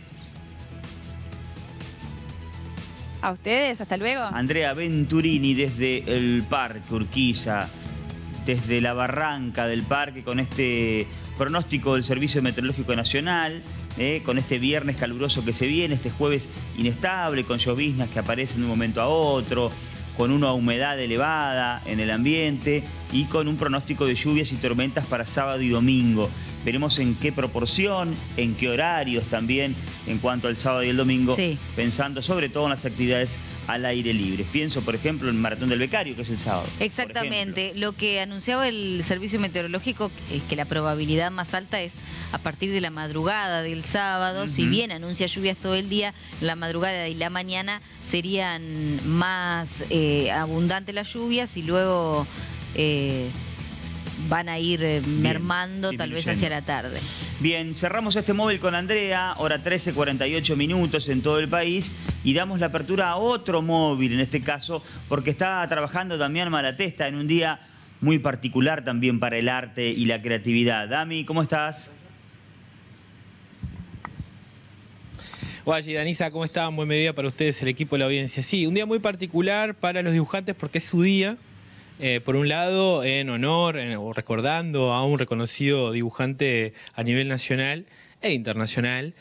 A ustedes, hasta luego. Andrea Venturini desde el Parque Urquiza, desde la barranca del parque con este pronóstico del Servicio Meteorológico Nacional, eh, con este viernes caluroso que se viene, este jueves inestable, con lloviznas que aparecen de un momento a otro, con una humedad elevada en el ambiente y con un pronóstico de lluvias y tormentas para sábado y domingo. Veremos en qué proporción, en qué horarios también en cuanto al sábado y el domingo, Sí. pensando sobre todo en las actividades al aire libre. Pienso, por ejemplo, en el Maratón del Becario, que es el sábado. Exactamente. Lo que anunciaba el servicio meteorológico es que la probabilidad más alta es a partir de la madrugada del sábado. Si bien anuncia lluvias todo el día, la madrugada y la mañana serían más eh, abundantes las lluvias y luego eh, van a ir eh, mermando tal vez hacia la tarde. Bien, cerramos este móvil con Andrea, hora 13, 48 minutos en todo el país y damos la apertura a otro móvil en este caso porque está trabajando Damián Malatesta en un día muy particular también para el arte y la creatividad. Dami, ¿cómo estás? Guayi, Danisa, ¿cómo están? Buen mediodía para ustedes, el equipo de la audiencia. Sí, un día muy particular para los dibujantes porque es su día. Eh, por un lado, en honor o recordando a un reconocido dibujante a nivel nacional e internacional.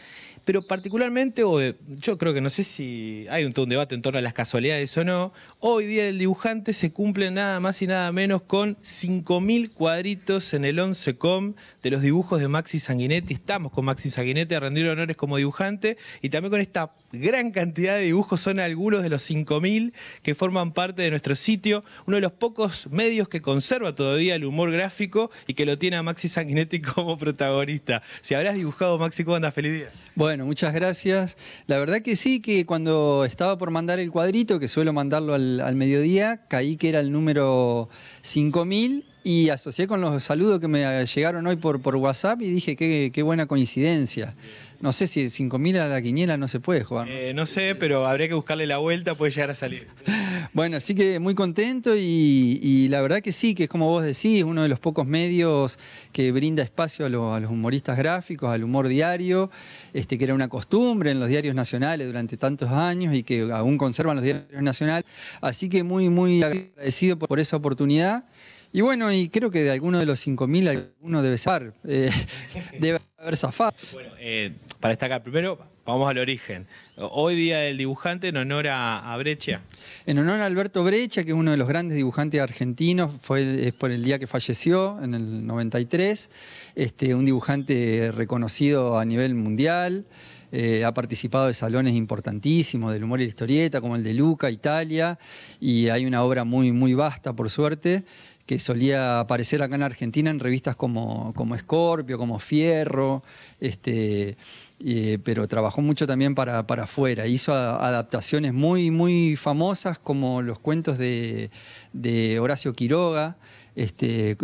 Pero particularmente, o yo creo que no sé si hay un, todo un debate en torno a las casualidades o no, hoy Día del Dibujante se cumple nada más y nada menos con 5.000 cuadritos en el 11com de los dibujos de Maxi Sanguinetti. Estamos con Maxi Sanguinetti a rendir honores como dibujante y también con esta gran cantidad de dibujos son algunos de los 5.000 que forman parte de nuestro sitio, uno de los pocos medios que conserva todavía el humor gráfico y que lo tiene a Maxi Sanguinetti como protagonista. Si habrás dibujado, Maxi, ¿cómo andas? Feliz día. Bueno, muchas gracias. La verdad que sí, que cuando estaba por mandar el cuadrito, que suelo mandarlo al, mediodía, caí que era el número 5000 y asocié con los saludos que me llegaron hoy por, WhatsApp y dije, qué buena coincidencia. No sé si 5000 a la quiniela no se puede jugar. ¿no? Eh, no sé, pero habría que buscarle la vuelta, puede llegar a salir. Bueno, así que muy contento y, y la verdad que sí, que es como vos decís, uno de los pocos medios que brinda espacio a, lo- a los humoristas gráficos, al humor diario, este, que era una costumbre en los diarios nacionales durante tantos años y que aún conservan los diarios nacionales. Así que muy, muy agradecido por, por esa oportunidad. Y bueno, y creo que de alguno de los 5.000 alguno debe ser, eh, debe haber zafado. Bueno, eh, para destacar, primero vamos al origen. Hoy día del dibujante en honor a, a Breccia. En honor a Alberto Brecha, que es uno de los grandes dibujantes argentinos, fue es por el día que falleció, en el 93, este, un dibujante reconocido a nivel mundial, eh, ha participado de salones importantísimos del humor y la historieta, como el de Luca, Italia, y hay una obra muy, muy vasta, por suerte, que solía aparecer acá en Argentina en revistas como, como Scorpio, como Fierro, este, eh, pero trabajó mucho también para, para afuera. Hizo adaptaciones muy, muy famosas como los cuentos de, de Horacio Quiroga, este,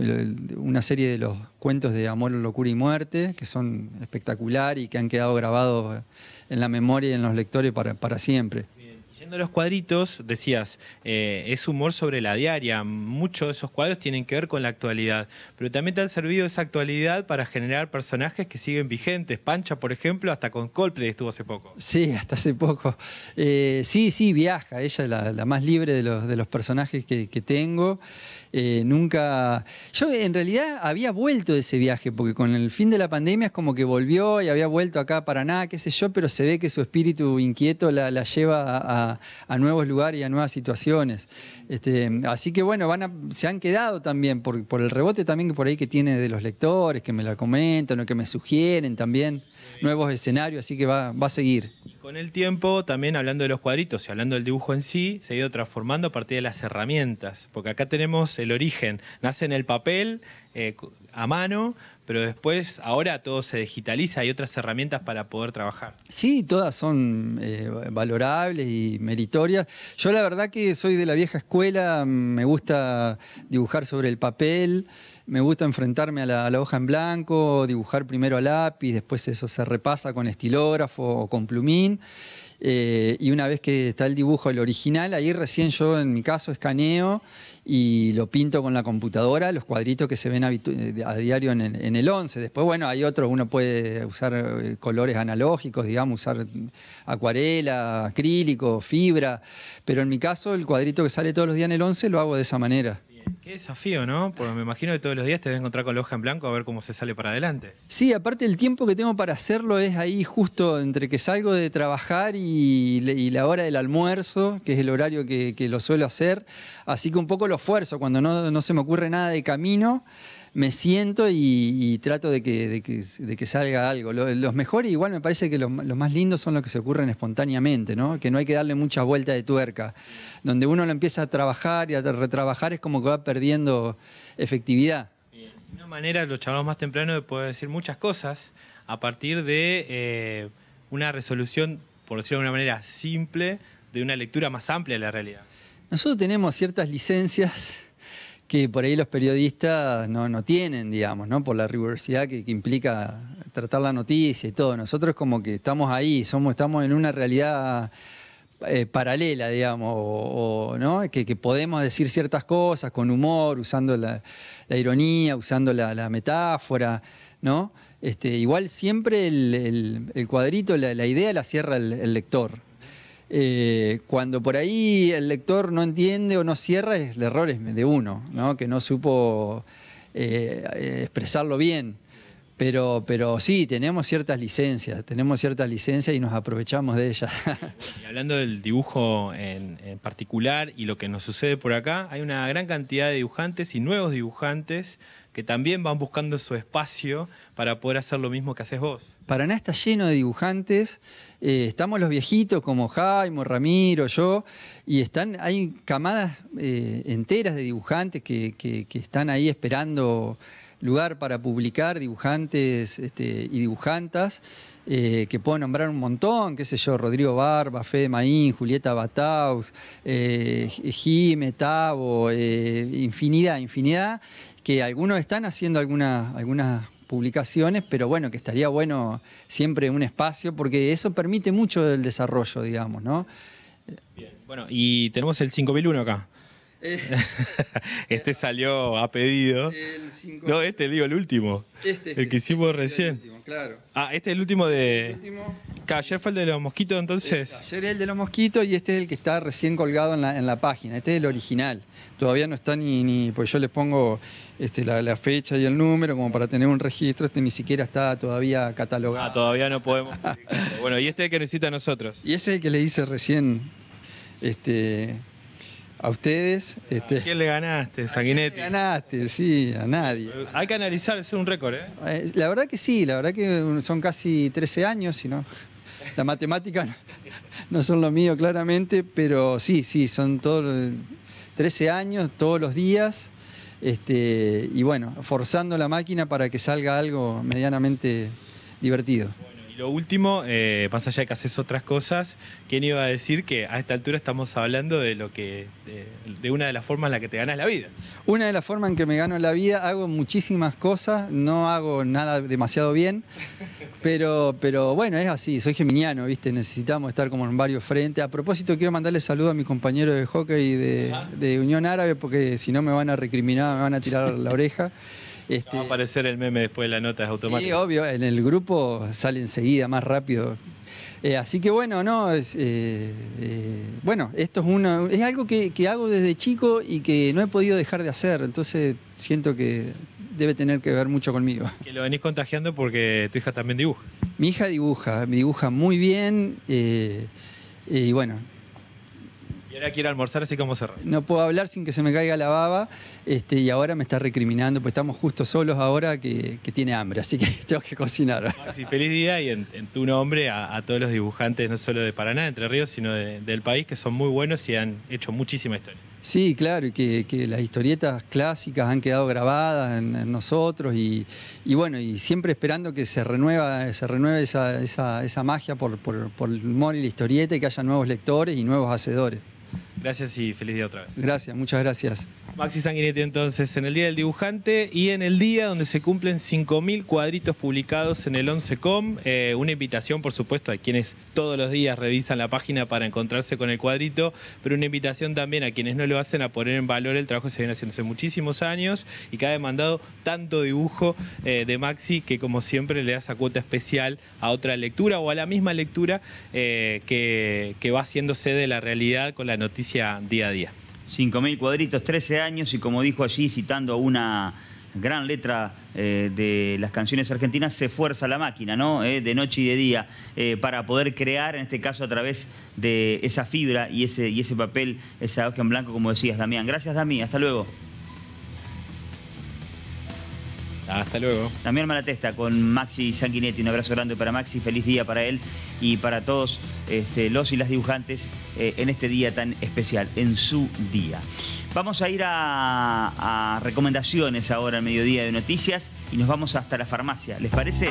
una serie de los cuentos de Amor, Locura y Muerte, que son espectaculares y que han quedado grabados en la memoria y en los lectores para, para siempre. Yendo a los cuadritos, decías, eh, es humor sobre la diaria. Muchos de esos cuadros tienen que ver con la actualidad, pero también te han servido esa actualidad para generar personajes que siguen vigentes. Pancha, por ejemplo, hasta con Coldplay estuvo hace poco. Sí, hasta hace poco. Eh, sí, sí, viaja. Ella es la, más libre de los, personajes que tengo. Eh, nunca. Yo en realidad había vuelto de ese viaje, porque con el fin de la pandemia es como que volvió y había vuelto acá para nada, qué sé yo, pero se ve que su espíritu inquieto la, la lleva a, a- a nuevos lugares y a nuevas situaciones. Este, así que bueno, van a- se han quedado también por, por el rebote también que por ahí que tiene de los lectores, que me la comentan o que me sugieren también nuevos escenarios, así que va, va a seguir. Con el tiempo, también hablando de los cuadritos y hablando del dibujo en sí, se ha ido transformando a partir de las herramientas. Porque acá tenemos el origen. Nace en el papel, eh, a mano, pero después, ahora todo se digitaliza. Hay otras herramientas para poder trabajar. Sí, todas son eh, valorables y meritorias. Yo la verdad que soy de la vieja escuela, me gusta dibujar sobre el papel, me gusta enfrentarme a la, hoja en blanco, dibujar primero a lápiz, después eso se repasa con estilógrafo o con plumín. eh, y una vez que está el dibujo, el original, ahí recién yo en mi caso escaneo y lo pinto con la computadora, los cuadritos que se ven eh, a diario en el, en el 11. Después, bueno, hay otros, uno puede usar eh, colores analógicos, digamos, usar acuarela, acrílico, fibra, pero en mi caso el cuadrito que sale todos los días en el 11 lo hago de esa manera. Qué desafío, ¿no? Porque me imagino que todos los días te debes encontrar con la hoja en blanco a ver cómo se sale para adelante. Sí, aparte el tiempo que tengo para hacerlo es ahí justo entre que salgo de trabajar y, la hora del almuerzo, que es el horario que, que lo suelo hacer. Así que un poco lo esfuerzo. Cuando no, no se me ocurre nada de camino, me siento y, y trato de que, de que- de que salga algo. Lo- los mejores, igual me parece que los, los más lindos son los que se ocurren espontáneamente, ¿no? Que no hay que darle mucha vuelta de tuerca. Donde uno lo empieza a trabajar y a retrabajar es como que va perdiendo efectividad. Una manera, lo charlamos más temprano, de poder decir muchas cosas a partir de eh, una resolución, por decirlo de una manera simple, de una lectura más amplia de la realidad. Nosotros tenemos ciertas licencias que por ahí los periodistas no, no tienen, digamos, ¿no? por la rigurosidad que, implica tratar la noticia y todo. Nosotros como que estamos ahí, somos, estamos en una realidad eh, paralela, digamos, o, o, ¿no? que, que podemos decir ciertas cosas con humor, usando la, ironía, usando la, metáfora, ¿no? Este, igual siempre el, cuadrito, la, idea la cierra el lector. Eh, cuando por ahí el lector no entiende o no cierra, el error es de uno, ¿no? que no supo eh, eh, expresarlo bien. Pero, pero sí, tenemos ciertas licencias, tenemos ciertas licencias y nos aprovechamos de ellas. Y hablando del dibujo en particular y lo que nos sucede por acá, hay una gran cantidad de dibujantes y nuevos dibujantes que también van buscando su espacio para poder hacer lo mismo que haces vos. Paraná está lleno de dibujantes. eh, estamos los viejitos como Jaime, Ramiro, yo, y están, hay camadas eh, enteras de dibujantes que, que- están ahí esperando lugar para publicar, dibujantes este, y dibujantas, eh, que puedo nombrar un montón, qué sé yo, Rodrigo Barba, Fede Maín, Julieta Bataus, Jime, Tavo, infinidad, infinidad, que algunos están haciendo alguna- algunas publicaciones, pero bueno, que estaría bueno siempre un espacio, porque eso permite mucho el desarrollo, digamos, ¿no? Bueno, y tenemos el 5001 acá. Eh. este salió a pedido. No, este digo el último. Este, el que hicimos recién. claro. Ah, este es el último de. Claro, ayer fue el de los mosquitos, entonces. Ayer es el de los mosquitos y este es el que está recién colgado en la, en la página. Este es el original. Todavía no está ni, ni pues yo le pongo este, la, la fecha y el número como para tener un registro. Este ni siquiera está todavía catalogado. Ah, todavía no podemos. bueno, y este es el que necesita a nosotros. Y ese es el que le hice recién este, a ustedes. Este, ¿A quién le ganaste, Sanguinetti? ganaste, sí, a nadie. Hay que analizar, es un récord, ¿eh? Eh, La verdad que sí, la verdad que son casi 13 años, si no. La matemática no, no son lo mío claramente, pero sí, sí, son todos los- 13 años, todos los días, este, y bueno, forzando la máquina para que salga algo medianamente divertido. Lo último, eh, más allá de que haces otras cosas, ¿quién iba a decir que a esta altura estamos hablando de lo que. de, de una de las formas en la que te ganas la vida? Una de las formas en que me gano la vida, hago muchísimas cosas, no hago nada demasiado bien, pero, pero bueno, es así, soy geminiano, ¿viste? Necesitamos estar como en varios frentes. A propósito, quiero mandarle saludo a mi compañero de hockey de, de Unión Árabe, porque si no me van a recriminar, me van a tirar la oreja. Este, Va a aparecer el meme después de la nota, es Sí, automático. obvio, en el grupo sale enseguida, más rápido. Eh, así que bueno, no, es, eh, eh, bueno, esto es una, es algo que, que hago desde chico y que no he podido dejar de hacer, entonces siento que debe tener que ver mucho conmigo. Que lo venís contagiando porque tu hija también dibuja. Mi hija dibuja, me dibuja muy bien eh, y bueno, Y ahora quiere almorzar, así como cerrar. no puedo hablar sin que se me caiga la baba este, y ahora me está recriminando, pues estamos justo solos ahora que, que tiene hambre, así que tengo que cocinar. Maxi, feliz día y en, en tu nombre a, a todos los dibujantes, no solo de Paraná, de Entre Ríos, sino de- del país, que son muy buenos y han hecho muchísima historia. Sí, claro, y que, que las historietas clásicas han quedado grabadas en, en nosotros y, y bueno, y siempre esperando que se renueva, se renueve esa, esa- esa magia por, por- por el humor y la historieta y que haya nuevos lectores y nuevos hacedores. Gracias y feliz día otra vez. Gracias, muchas gracias. Maxi Sanguinetti entonces en el Día del Dibujante y en el día donde se cumplen 5.000 cuadritos publicados en el 11com. Eh, una invitación, por supuesto, a quienes todos los días revisan la página para encontrarse con el cuadrito, pero una invitación también a quienes no lo hacen a poner en valor el trabajo que se viene haciendo hace muchísimos años y que ha demandado tanto dibujo eh, de Maxi que como siempre le da esa cuota especial a otra lectura o a la misma lectura eh, que, que va haciéndose de la realidad con la noticia día a día. 5.000 cuadritos, 13 años y como dijo allí, citando una gran letra eh, de las canciones argentinas, se fuerza la máquina, ¿no? Eh, de noche y de día, eh, para poder crear, en este caso a través de esa fibra y ese, y ese papel, esa hoja en blanco, como decías, Damián. Gracias, Dami, hasta luego. Hasta luego. También Malatesta con Maxi Sanguinetti. Un abrazo grande para Maxi, feliz día para él y para todos este, los y las dibujantes eh, en este día tan especial, en su día. Vamos a ir a, a recomendaciones ahora al mediodía de noticias y nos vamos hasta la farmacia. ¿Les parece?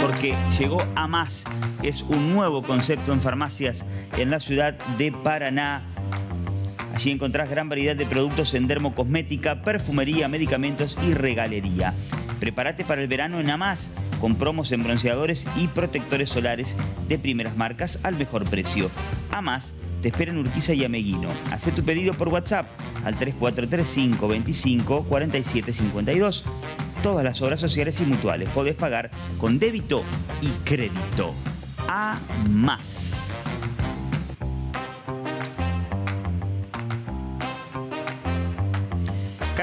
Porque llegó a más. Es un nuevo concepto en farmacias en la ciudad de Paraná. Allí encontrás gran variedad de productos en dermocosmética, perfumería, medicamentos y regalería. Prepárate para el verano en Amás, con promos en bronceadores y protectores solares de primeras marcas al mejor precio. Amás te espera en Urquiza y Ameguino. Haz tu pedido por WhatsApp al 3435 25 47 52. Todas las obras sociales y mutuales podés pagar con débito y crédito. A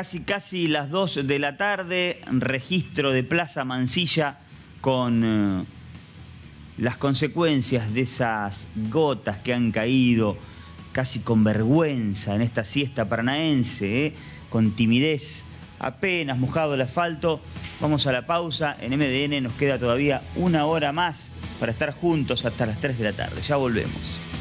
Casi, casi las 2 de la tarde, registro de Plaza Mansilla con eh, las consecuencias de esas gotas que han caído casi con vergüenza en esta siesta paranaense, eh, con timidez, apenas mojado el asfalto. Vamos a la pausa, en MDN nos queda todavía una hora más para estar juntos hasta las 3 de la tarde. Ya volvemos.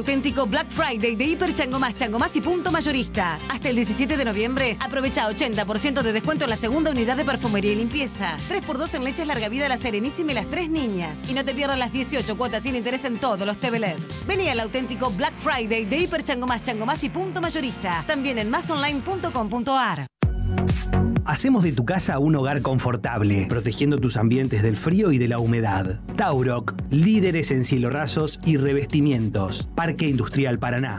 Auténtico Black Friday de Hiper Chango Más, Chango Más y Punto Mayorista. Hasta el 17 de noviembre, aprovecha 80% de descuento en la segunda unidad de perfumería y limpieza. 3x2 en leches larga vida La Serenísima y las tres niñas. Y no te pierdas las 18 cuotas sin interés en todos los TVLEDs. Vení al auténtico Black Friday de Hiper Chango Más, Chango Más y Punto Mayorista. También en másonline.com.ar. Hacemos de tu casa un hogar confortable, protegiendo tus ambientes del frío y de la humedad. Tauroc, líderes en cielorrazos y revestimientos. Parque Industrial Paraná.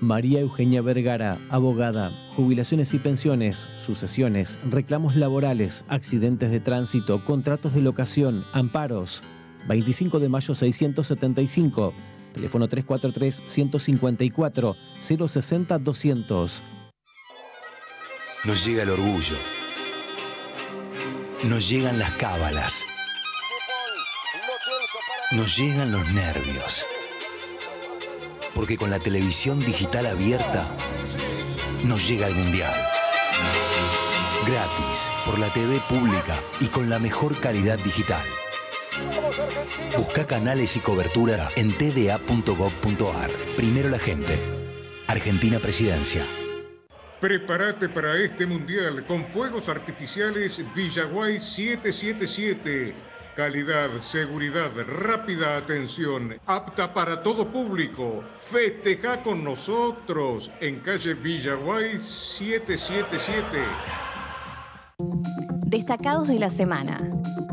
María Eugenia Vergara, abogada, jubilaciones y pensiones, sucesiones, reclamos laborales, accidentes de tránsito, contratos de locación, amparos. 25 de mayo 675, teléfono 343-154-060-200. Nos llega el orgullo. Nos llegan las cábalas. Nos llegan los nervios. Porque con la televisión digital abierta nos llega el mundial. Gratis, por la TV pública y con la mejor calidad digital. Busca canales y cobertura en tda.gov.ar. Primero la gente. Argentina Presidencia. Prepárate para este mundial con fuegos artificiales Villaguay 777. Calidad, seguridad, rápida atención, apta para todo público. Festeja con nosotros en calle Villaguay 777. Destacados de la semana.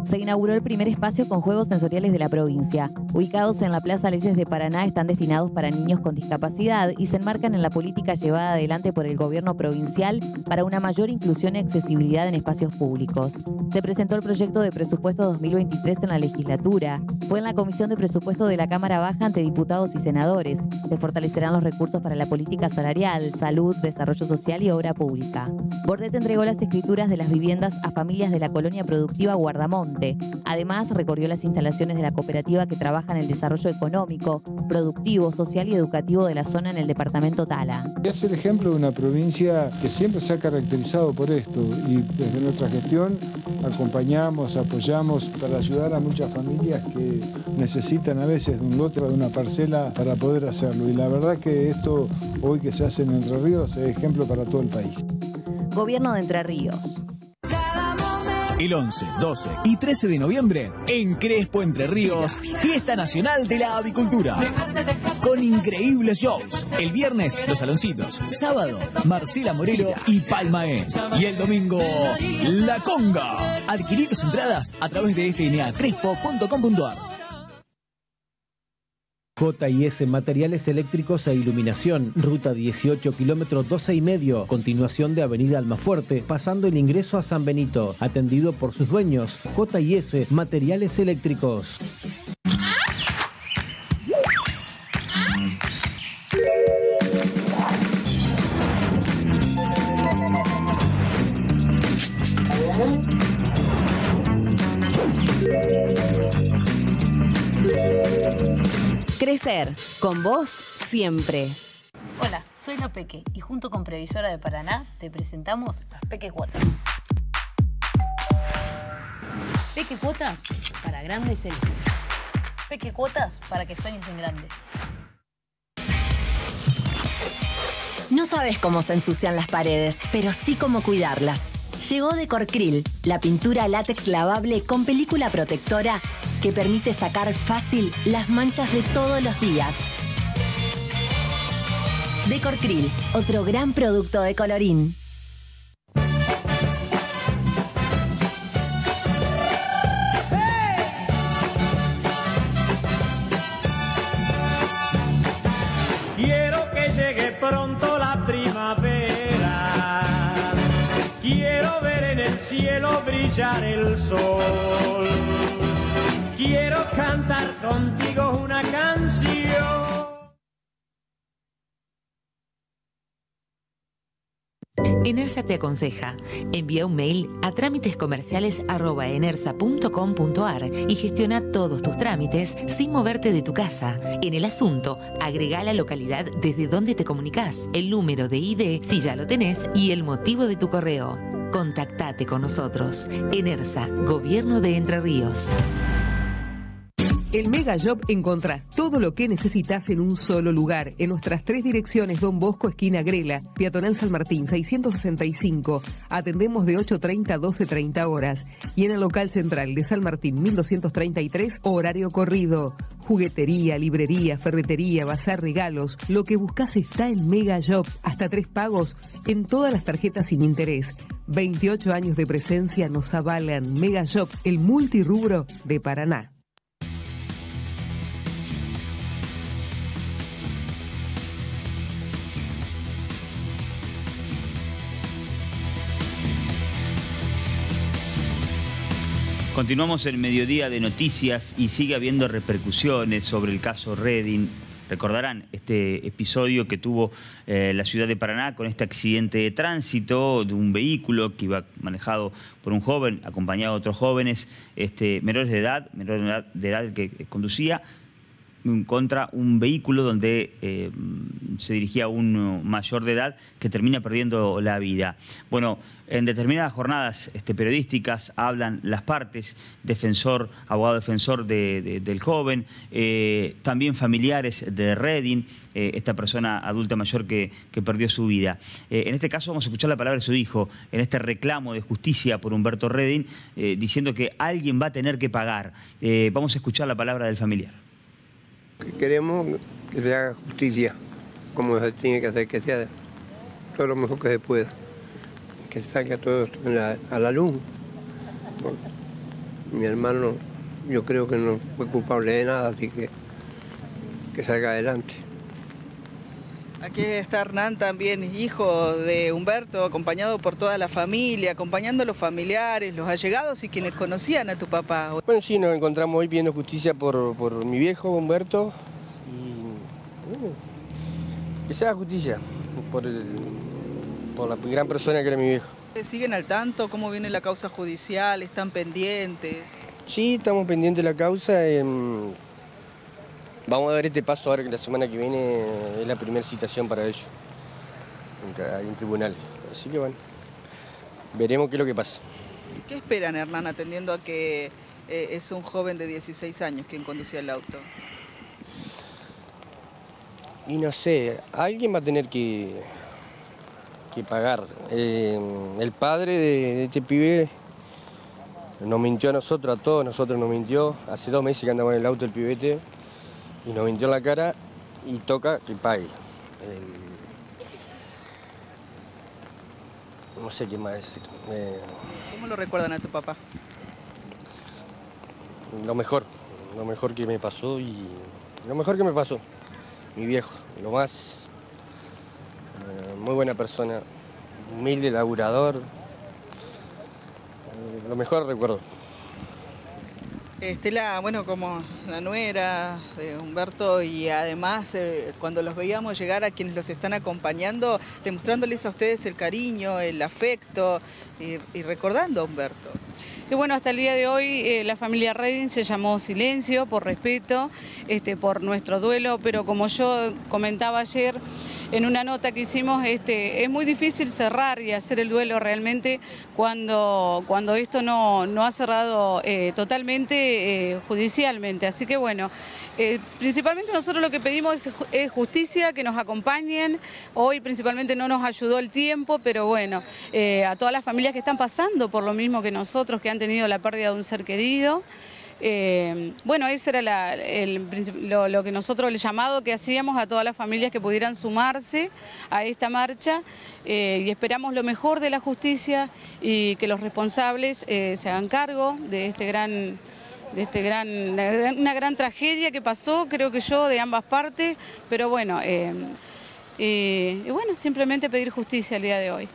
Se inauguró el primer espacio con juegos sensoriales de la provincia. Ubicados en la Plaza Leyes de Paraná, están destinados para niños con discapacidad y se enmarcan en la política llevada adelante por el gobierno provincial para una mayor inclusión y accesibilidad en espacios públicos. Se presentó el proyecto de presupuesto 2023 en la legislatura. Fue en la Comisión de Presupuesto de la Cámara Baja ante diputados y senadores. Se fortalecerán los recursos para la política salarial, salud, desarrollo social y obra pública. Bordet entregó las escrituras de las viviendas a familias de la colonia productiva Guardamonte. Además, recorrió las instalaciones de la cooperativa que trabaja en el desarrollo económico, productivo, social y educativo de la zona en el departamento Tala. Es el ejemplo de una provincia que siempre se ha caracterizado por esto y desde nuestra gestión acompañamos, apoyamos para ayudar a muchas familias que necesitan a veces de un lote o de una parcela para poder hacerlo. Y la verdad que esto hoy que se hace en Entre Ríos es ejemplo para todo el país. Gobierno de Entre Ríos. El 11, 12 y 13 de noviembre, en Crespo, Entre Ríos, Fiesta Nacional de la Avicultura. Con increíbles shows. El viernes, Los Saloncitos. Sábado, Marcela Morelo y Palmae. Y el domingo, La Conga. Adquirí tus entradas a través de fnacrespo.com.ar. JIS Materiales Eléctricos e Iluminación, ruta 18, kilómetro 12 y medio, continuación de Avenida Almafuerte, pasando el ingreso a San Benito, atendido por sus dueños, JIS Materiales Eléctricos. Crecer, con vos siempre. Hola, soy La Peque y junto con Previsora de Paraná te presentamos las Peque Cuotas. Peque Cuotas para grandes selfies. Peque Cuotas para que sueñes en grande. No sabes cómo se ensucian las paredes, pero sí cómo cuidarlas. Llegó Decorcril, la pintura látex lavable con película protectora que permite sacar fácil las manchas de todos los días. Decorcril, otro gran producto de colorín. Quiero que llegue pronto la primavera. Cielo brillar el sol. Quiero cantar contigo una canción. Enersa te aconseja. Envía un mail a trámitescomerciales.enersa.com.ar y gestiona todos tus trámites sin moverte de tu casa. En el asunto, agrega la localidad desde donde te comunicas, el número de ID si ya lo tenés y el motivo de tu correo. Contactate con nosotros. Enersa, Gobierno de Entre Ríos. El Mega Job encontrás todo lo que necesitas en un solo lugar. En nuestras tres direcciones, Don Bosco, esquina Grela, Peatonal San Martín, 665. Atendemos de 8.30 a 12.30 horas. Y en el local central de San Martín, 1233, horario corrido. Juguetería, librería, ferretería, bazar, regalos. Lo que buscas está en Mega Job. Hasta tres pagos en todas las tarjetas sin interés. 28 años de presencia nos avalan Mega Job, el multirubro de Paraná. Continuamos el mediodía de noticias y sigue habiendo repercusiones sobre el caso Redding. Recordarán este episodio que tuvo eh, la ciudad de Paraná con este accidente de tránsito de un vehículo que iba manejado por un joven, acompañado de otros jóvenes este, menores de edad, menores de edad, de edad que conducía, contra un vehículo donde eh, se dirigía un mayor de edad que termina perdiendo la vida. Bueno, en determinadas jornadas este, periodísticas hablan las partes, defensor, abogado defensor de- de- del joven, eh, también familiares de Redding, eh, esta persona adulta mayor que, que perdió su vida. En este caso vamos a escuchar la palabra de su hijo, en este reclamo de justicia por Humberto Redding, diciendo que alguien va a tener que pagar. Vamos a escuchar la palabra del familiar. Queremos que se haga justicia, como se tiene que hacer, que sea todo lo mejor que se pueda. Que se salga todo esto en la- a la luz. Mi hermano, yo creo que no fue culpable de nada, así que que salga adelante. Aquí está Hernán también, hijo de Humberto, acompañado por toda la familia, acompañando a los familiares, los allegados y quienes conocían a tu papá. Bueno, sí, nos encontramos hoy pidiendo justicia por, por mi viejo Humberto y bueno, que se haga justicia por, el- por la gran persona que era mi viejo. ¿Siguen al tanto? ¿Cómo viene la causa judicial? ¿Están pendientes? Sí, estamos pendientes de la causa. em, vamos a ver este paso ahora que la semana que viene es la primera citación para ello en, ca- ahí en tribunal. Así que bueno, veremos qué es lo que pasa. ¿Qué esperan, Hernán, atendiendo a que eh, es un joven de 16 años quien conducía el auto? Y no sé, alguien va a tener que, que pagar. Eh, el padre de, de este pibe Nos mintió a nosotros, a todos nosotros nos mintió. Hace dos meses que andamos en el auto el pibete y nos mintió la cara y toca que pague. El- No sé qué más decir. Eh, ¿Cómo lo recuerdan a tu papá? lo mejor, lo mejor que me pasó y lo mejor que me pasó. Mi viejo, lo más. eh, muy buena persona, humilde, laburador. eh, lo mejor recuerdo. Estela, bueno, como la nuera de Humberto y además eh, cuando los veíamos llegar a quienes los están acompañando, demostrándoles a ustedes el cariño, el afecto y, y recordando a Humberto. Y bueno, hasta el día de hoy eh, la familia Redding se llamó Silencio por respeto, este, por nuestro duelo, pero como yo comentaba ayer en una nota que hicimos, este, es muy difícil cerrar y hacer el duelo realmente cuando, cuando esto no, no ha cerrado eh, totalmente eh, judicialmente. Así que bueno, eh, principalmente nosotros lo que pedimos es, ju- es justicia, que nos acompañen. Hoy principalmente no nos ayudó el tiempo, pero bueno, a todas las familias que están pasando por lo mismo que nosotros, que han tenido la pérdida de un ser querido. Eh, bueno, ese era el lo, lo que nosotros, el llamado que hacíamos a todas las familias que pudieran sumarse a esta marcha eh, y esperamos lo mejor de la justicia y que los responsables eh, se hagan cargo de este gran de este gran, una gran- tragedia que pasó, creo que yo, de ambas partes, pero bueno, y bueno, simplemente pedir justicia el día de hoy.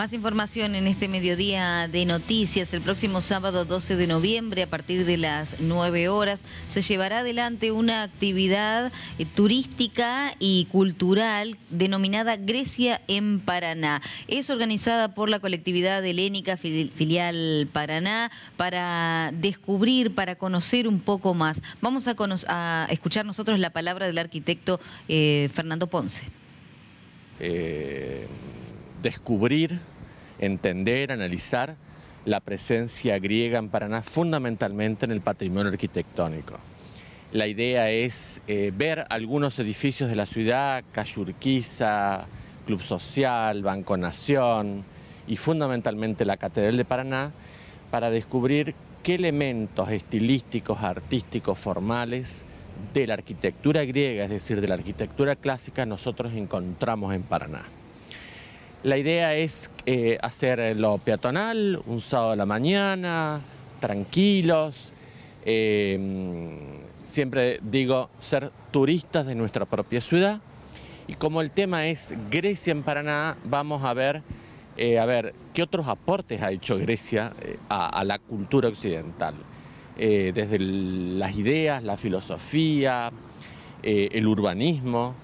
Más información en este mediodía de noticias. El próximo sábado 12 de noviembre, a partir de las 9 horas, se llevará adelante una actividad eh, turística y cultural denominada Grecia en Paraná. Es organizada por la colectividad helénica fili- filial Paraná para descubrir, para conocer un poco más. Vamos a escuchar nosotros la palabra del arquitecto eh, Fernando Ponce. eh, descubrir, entender, analizar la presencia griega en Paraná, fundamentalmente en el patrimonio arquitectónico. La idea es eh, ver algunos edificios de la ciudad, Cayurquiza, Club Social, Banco Nación y fundamentalmente la Catedral de Paraná, para descubrir qué elementos estilísticos, artísticos, formales de la arquitectura griega, es decir, de la arquitectura clásica, nosotros encontramos en Paraná. La idea es eh, hacerlo peatonal, un sábado a la mañana, tranquilos. eh, siempre digo, ser turistas de nuestra propia ciudad. Y como el tema es Grecia en Paraná, vamos a ver, eh, a ver qué otros aportes ha hecho Grecia eh, a, a la cultura occidental. Eh, desde las ideas, la filosofía, eh, el urbanismo.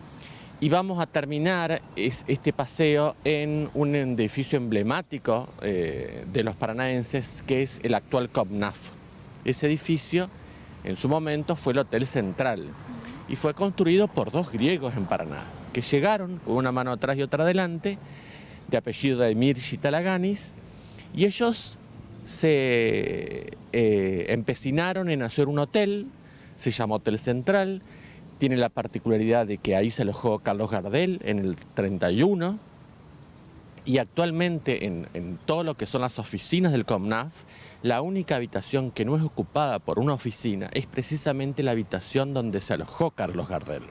Y vamos a terminar es- este paseo en un edificio emblemático eh, de los paranaenses, que es el actual COPNAF. Ese edificio, en su momento, fue el Hotel Central y fue construido por dos griegos en Paraná, que llegaron con una mano atrás y otra adelante, de apellido de Emir Talaganis, y ellos se eh, empecinaron en hacer un hotel, se llama Hotel Central, tiene la particularidad de que ahí se alojó Carlos Gardel en el 31 y actualmente en, en todo lo que son las oficinas del COMNAF, la única habitación que no es ocupada por una oficina es precisamente la habitación donde se alojó Carlos Gardel.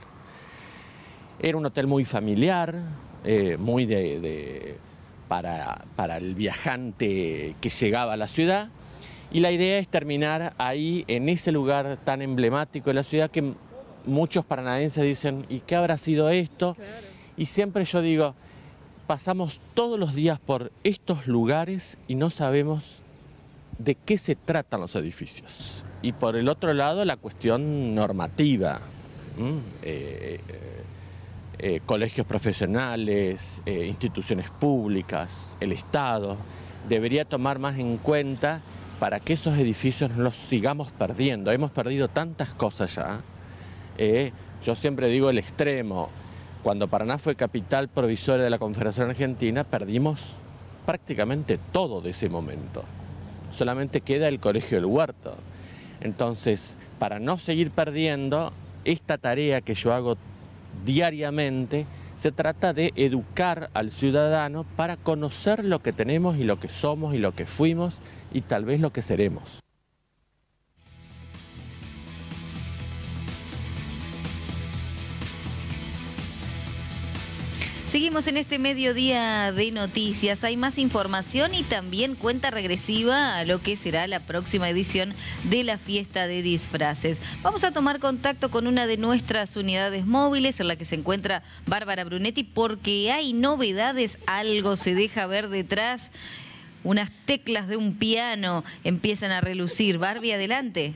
Era un hotel muy familiar, eh, muy de, de- para, para el viajante que llegaba a la ciudad. Y la idea es terminar ahí, en ese lugar tan emblemático de la ciudad que muchos paranaenses dicen, ¿y qué habrá sido esto? Y siempre yo digo, pasamos todos los días por estos lugares y no sabemos de qué se tratan los edificios. Y por el otro lado, la cuestión normativa. Eh, eh, eh, colegios profesionales, eh, instituciones públicas, el Estado, debería tomar más en cuenta para que esos edificios no los sigamos perdiendo. Hemos perdido tantas cosas ya. Eh, yo siempre digo el extremo. Cuando Paraná fue capital provisoria de la Confederación Argentina, perdimos prácticamente todo de ese momento. Solamente queda el Colegio del Huerto. Entonces, para no seguir perdiendo, esta tarea que yo hago diariamente, se trata de educar al ciudadano para conocer lo que tenemos y lo que somos y lo que fuimos y tal vez lo que seremos. Seguimos en este mediodía de noticias. Hay más información y también cuenta regresiva a lo que será la próxima edición de la fiesta de disfraces. Vamos a tomar contacto con una de nuestras unidades móviles en la que se encuentra Bárbara Brunetti porque hay novedades, algo se deja ver detrás. Unas teclas de un piano empiezan a relucir. Barbie, adelante.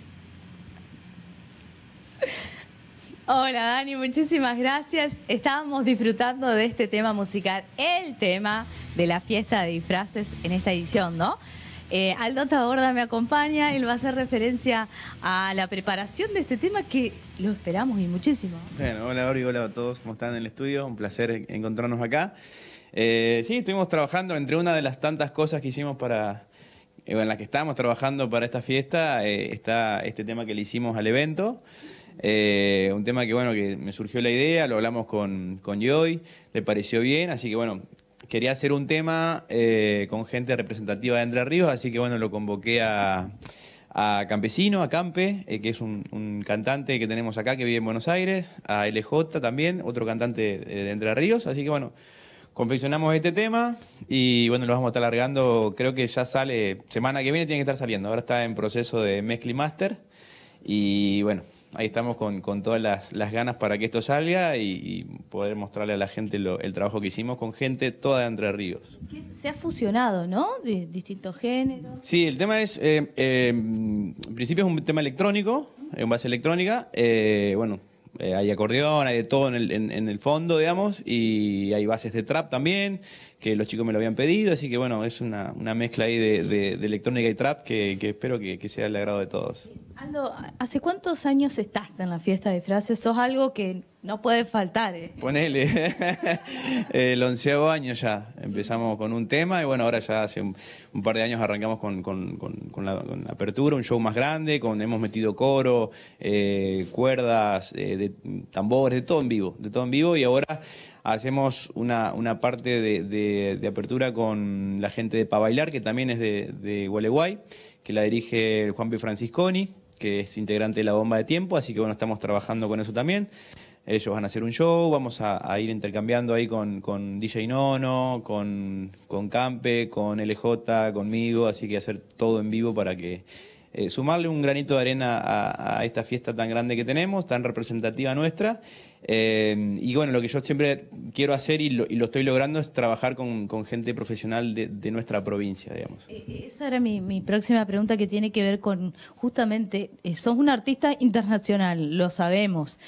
Hola Dani, muchísimas gracias. Estábamos disfrutando de este tema musical, el tema de la fiesta de disfraces en esta edición, ¿no? Eh, Aldo Taborda me acompaña, él va a hacer referencia a la preparación de este tema que lo esperamos y muchísimo. Bueno, hola Ori, hola a todos, ¿cómo están en el estudio? Un placer encontrarnos acá. Eh, sí, estuvimos trabajando entre una de las tantas cosas que hicimos para, eh, en las que estábamos trabajando para esta fiesta, está este tema que le hicimos al evento. Eh, un tema que, bueno, que me surgió la idea, lo hablamos con, con Joy, le pareció bien, así que, bueno, quería hacer un tema eh, con gente representativa de Entre Ríos, así que, bueno, lo convoqué a, Campesino, a Campe, eh, que es un, cantante que tenemos acá que vive en Buenos Aires, a LJ también, otro cantante de Entre Ríos, así que, bueno, confeccionamos este tema y, bueno, lo vamos a estar largando, creo que ya sale, semana que viene tiene que estar saliendo, ahora está en proceso de mezcla master y, bueno, ahí estamos con, todas las, ganas para que esto salga y, poder mostrarle a la gente el trabajo que hicimos con gente toda de Entre Ríos. Se ha fusionado, ¿no? De distintos géneros. Sí, el tema es, eh, eh, en principio es un tema electrónico, en base electrónica. Eh, bueno, hay acordeón, hay de todo en el, en el fondo, digamos, y hay bases de trap también que los chicos me lo habían pedido, así que bueno, es una, mezcla ahí de, electrónica y trap que, espero que, sea el agrado de todos. Aldo, ¿hace cuántos años estás en la fiesta de frases? Sos algo que no puede faltar. ¿eh? Ponele, el onceavo año ya, empezamos con un tema y bueno, ahora ya hace un, par de años arrancamos con, la, apertura, un show más grande, con hemos metido coro, eh, cuerdas, eh, de tambores, de todo en vivo, de todo en vivo y ahora hacemos una, parte de, apertura con la gente de Pa Bailar, que también es de, de Gualeguay, que la dirige Juan P. Francisconi, que es integrante de la bomba de tiempo, así que bueno, estamos trabajando con eso también. Ellos van a hacer un show, vamos a, ir intercambiando ahí con, DJ Nono, con, con Campe, con LJ, conmigo, así que hacer todo en vivo para que eh, sumarle un granito de arena a, esta fiesta tan grande que tenemos, tan representativa nuestra. Eh, y bueno, lo que yo siempre quiero hacer y lo, estoy logrando es trabajar con, gente profesional de, nuestra provincia, digamos. Eh, esa era mi, próxima pregunta que tiene que ver con, justamente, sos un artista internacional, lo sabemos.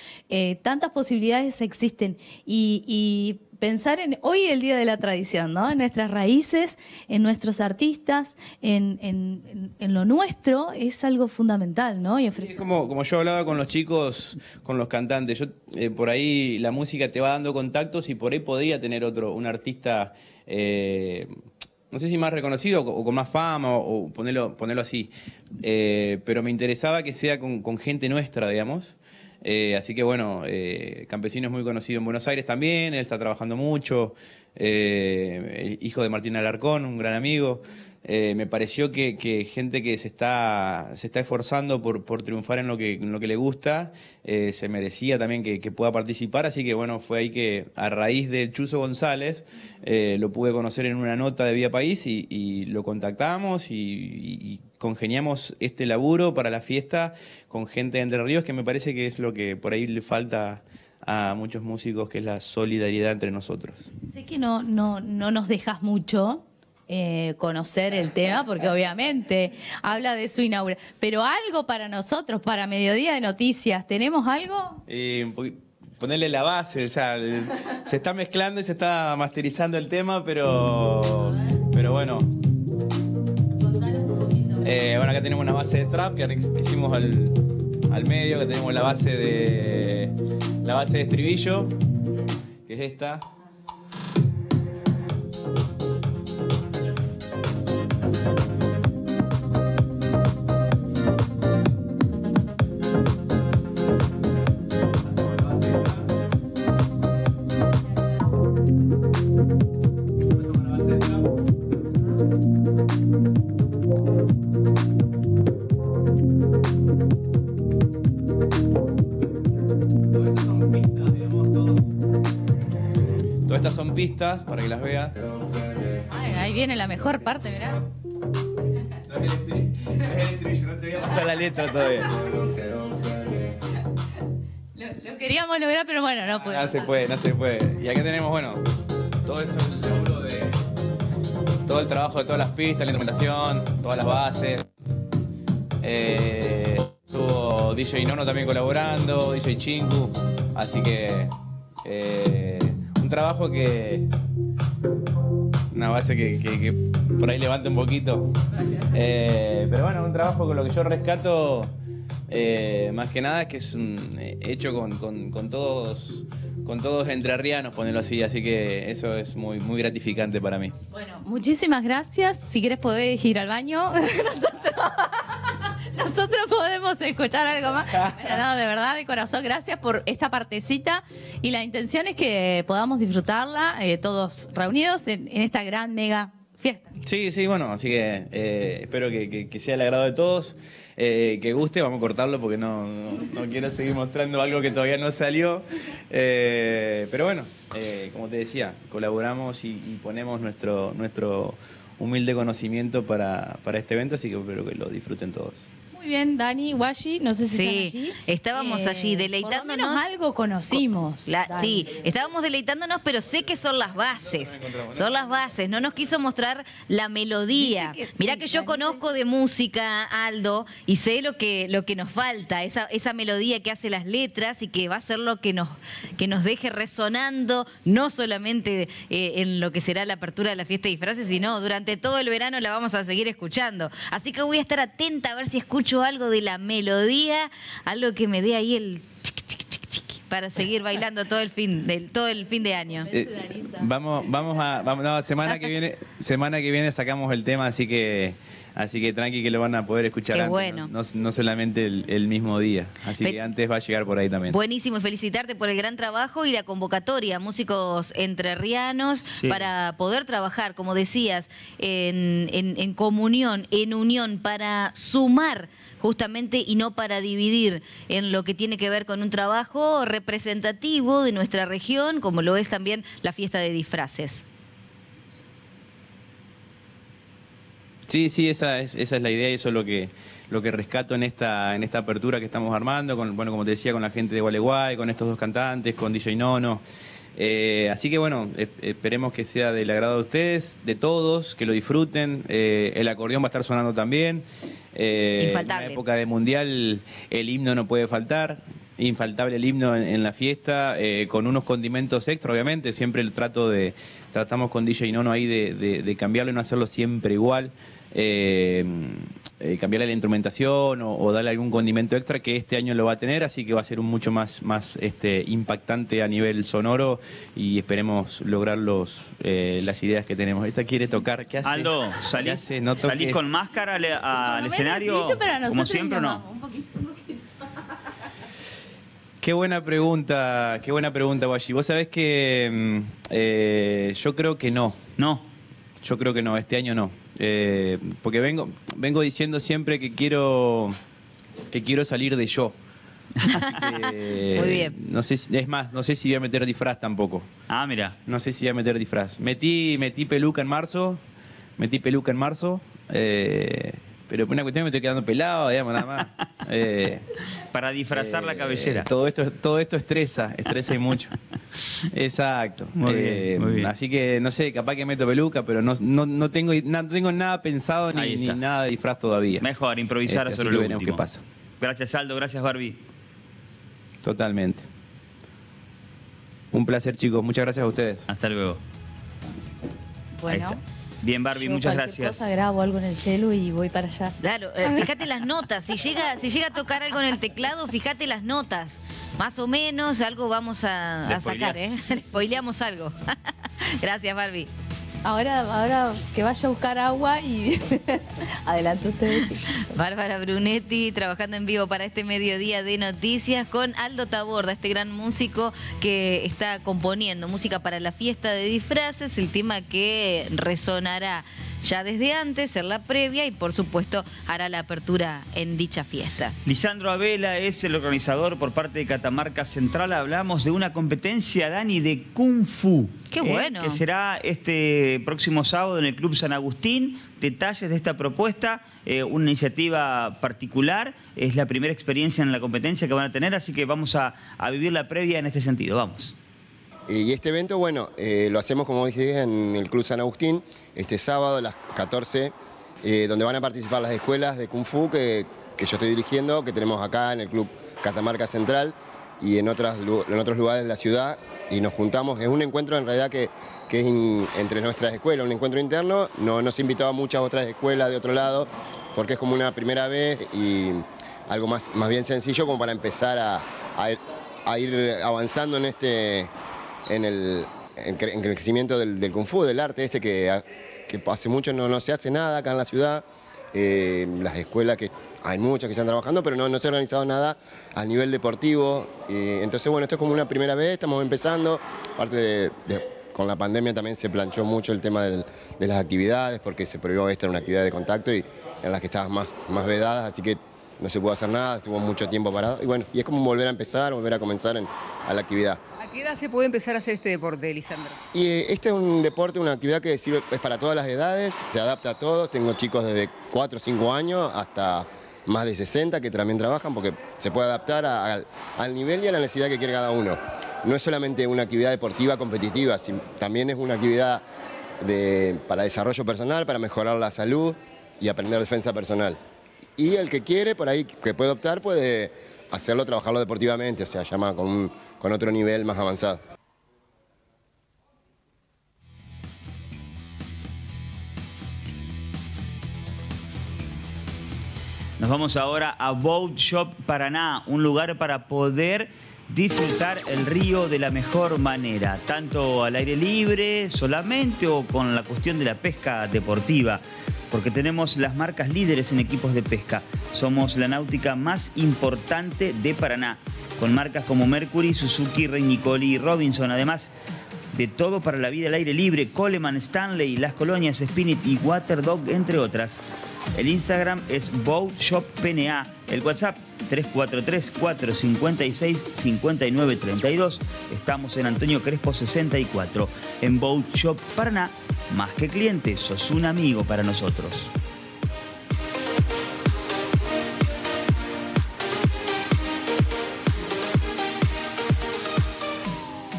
tantas posibilidades existen y pensar en hoy el Día de la Tradición, ¿no? En nuestras raíces, en nuestros artistas, en, lo nuestro, es algo fundamental, ¿no? Y es como, como yo hablaba con los chicos, con los cantantes, yo eh, por ahí la música te va dando contactos y por ahí podría tener otro, un artista... Eh, no sé si más reconocido o con más fama o, ponerlo, ponerlo así, eh, pero me interesaba que sea con, con gente nuestra, digamos, eh, así que bueno, eh, Campesino es muy conocido en Buenos Aires también, él está trabajando mucho, eh, hijo de Martín Alarcón, un gran amigo. Me pareció que, gente que se está, se está esforzando por, triunfar en lo que, lo que le gusta, se merecía también que, pueda participar, así que bueno, fue ahí que a raíz del Chuzo González lo pude conocer en una nota de Vía País y, lo contactamos y congeniamos este laburo para la fiesta con gente de Entre Ríos, que me parece que es lo que por ahí le falta a muchos músicos, que es la solidaridad entre nosotros. Sé que no, no, no nos dejas mucho, eh, conocer el tema, porque obviamente habla de su inauguración. Pero algo para nosotros, para Mediodía de Noticias, ¿tenemos algo? Eh, ponerle la base, o sea, se está mezclando y se está masterizando el tema, pero, pero bueno. Eh, bueno, acá tenemos una base de trap que hicimos al, al medio, que tenemos la base de la base de estribillo, que es esta. Para que las veas. Ay, ahí viene la mejor parte, mirá. no te voy a pasar la letra todavía. Lo, lo queríamos lograr, pero bueno, no No pudimos. se puede, no se puede. Y acá tenemos, bueno, todo eso, el laburo de. Todo el trabajo de todas las pistas, la instrumentación, todas las bases. Eh, estuvo DJ Nono también colaborando, DJ Chingu. Así que. eh, trabajo que. Una base que, por ahí levanta un poquito. Eh, pero bueno, un trabajo con lo que yo rescato. eh, más que nada es que es un, eh, hecho con, con- con todos con todos entrerrianos, ponerlo así, así que eso es muy, muy gratificante para mí. Bueno, muchísimas gracias. Si quieres podés ir al baño. nosotros podemos escuchar algo más. Bueno, no, de verdad, de corazón, gracias por esta partecita. Y la intención es que podamos disfrutarla eh, todos reunidos en, en esta gran mega fiesta. Sí, sí, bueno, así que eh, espero que, que- que sea el agrado de todos, eh, que guste, vamos a cortarlo porque no, no- no quiero seguir mostrando algo que todavía no salió, Eh, pero bueno, eh, como te decía, colaboramos y, y ponemos nuestro, nuestro humilde conocimiento para, para este evento, así que espero que lo disfruten todos. Muy bien, Dani, Washi, no sé si Sí, están allí. estábamos Eh, allí Por lo deleitándonos. menos algo conocimos. La- Dani. sí, estábamos deleitándonos, pero sé que son las bases. Son las bases. No nos quiso mostrar la melodía. Mirá que yo conozco de música, Aldo, y sé lo que, lo que nos falta, esa, esa melodía que hace las letras y que va a ser lo que nos, que nos deje resonando, no solamente eh, en lo que será la apertura de la fiesta de disfraces, sino durante todo el verano la vamos a seguir escuchando. Así que voy a estar atenta a ver si escucho algo de la melodía, algo que me dé ahí el para seguir bailando todo el fin del todo el fin de año. Eh, vamos, vamos a, vamos, no, semana que viene, semana que viene sacamos el tema, así que, así que tranqui que lo van a poder escuchar Qué antes, bueno. no, no- no solamente el, el mismo día, así Fe- que antes va a llegar por ahí también. Buenísimo y felicitarte por el gran trabajo y la convocatoria, músicos entrerrianos, Sí. para poder trabajar, como decías, en, en- en comunión, en unión, para sumar justamente y no para dividir en lo que tiene que ver con un trabajo representativo de nuestra región, como lo es también la fiesta de disfraces. Sí, sí, esa es, esa es la idea y eso es lo que, lo que rescato en esta, en esta apertura que estamos armando, con, bueno, como te decía, con la gente de Gualeguay, con estos dos cantantes, con DJ Nono. Eh, así que bueno, esperemos que sea del agrado de ustedes, de todos, que lo disfruten. Eh, el acordeón va a estar sonando también. Eh, Infaltable. En una época de mundial el himno no puede faltar. Infaltable el himno en, en la fiesta, eh, con unos condimentos extra, obviamente. Siempre el trato de, tratamos con DJ Nono ahí de, de- de cambiarlo y no hacerlo siempre igual. Eh, eh, cambiarle la instrumentación o, o darle algún condimento extra que este año lo va a tener, así que va a ser un mucho más, más este, impactante a nivel sonoro y esperemos lograr los, eh, las ideas que tenemos. Esta quiere tocar, ¿qué hace? Aldo, ¿Qué ¿salís, hace? No salís toques. con máscara al, al escenario? como nosotros siempre o no? un poquito, un poquito. Qué buena pregunta, qué buena pregunta, Guayi. Vos sabés que mm, eh, yo creo que no. No. Yo creo que no, este año no. Eh, porque vengo, vengo diciendo siempre que quiero, que quiero salir de yo. Que, Muy bien. No sé, si- es más, no sé si voy a meter disfraz tampoco. Ah, mira. No sé si voy a meter disfraz. Metí, metí peluca en marzo, metí peluca en marzo, eh, pero por una cuestión me estoy quedando pelado, digamos, nada más. Eh, Para disfrazar la eh, cabellera. Todo esto, todo esto estresa, estresa y mucho. Exacto. Muy bien, Eh, muy bien. Así que no sé, capaz que meto peluca, pero no, no, no tengo, no tengo nada pensado ni, nada de disfraz todavía. Mejor, improvisar Este, que lo veremos último. qué pasa. Gracias, Aldo. Gracias, Barbie. Totalmente. Un placer, chicos. Muchas gracias a ustedes. Hasta luego. Bueno, Ahí está. Bien, Barbie, yo muchas cualquier gracias. cosa grabo algo en el celu y voy para allá. Claro, eh, fíjate las notas. Si llega, si llega a tocar algo en el teclado, fíjate las notas. Más o menos algo vamos a sacar, ¿eh? Spoileamos algo. Gracias, Barbie. Ahora, ahora que vaya a buscar agua y adelante ustedes. Bárbara Brunetti trabajando en vivo para este mediodía de noticias con Aldo Taborda, este gran músico que está componiendo música para la fiesta de disfraces, el tema que resonará ya desde antes, en la previa y por supuesto hará la apertura en dicha fiesta. Lisandro Abela es el organizador por parte de Catamarca Central. Hablamos de una competencia, Dani, de Kung Fu. Qué ¿eh? bueno. Que será este próximo sábado en el Club San Agustín. Detalles de esta propuesta, eh, una iniciativa particular. Es la primera experiencia en la competencia que van a tener, así que vamos a, a vivir la previa en este sentido. Vamos. Y este evento, bueno, eh, lo hacemos, como dije, en el Club San Agustín, este sábado a las 14, eh, donde van a participar las escuelas de Kung Fu que, que yo estoy dirigiendo, que tenemos acá en el Club Catamarca Central y en, otras, en otros lugares de la ciudad. Y nos juntamos, es un encuentro en realidad que, que es entre nuestras escuelas, un encuentro interno. No nos invitó a muchas otras escuelas de otro lado, porque es como una primera vez y algo más, más bien sencillo como para empezar a, a ir avanzando en este en el, en crecimiento del, Kung Fu, del arte este que, ha- que hace mucho no, no se hace nada acá en la ciudad. Eh, las escuelas que hay muchas que están trabajando, pero no, no se ha organizado nada a nivel deportivo. Eh, entonces, bueno, esto es como una primera vez, estamos empezando. Aparte de, con la pandemia también se planchó mucho el tema de las actividades, porque se prohibió esta una actividad de contacto y en las que estaban más, más vedadas, así que no se pudo hacer nada, estuvo mucho tiempo parado. Y bueno, y es como volver a empezar, volver a comenzar en- a la actividad. ¿A qué edad se puede empezar a hacer este deporte, Lisandro? Y eh, este es un deporte, una actividad que sirve es para todas las edades, se adapta a todos. Tengo chicos desde 4 o 5 años hasta más de 60 que también trabajan porque se puede adaptar a- al, al nivel y a la necesidad que quiere cada uno. No es solamente una actividad deportiva competitiva, sin- también es una actividad de- para desarrollo personal, para mejorar la salud y aprender defensa personal. Y el que quiere, por ahí, que puede optar, puede hacerlo, trabajarlo deportivamente, o sea, llama con, con otro nivel más avanzado. Nos vamos ahora a Boat Shop Paraná, un lugar para poder disfrutar el río de la mejor manera, tanto al aire libre solamente o con la cuestión de la pesca deportiva, porque tenemos las marcas líderes en equipos de pesca. Somos la náutica más importante de Paraná, con marcas como Mercury, Suzuki, Renicoli y Robinson, además de todo para la vida al aire libre, Coleman, Stanley, Las Colonias, Spinit y Waterdog, entre otras. El Instagram es Boat Shop PNA, el WhatsApp 343-456-5932. Estamos en Antonio Crespo 64, en Boat Shop Paraná. Más que cliente, sos un amigo para nosotros.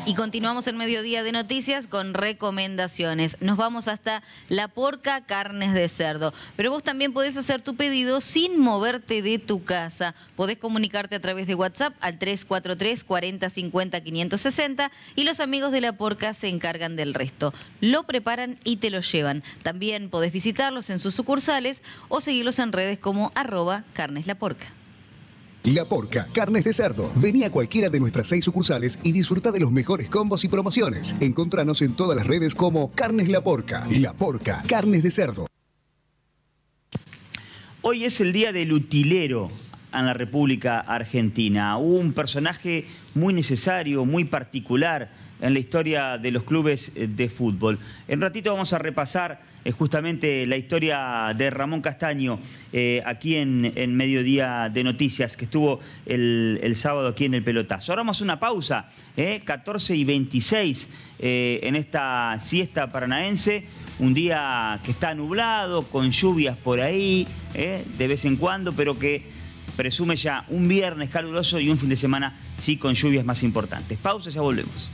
Y continuamos en Mediodía de Noticias con recomendaciones. Nos vamos hasta La Porca Carnes de Cerdo. Pero vos también podés hacer tu pedido sin moverte de tu casa. Podés comunicarte a través de WhatsApp al 343 40 50 560 y los amigos de La Porca se encargan del resto. Lo preparan y te lo llevan. También podés visitarlos en sus sucursales o seguirlos en redes como arroba carnes la porca. Carnes de cerdo. Vení a cualquiera de nuestras seis sucursales y disfruta de los mejores combos y promociones. Encontranos en todas las redes como Carnes La Porca. La Porca, carnes de cerdo. Hoy es el día del utilero en la República Argentina, un personaje muy necesario, muy particular en la historia de los clubes eh, de fútbol. En un ratito vamos a repasar eh, justamente la historia de Ramón Castaño eh, aquí en, Mediodía de Noticias, que estuvo el, sábado aquí en el pelotazo. Ahora vamos a una pausa, eh, 14 y 26 eh, en esta siesta paranaense. Un día que está nublado, con lluvias por ahí, de vez en cuando, pero que presume ya un viernes caluroso y un fin de semana sí con lluvias más importantes. Pausa, ya volvemos.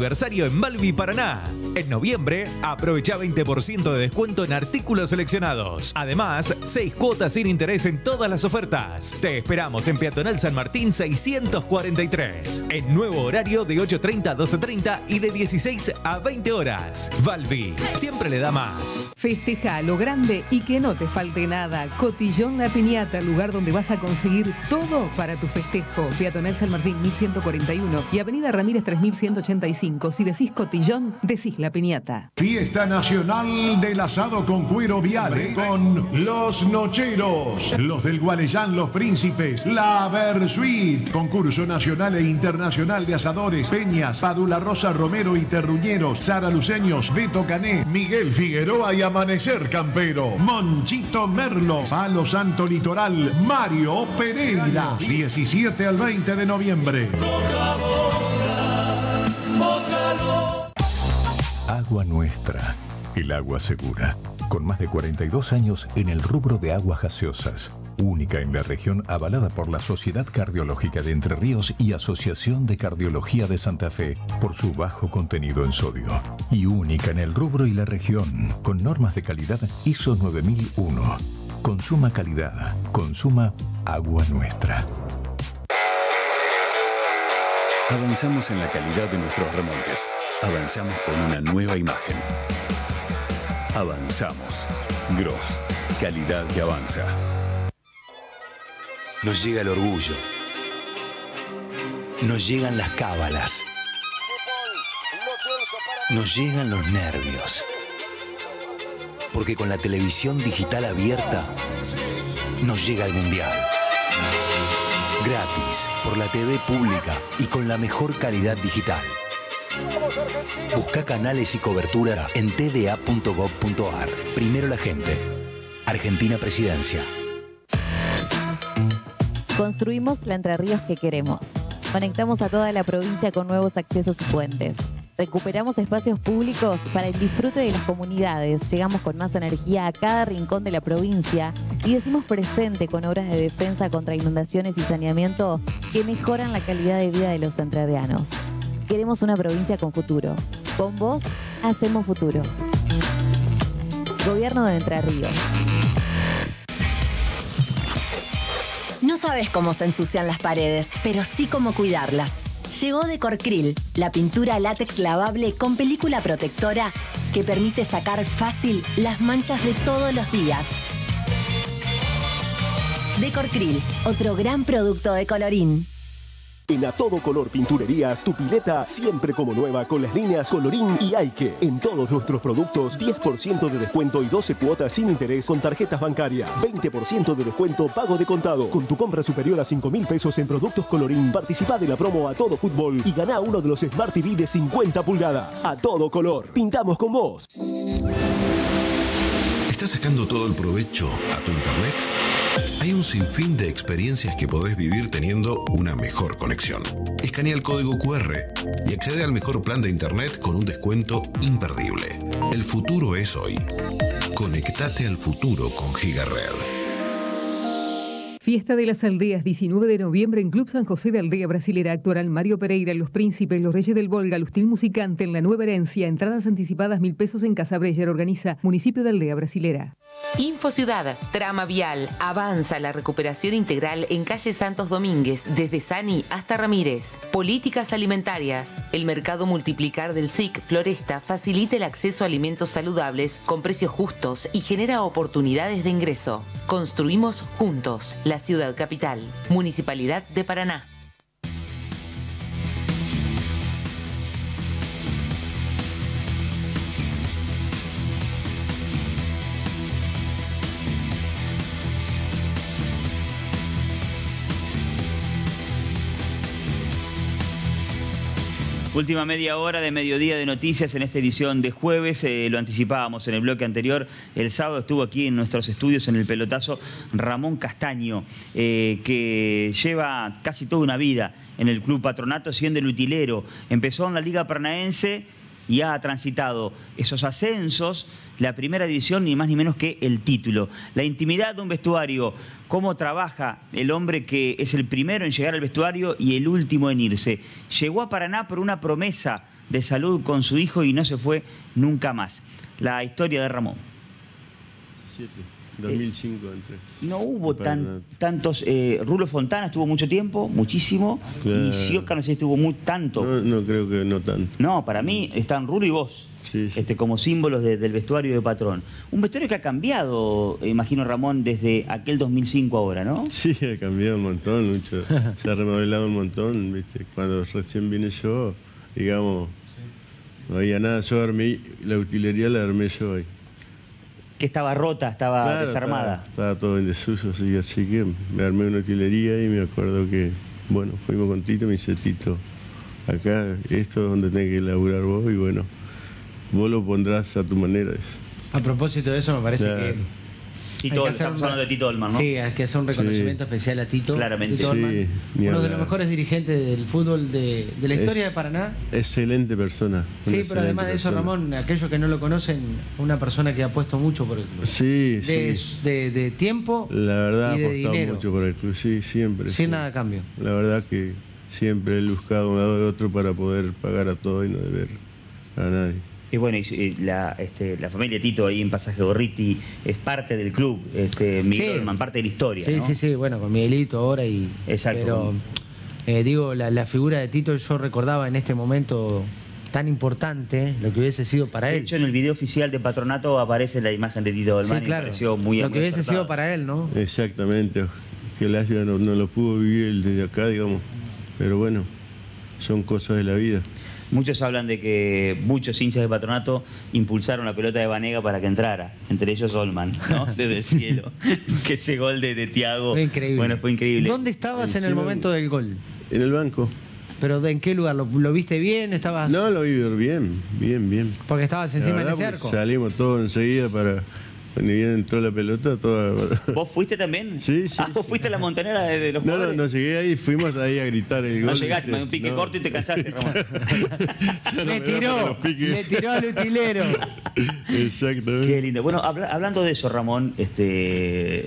Aniversario en Malvi Paraná. En noviembre, aprovecha 20% de descuento en artículos seleccionados. Además, 6 cuotas sin interés en todas las ofertas. Te esperamos en Peatonal San Martín 643. En nuevo horario de 8.30 a 12.30 y de 16 a 20 horas. Valvi, siempre le da más. Festeja lo grande y que no te falte nada. Cotillón La Piñata, lugar donde vas a conseguir todo para tu festejo. Peatonal San Martín 1141 y Avenida Ramírez 3185. Si decís cotillón, decís La Piñata. Fiesta Nacional del Asado con Cuero Viale con Los Nocheros, los del Gualeyán Los Príncipes, La Versuit, concurso nacional e internacional de asadores, Peñas, Padula Rosa Romero y Terruñeros, Sara Luceños, Beto Cané, Miguel Figueroa y Amanecer Campero, Monchito Merlo, Palo Santo Litoral, Mario Pereira, 17 al 20 de noviembre. Agua Nuestra, el agua segura. Con más de 42 años en el rubro de aguas gaseosas. Única en la región avalada por la Sociedad Cardiológica de Entre Ríos y Asociación de Cardiología de Santa Fe por su bajo contenido en sodio. Y única en el rubro y la región con normas de calidad ISO 9001. Consuma calidad. Consuma agua nuestra. Avanzamos en la calidad de nuestros remontes. Avanzamos con una nueva imagen. Avanzamos. Gross. Calidad que avanza. Nos llega el orgullo. Nos llegan las cábalas. Nos llegan los nervios. Porque con la televisión digital abierta nos llega el mundial. Gratis, por la TV pública y con la mejor calidad digital. Busca canales y cobertura en tda.gov.ar. Primero la gente. Argentina Presidencia. Construimos la Entre Ríos que queremos. Conectamos a toda la provincia con nuevos accesos y puentes. Recuperamos espacios públicos para el disfrute de las comunidades. Llegamos con más energía a cada rincón de la provincia y decimos presente con obras de defensa contra inundaciones y saneamiento que mejoran la calidad de vida de los entrerrianos. Queremos una provincia con futuro. Con vos, hacemos futuro. Gobierno de Entre Ríos. No sabes cómo se ensucian las paredes, pero sí cómo cuidarlas. Llegó Decorcril, la pintura látex lavable con película protectora que permite sacar fácil las manchas de todos los días. Decorcril, otro gran producto de colorín. En A Todo Color Pinturerías, tu pileta siempre como nueva con las líneas Colorín y Aike. En todos nuestros productos, 10% de descuento y 12 cuotas sin interés con tarjetas bancarias. 20% de descuento pago de contado. Con tu compra superior a 5 mil pesos en productos Colorín, participa de la promo A Todo Fútbol y gana uno de los Smart TV de 50 pulgadas. A Todo Color, pintamos con vos. ¿Estás sacando todo el provecho a tu internet? Hay un sinfín de experiencias que podés vivir teniendo una mejor conexión. Escanea el código QR y accede al mejor plan de internet con un descuento imperdible. El futuro es hoy. Conectate al futuro con GigaRed. Fiesta de las Aldeas, 19 de noviembre en Club San José de Aldea Brasilera. Actuarán Mario Pereira, Los Príncipes, Los Reyes del Volga, Lustil Musicante en la Nueva Herencia. Entradas anticipadas mil pesos en Casa Breyer. Organiza Municipio de Aldea Brasilera. Infociudad, trama vial, avanza la recuperación integral en calle Santos Domínguez, desde Sani hasta Ramírez. Políticas alimentarias. El mercado multiplicar del SIC Floresta facilita el acceso a alimentos saludables con precios justos y genera oportunidades de ingreso. Construimos juntos la ciudad capital. Municipalidad de Paraná. Última media hora de mediodía de noticias en esta edición de jueves. Eh, lo anticipábamos en el bloque anterior. El sábado estuvo aquí en nuestros estudios en el pelotazo Ramón Castaño, eh, que lleva casi toda una vida en el Club Patronato siendo el utilero. Empezó en la Liga Paranaense y ha transitado esos ascensos, la primera división, ni más ni menos que el título. La intimidad de un vestuario, cómo trabaja el hombre que es el primero en llegar al vestuario y el último en irse. Llegó a Paraná por una promesa de salud con su hijo y no se fue nunca más. La historia de Ramón. 2005 entré. No hubo tan, tantos. Eh, Rulo Fontana estuvo mucho tiempo, muchísimo. Claro. Y Sioca no sé si estuvo muy tanto. No, no creo que no tanto. No, para mí están Rulo y vos. Este, como símbolos de- del vestuario de patrón. Un vestuario que ha cambiado, imagino Ramón, desde aquel 2005 ahora, ¿no? Sí, ha cambiado un montón, mucho. se ha remodelado un montón, ¿viste? Cuando recién vine yo, digamos, no había nada, yo armé, la utilería la armé yo ahí. Que estaba rota, estaba Claro, desarmada. Estaba, estaba todo en desuso, así, así que me armé una utilería y me acuerdo que, bueno, fuimos con Tito, me dice Tito, acá, esto es donde tenés que laburar vos y bueno, vos lo pondrás a tu manera. A propósito de eso, me parece Claro. que. Tito, estamos hablando de Tito Olman, ¿no? Sí, hay que hacer un reconocimiento especial a Tito. Claramente. Tito Sí, Olman, uno de los mejores dirigentes del fútbol de, de la historia Es de Paraná. Excelente persona. Sí, pero además de eso, persona. Ramón, aquellos que no lo conocen, una persona que ha puesto mucho por el club. Sí, de, sí. de- de tiempo La verdad, y ha apostado dinero. mucho por el club, sí, siempre. Sin sí. nada a cambio. La verdad que siempre he buscado un lado de otro para poder pagar a todo y no deber a nadie. Y bueno, y, y la, este, la familia Tito ahí en Pasaje Gorriti es parte del club, este, Miguel Sí. Parte de la historia, Sí, ¿no? sí, sí, bueno, con Miguelito ahora y. Exacto. Pero, eh, digo, la, la figura de Tito yo recordaba en este momento tan importante lo que hubiese sido para De él. hecho, en el video oficial de Patronato aparece la imagen de Tito Olman Sí, y claro. pareció muy lo muy que hubiese acertado. sido para él, ¿no? Exactamente. Que lástima no, no lo pudo vivir desde acá, digamos. Pero bueno, son cosas de la vida. Muchos hablan de que muchos hinchas de Patronato impulsaron la pelota de Vanega para que entrara, entre ellos Olman, ¿no? Desde el cielo. que ese gol de, de Tiago. Fue increíble. Bueno, fue increíble. ¿Dónde estabas en el momento del gol? En el banco. ¿Pero de- en qué lugar? ¿Lo, lo viste bien? ¿Estabas.? No, lo vi bien, bien, bien. Porque estabas encima porque arco. Salimos todos enseguida para. Cuando bien entró la pelota, toda. ¿Vos fuiste también? Sí, sí. Ah, vos fuiste a la montanera de, de los No, no, jugadores. no llegué ahí, fuimos ahí a gritar el No gol. llegaste, ¿viste? me un pique No. corto y te cansaste, Ramón. Le tiró, le tiró al utilero. Exactamente. Qué lindo. Bueno, habla- hablando de eso, Ramón, este,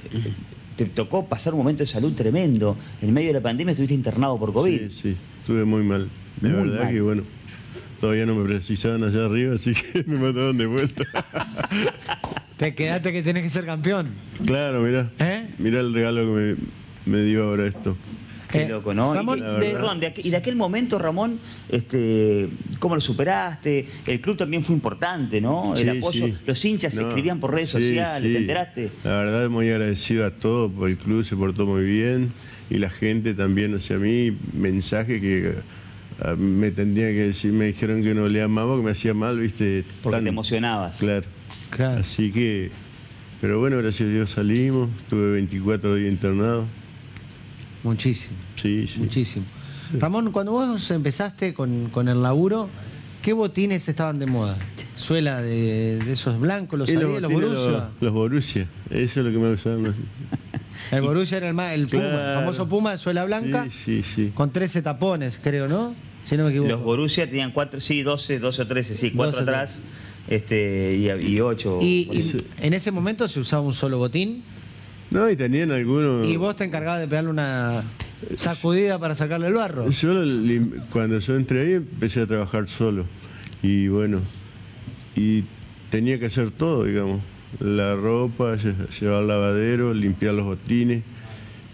te tocó pasar un momento de salud tremendo. En medio de la pandemia estuviste internado por COVID. Sí, sí, estuve muy mal. De Muy verdad mal. que bueno, todavía no me precisaban allá arriba, así que me mataron de vuelta. Te quedaste que tenés que ser campeón. claro, mirá. ¿Eh? Mirá el regalo que me, me dio ahora esto. Qué loco, ¿no? Ramón, y, de, verdad. perdón, de aqu- y de aquel momento, Ramón, este, ¿cómo lo superaste? El club también fue importante, ¿no? El Sí, apoyo. sí. Los hinchas se escribían por redes sí, sociales, sí. ¿te enteraste? La verdad, muy agradecido a todos, porque el club se portó muy bien y la gente también, o sea, a mí, mensaje que me tendría que decir, me dijeron que no le amaba, que me hacía mal, viste. Porque Tan- te emocionabas. Claro. Claro. Así que, pero bueno, gracias a Dios salimos, estuve 24 días internado. Muchísimo. Sí, sí. Muchísimo. Ramón, cuando vos empezaste con, con el laburo, ¿qué botines estaban de moda? ¿Suela de, de esos blancos, los Adidas, los botines, Borussia? Los, los Borussia, eso es lo que me usaban. El Borussia era el, más, el Puma, el famoso Puma de suela blanca, Sí, sí, sí. con 13 tapones, creo, ¿no? Si no me equivoco. Los Borussia tenían cuatro, sí, 12, 12 o 13, sí, cuatro 12 o atrás este, y, y ocho. Y, y en ese momento se usaba un solo botín No, y tenían algunos... y vos te encargabas de pegarle una sacudida para sacarle el barro. Yo cuando yo entré ahí empecé a trabajar solo y bueno, y tenía que hacer todo, digamos, la ropa, lle- llevar al lavadero, limpiar los botines,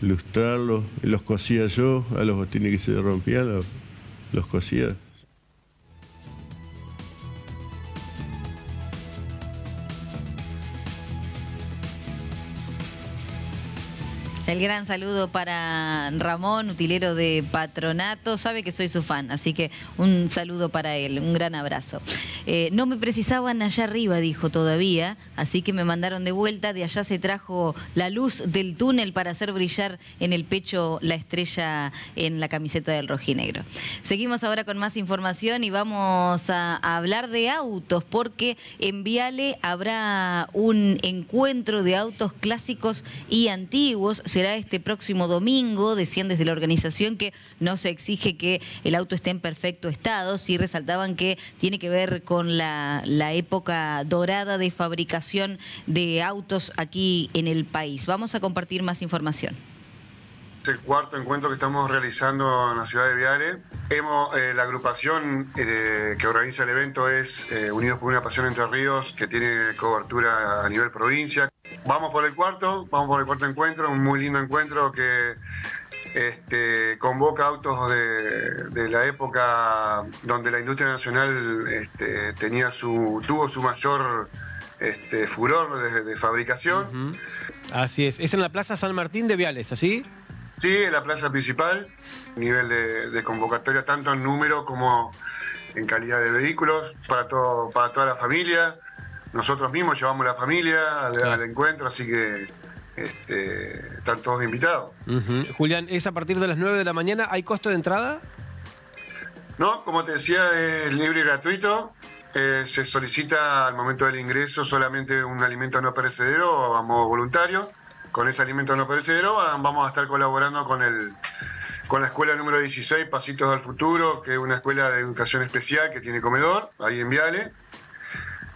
ilustrarlos, y los cosía yo, a los botines que se rompían los, los cosía. El gran saludo para Ramón, utilero de Patronato. Sabe que soy su fan, así que un saludo para él, un gran abrazo. Eh, no me precisaban allá arriba, dijo todavía, así que me mandaron de vuelta. De allá se trajo la luz del túnel para hacer brillar en el pecho la estrella en la camiseta del rojinegro. Seguimos ahora con más información y vamos a, a hablar de autos, porque en Viale habrá un encuentro de autos clásicos y antiguos. Será este próximo domingo. Decían desde la organización que no se exige que el auto esté en perfecto estado. Sí resaltaban que tiene que ver con la, la época dorada de fabricación de autos aquí en el país. Vamos a compartir más información. este el cuarto encuentro que estamos realizando en la ciudad de Viale. Hemos, eh, la agrupación eh, que organiza el evento es eh, Unidos por una Pasión Entre Ríos, que tiene cobertura a nivel provincia. Vamos por el cuarto, vamos por el cuarto encuentro, un muy lindo encuentro que este, convoca autos de, de la época donde la industria nacional este, tenía su, tuvo su mayor este, furor de, de fabricación. Así es. Es en la Plaza San Martín de Viales, ¿así? Sí, en la plaza principal, nivel de, de convocatoria tanto en número como en calidad de vehículos para, todo, para toda la familia. Nosotros mismos llevamos la familia al, al encuentro, así que este, están todos invitados. Ujú. Julián, ¿es a partir de las 9 de la mañana? ¿Hay costo de entrada? No, como te decía, es libre y gratuito. Eh, se solicita al momento del ingreso solamente un alimento no perecedero a modo voluntario. Con ese alimento no perecedero vamos a estar colaborando con el con la escuela número 16, Pasitos al Futuro, que es una escuela de educación especial que tiene comedor, ahí en Viale.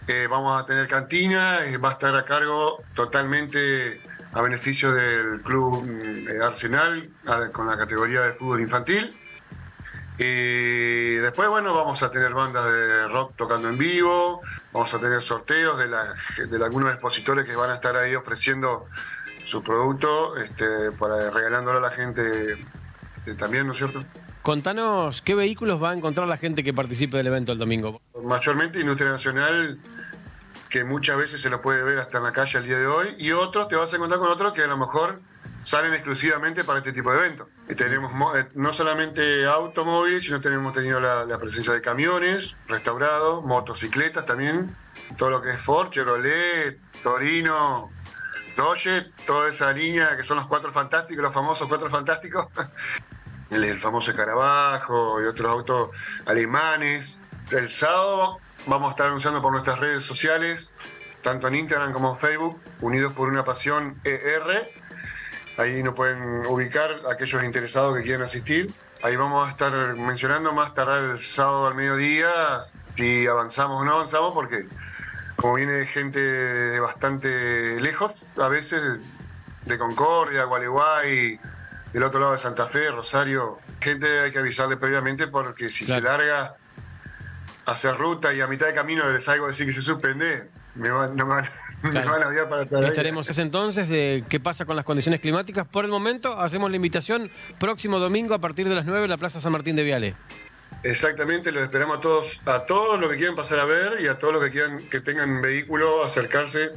Eh, vamos a tener cantina, eh, va a estar a cargo totalmente a beneficio del club mm, eh, Arsenal, a- con la categoría de fútbol infantil. Y después, bueno, vamos a tener bandas de rock tocando en vivo, vamos a tener sorteos de, la- de algunos expositores que van a estar ahí ofreciendo su producto, este, para regalándolo a la gente este, también, ¿no es cierto? Contanos qué vehículos va a encontrar la gente que participe del evento el domingo. Mayormente industria nacional, que muchas veces se lo puede ver hasta en la calle al día de hoy, y otros, te vas a encontrar con otros que a lo mejor salen exclusivamente para este tipo de eventos. Tenemos mo- eh, no solamente automóviles, sino tenemos tenido la, la presencia de camiones restaurados, motocicletas también, todo lo que es Ford, Chevrolet, Torino, Dodge, toda esa línea que son los cuatro fantásticos, los famosos cuatro fantásticos. el, el famoso Escarabajo y otros autos alemanes. El sábado vamos a estar anunciando por nuestras redes sociales, tanto en Instagram como en Facebook, Unidos por una Pasión ER. Ahí nos pueden ubicar aquellos interesados que quieran asistir. Ahí vamos a estar mencionando más tardar el sábado al mediodía si avanzamos o no avanzamos, porque como viene gente de bastante lejos, a veces de Concordia, Gualeguay, del otro lado de Santa Fe, Rosario, gente hay que avisarle previamente porque si se larga hacer ruta y a mitad de camino les salgo a decir que se suspende, me van, no me van, me van a odiar para ahí. Estaremos ese entonces de qué pasa con las condiciones climáticas. Por el momento, hacemos la invitación próximo domingo a partir de las 9 en la Plaza San Martín de Viale. Exactamente, los esperamos a todos, a todos los que quieran pasar a ver y a todos los que quieran que tengan vehículo, acercarse.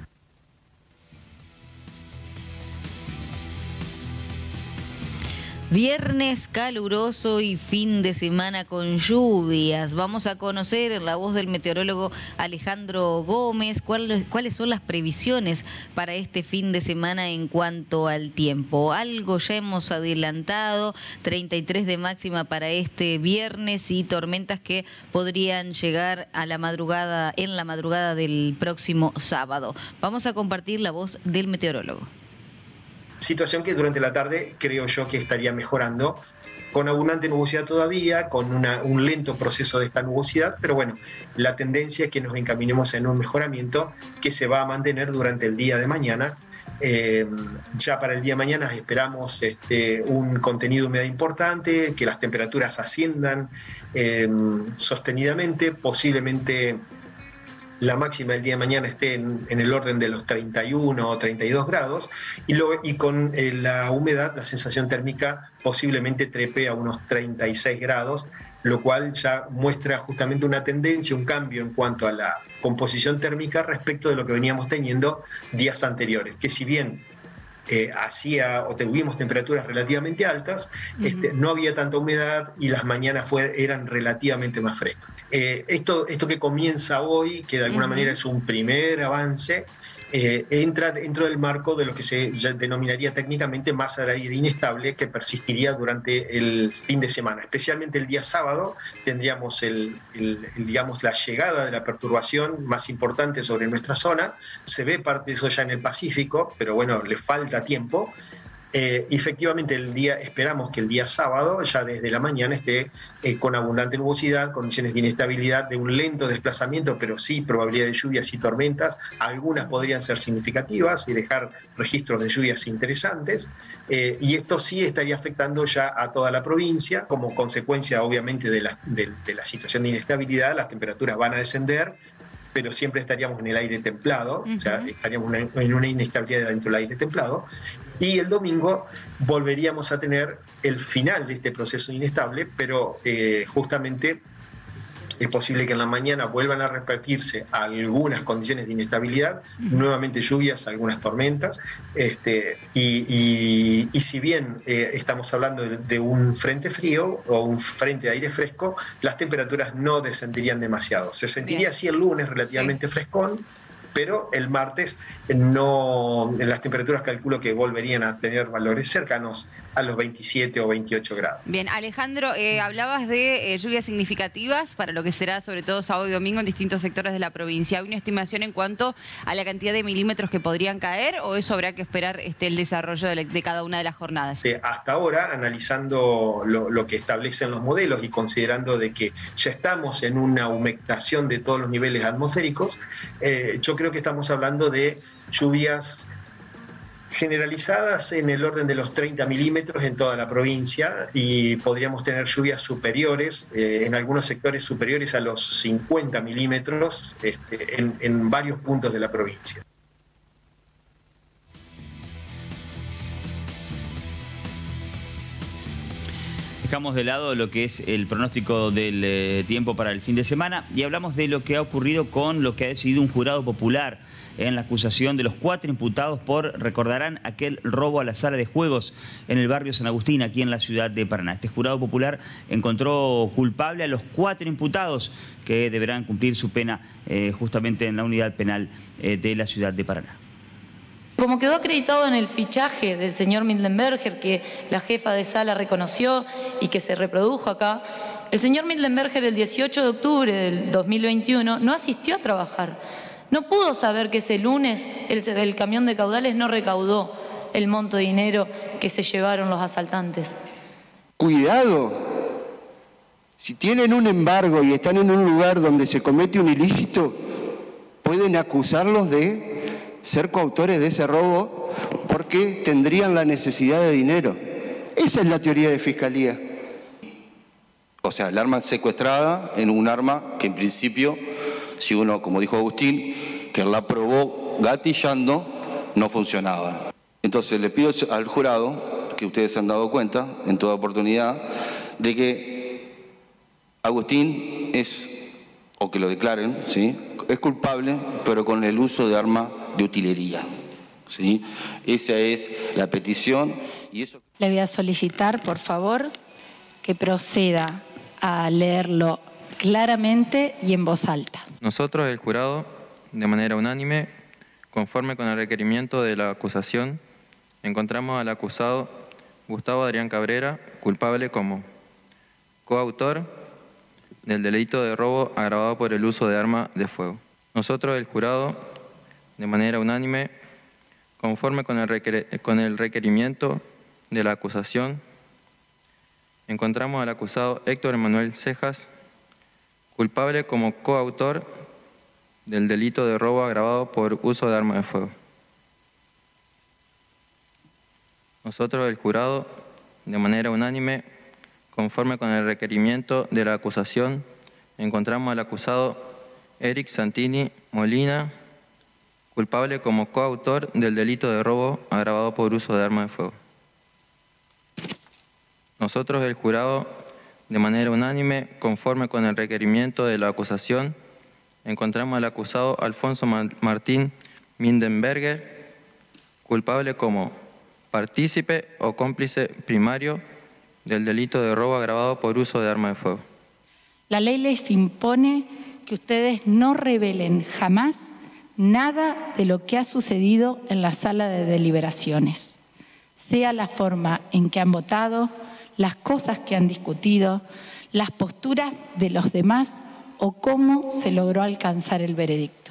Viernes caluroso y fin de semana con lluvias. Vamos a conocer en la voz del meteorólogo Alejandro Gómez cuáles, cuáles son las previsiones para este fin de semana en cuanto al tiempo. Algo ya hemos adelantado, 33 de máxima para este viernes y tormentas que podrían llegar a la madrugada, en la madrugada del próximo sábado. Vamos a compartir la voz del meteorólogo. Situación que durante la tarde creo yo que estaría mejorando, con abundante nubosidad todavía, con una- un lento proceso de esta nubosidad, pero bueno, la tendencia es que nos encaminemos en un mejoramiento que se va a mantener durante el día de mañana. Eh, ya para el día de mañana esperamos este, un contenido de humedad importante, que las temperaturas asciendan eh, sostenidamente, posiblemente la máxima del día de mañana esté en, el orden de los 31 o 32 grados y, y con eh, la humedad la sensación térmica posiblemente trepe a unos 36 grados, lo cual ya muestra justamente una tendencia, un cambio en cuanto a la composición térmica respecto de lo que veníamos teniendo días anteriores, que si bien eh, hacía o tuvimos temperaturas relativamente altas, este, no había tanta humedad y las mañanas fue- eran relativamente más frescas. Eh, esto, esto que comienza hoy, que de alguna manera es un primer avance, eh, entra dentro del marco de lo que se denominaría técnicamente masa de aire inestable que persistiría durante el fin de semana. Especialmente el día sábado tendríamos el, el- el, digamos, la llegada de la perturbación más importante sobre nuestra zona. Se ve parte de eso ya en el Pacífico, pero bueno, le falta tiempo. Eh, efectivamente, el día, esperamos que el día sábado, ya desde la mañana, esté eh, con abundante nubosidad, condiciones de inestabilidad, de un lento desplazamiento, pero sí probabilidad de lluvias y tormentas. Algunas podrían ser significativas y dejar registros de lluvias interesantes. Eh, y esto sí estaría afectando ya a toda la provincia, como consecuencia, obviamente, de la, de la situación de inestabilidad, las temperaturas van a descender pero siempre estaríamos en el aire templado, o sea, estaríamos en una inestabilidad dentro del aire templado, y el domingo volveríamos a tener el final de este proceso inestable, pero eh, justamente es posible que en la mañana vuelvan a repetirse algunas condiciones de inestabilidad, nuevamente lluvias, algunas tormentas, este, y, si bien eh, estamos hablando de, un frente frío o un frente de aire fresco, las temperaturas no descenderían demasiado. Se sentiría así el lunes relativamente frescón, pero el martes no, las temperaturas calculo que volverían a tener valores cercanos a los 27 o 28 grados. Bien, Alejandro, eh, hablabas de eh, lluvias significativas para lo que será sobre todo sábado y domingo en distintos sectores de la provincia. ¿Hay una estimación en cuanto a la cantidad de milímetros que podrían caer o eso habrá que esperar este, el desarrollo de, cada una de las jornadas? hasta ahora, analizando lo, lo, que establecen los modelos y considerando de que ya estamos en una humectación de todos los niveles atmosféricos, eh, yo creo que estamos hablando de lluvias generalizadas en el orden de los 30 milímetros en toda la provincia y podríamos tener lluvias superiores, eh, en algunos sectores superiores a los 50 milímetros este, en varios puntos de la provincia. Dejamos de lado lo que es el pronóstico del eh, tiempo para el fin de semana y hablamos de lo que ha ocurrido con lo que ha decidido un jurado popular en la acusación de los cuatro imputados por, recordarán, aquel robo a la sala de juegos en el barrio San Agustín, aquí en la ciudad de Paraná. Este jurado popular encontró culpable a los cuatro imputados que deberán cumplir su pena eh, justamente en la unidad penal eh, de la ciudad de Paraná. Como quedó acreditado en el fichaje del señor Mildenberger, que la jefa de sala reconoció y que se reprodujo acá, el señor Mildenberger el 18 de octubre del 2021 no asistió a trabajar. No pudo saber que ese lunes el, camión de caudales no recaudó el monto de dinero que se llevaron los asaltantes. Cuidado, si tienen un embargo y están en un lugar donde se comete un ilícito, pueden acusarlos de ser coautores de ese robo porque tendrían la necesidad de dinero. Esa es la teoría de fiscalía. O sea, el arma secuestrada en un arma que en principio, si uno, como dijo Agustín, que la probó gatillando, no funcionaba. Entonces le pido al jurado, que ustedes se han dado cuenta en toda oportunidad, de que Agustín es, o que lo declaren, ¿sí? es culpable, pero con el uso de arma de utilería. ¿sí? Esa es la petición. Y eso... Le voy a solicitar, por favor, que proceda a leerlo claramente y en voz alta. Nosotros, el jurado, de manera unánime, conforme con el requerimiento de la acusación, encontramos al acusado Gustavo Adrián Cabrera culpable como coautor del delito de robo agravado por el uso de arma de fuego. Nosotros, el jurado, de manera unánime, conforme con el, requerimiento de la acusación, encontramos al acusado Héctor Emanuel Cejas culpable como coautor del delito de robo agravado por uso de arma de fuego. Nosotros, el jurado, de manera unánime, conforme con el requerimiento de la acusación, encontramos al acusado Eric Santini Molina culpable como coautor del delito de robo agravado por uso de arma de fuego. Nosotros, el jurado, de manera unánime, conforme con el requerimiento de la acusación, encontramos al acusado Alfonso Martín Mindenberger culpable como partícipe o cómplice primario del delito de robo agravado por uso de arma de fuego. La ley les impone que ustedes no revelen jamás nada de lo que ha sucedido en la sala de deliberaciones, sea la forma en que han votado, las cosas que han discutido, las posturas de los demás o cómo se logró alcanzar el veredicto.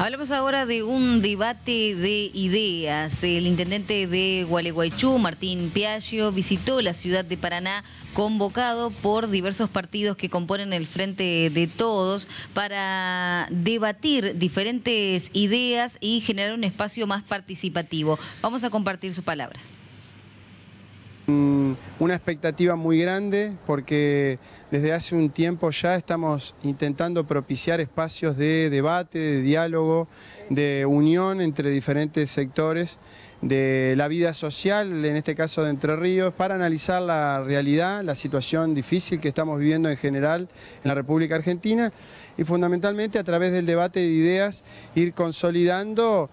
Hablamos ahora de un debate de ideas. El intendente de Gualeguaychú, Martín Piaggio, visitó la ciudad de Paraná convocado por diversos partidos que componen el Frente de Todos para debatir diferentes ideas y generar un espacio más participativo. Vamos a compartir su palabra. Una expectativa muy grande porque desde hace un tiempo ya estamos intentando propiciar espacios de debate, de diálogo, de unión entre diferentes sectores de la vida social, en este caso de Entre Ríos, para analizar la realidad, la situación difícil que estamos viviendo en general en la República Argentina y fundamentalmente a través del debate de ideas ir consolidando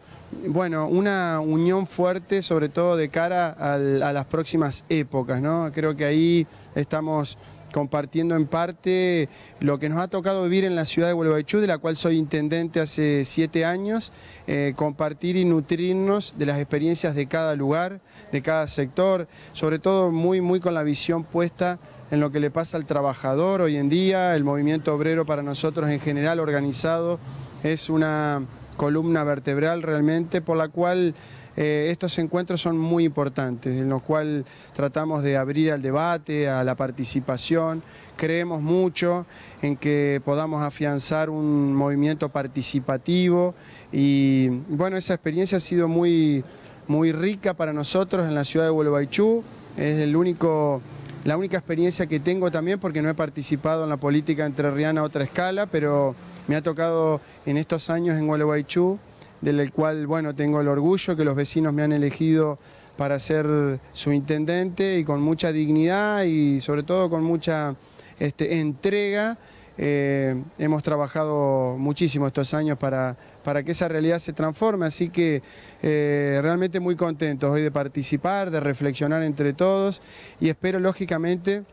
bueno, una unión fuerte, sobre todo de cara a las próximas épocas, ¿no? Creo que ahí estamos compartiendo en parte lo que nos ha tocado vivir en la ciudad de Gualeguaychú, de la cual soy intendente hace siete años, eh, compartir y nutrirnos de las experiencias de cada lugar, de cada sector, sobre todo muy, muy con la visión puesta en lo que le pasa al trabajador hoy en día, el movimiento obrero para nosotros en general organizado es una columna vertebral realmente por la cual eh, estos encuentros son muy importantes, en los cuales tratamos de abrir al debate, a la participación. Creemos mucho en que podamos afianzar un movimiento participativo y bueno, esa experiencia ha sido muy, muy rica para nosotros en la ciudad de Gualeguaychú. Es el único la única experiencia que tengo también, porque no he participado en la política entrerriana a otra escala, pero me ha tocado en estos años en Gualeguaychú del cual bueno, tengo el orgullo que los vecinos me han elegido para ser su intendente y con mucha dignidad y sobre todo con mucha este, entrega. Eh, hemos trabajado muchísimo estos años para, para que esa realidad se transforme, así que eh, realmente muy contentos hoy de participar, de reflexionar entre todos y espero lógicamente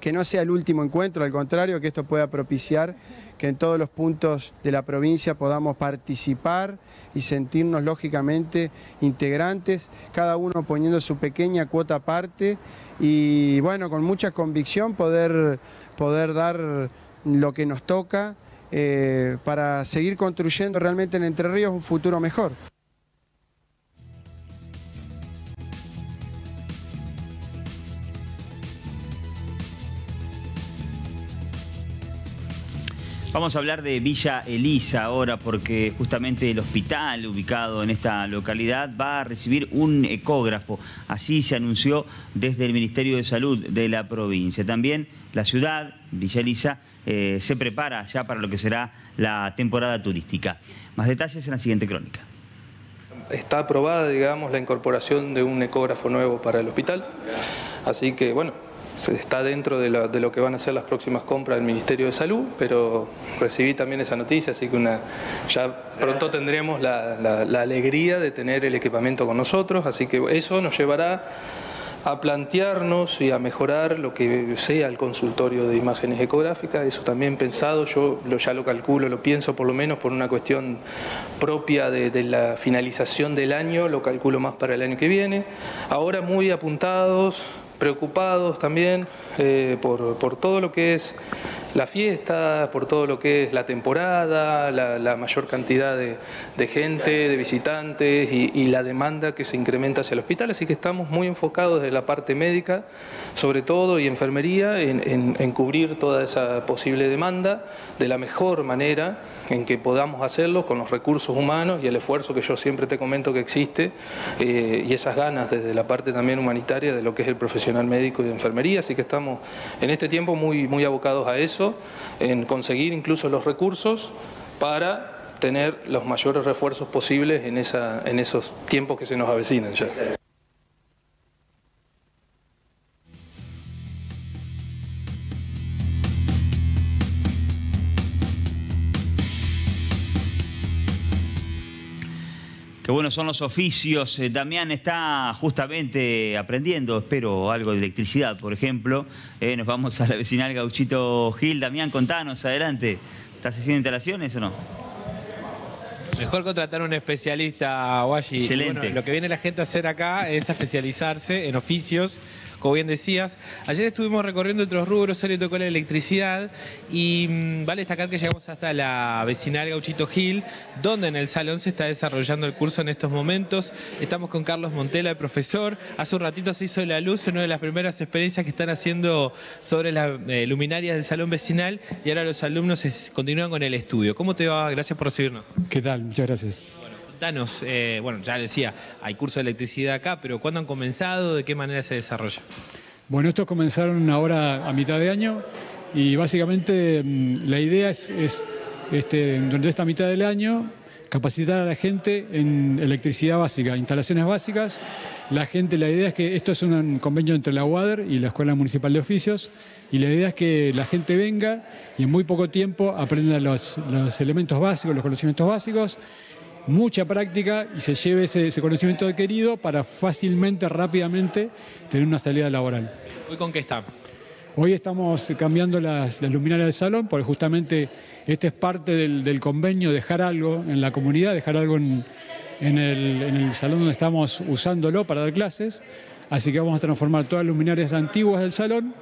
que no sea el último encuentro, al contrario, que esto pueda propiciar que en todos los puntos de la provincia podamos participar y sentirnos lógicamente integrantes, cada uno poniendo su pequeña cuota aparte y bueno, con mucha convicción poder, poder dar lo que nos toca eh, para seguir construyendo realmente en Entre Ríos un futuro mejor. Vamos a hablar de Villa Elisa ahora porque justamente el hospital ubicado en esta localidad va a recibir un ecógrafo. Así se anunció desde el Ministerio de Salud de la provincia. También la ciudad, Villa Elisa, eh, se prepara ya para lo que será la temporada turística. Más detalles en la siguiente crónica. Está aprobada, digamos, la incorporación de un ecógrafo nuevo para el hospital. Así que, bueno, está dentro de lo, que van a ser las próximas compras del Ministerio de Salud, pero recibí también esa noticia, así que una, ya pronto tendremos la, alegría de tener el equipamiento con nosotros, así que eso nos llevará a plantearnos y a mejorar lo que sea el consultorio de imágenes ecográficas, eso también pensado, yo ya lo calculo, lo pienso por lo menos por una cuestión propia de, de, la finalización del año, lo calculo más para el año que viene. Ahora muy apuntados, preocupados también eh, por, por, todo lo que es la fiesta, por todo lo que es la temporada, la, mayor cantidad de, gente, de visitantes y, la demanda que se incrementa hacia el hospital. Así que estamos muy enfocados desde la parte médica, sobre todo, y enfermería, en, cubrir toda esa posible demanda de la mejor manera en que podamos hacerlo con los recursos humanos y el esfuerzo que yo siempre te comento que existe eh, y esas ganas desde la parte también humanitaria de lo que es el profesional médico y de enfermería. Así que estamos en este tiempo muy, muy abocados a eso en conseguir incluso los recursos para tener los mayores refuerzos posibles en, esa, en esos tiempos que se nos avecinan ya. Qué buenos son los oficios. Eh, Damián está justamente aprendiendo, espero, algo de electricidad, por ejemplo. Eh, nos vamos a la vecinal Gauchito Gil. Damián, contanos, adelante. ¿Estás haciendo instalaciones o no? Mejor contratar a un especialista, Washi. Excelente. lo que viene la gente a hacer acá es especializarse en oficios como bien decías. Ayer estuvimos recorriendo otros rubros, hoy le tocó la electricidad y mm, vale destacar que llegamos hasta la vecinal Gauchito Gil, donde en el salón se está desarrollando el curso en estos momentos. Estamos con Carlos Montela, el profesor. Hace un ratito se hizo la luz, una de las primeras experiencias que están haciendo sobre las eh, luminarias del salón vecinal y ahora los alumnos es- continúan con el estudio. ¿Cómo te va? Gracias por recibirnos. ¿Qué tal? Muchas gracias. Eh, bueno, ya decía, hay curso de electricidad acá, pero ¿cuándo han comenzado? ¿De qué manera se desarrolla? Bueno, estos comenzaron ahora a mitad de año y básicamente mm, la idea es, es, este, durante esta mitad del año capacitar a la gente en electricidad básica, instalaciones básicas. La gente, la idea es que esto es un convenio entre la UADER y la Escuela Municipal de Oficios y la idea es que la gente venga y en muy poco tiempo aprenda los elementos básicos, los conocimientos básicos mucha práctica y se lleve ese, ese conocimiento adquirido para fácilmente, rápidamente tener una salida laboral. ¿Hoy con qué está? Hoy estamos cambiando las, las luminarias del salón porque justamente este es parte del, del convenio, dejar algo en la comunidad, dejar algo en, en el, en el salón donde estamos usándolo para dar clases. Así que vamos a transformar todas las luminarias antiguas del salón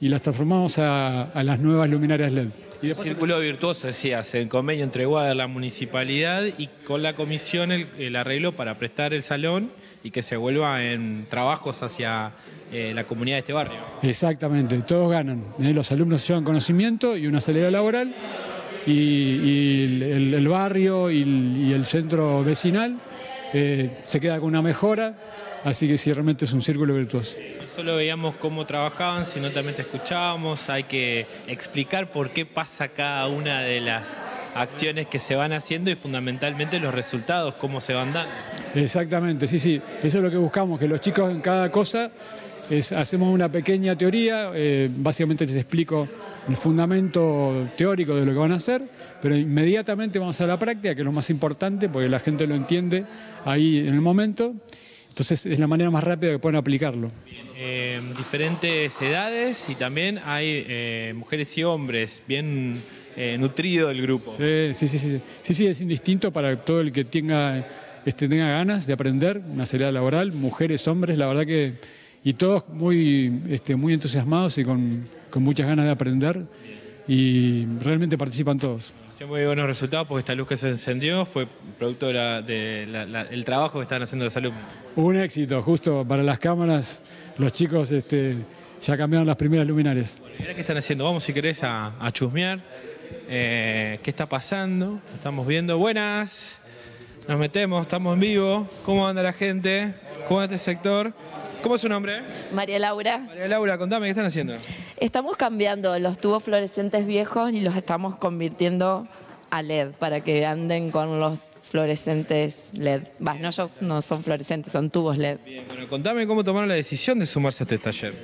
y las transformamos a, a las nuevas luminarias LED. Y después- Círculo virtuoso, decías, el convenio entre UADER, la municipalidad y con la comisión el, el arreglo para prestar el salón y que se vuelva en trabajos hacia eh, la comunidad de este barrio. Exactamente, todos ganan. ¿eh? Los alumnos se llevan conocimiento y una salida laboral y, y el, el- el barrio y el, y el centro vecinal eh, se queda con una mejora, así que sí, realmente es un círculo virtuoso. Solo veíamos cómo trabajaban, sino también te escuchábamos. Hay que explicar por qué pasa cada una de las acciones que se van haciendo y fundamentalmente los resultados, cómo se van dando. Exactamente, sí, sí, eso es lo que buscamos, que los chicos en cada cosa hacemos una pequeña teoría, eh, básicamente les explico el fundamento teórico de lo que van a hacer, pero inmediatamente vamos a la práctica, que es lo más importante, porque la gente lo entiende ahí en el momento. Entonces es la manera más rápida que pueden aplicarlo. Eh, diferentes edades y también hay eh, mujeres y hombres, bien eh, nutrido el grupo. Sí, sí, sí, sí, sí, sí, es indistinto para todo el que tenga, este, tenga ganas de aprender, una salida laboral, mujeres, hombres, la verdad que, y todos muy, este, muy entusiasmados y con, con muchas ganas de aprender y realmente participan todos. Hacía muy buenos resultados porque esta luz que se encendió fue producto del trabajo que estaban haciendo los alumnos. Un éxito, justo para las cámaras, los chicos este, ya cambiaron las primeras luminarias. ¿Y ahora qué están haciendo? Vamos, si querés, a, a chusmear. Eh, ¿Qué está pasando? Estamos viendo. Buenas. Nos metemos, estamos en vivo. ¿Cómo anda la gente? ¿Cómo anda este sector? ¿Cómo es su nombre? María Laura, María Laura, contame, ¿qué están haciendo? estamos cambiando los tubos fluorescentes viejos y los estamos convirtiendo a LED para que anden con los fluorescentes LED. No, yo- no son fluorescentes, son tubos LED. Bueno, contame cómo tomaron la decisión de sumarse a este taller.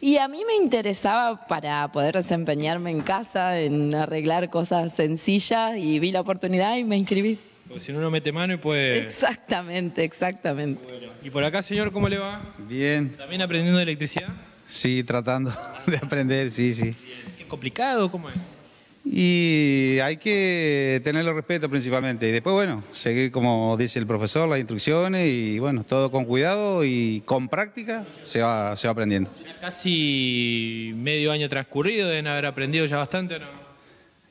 Y a mí me interesaba para poder desempeñarme en casa, en arreglar cosas sencillas y vi la oportunidad y me inscribí. Porque si no, uno mete mano y puede... Exactamente, exactamente. Y por acá, señor, ¿cómo le va? Bien, ¿También aprendiendo electricidad? sí, tratando de aprender, sí, sí. ¿Es complicado? ¿Cómo es? Y hay que tenerle respeto principalmente. Y después, bueno, seguir como dice el profesor, las instrucciones y bueno, todo con cuidado y con práctica se va, se va aprendiendo. Casi medio año transcurrido, deben haber aprendido ya bastante, ¿o ¿no?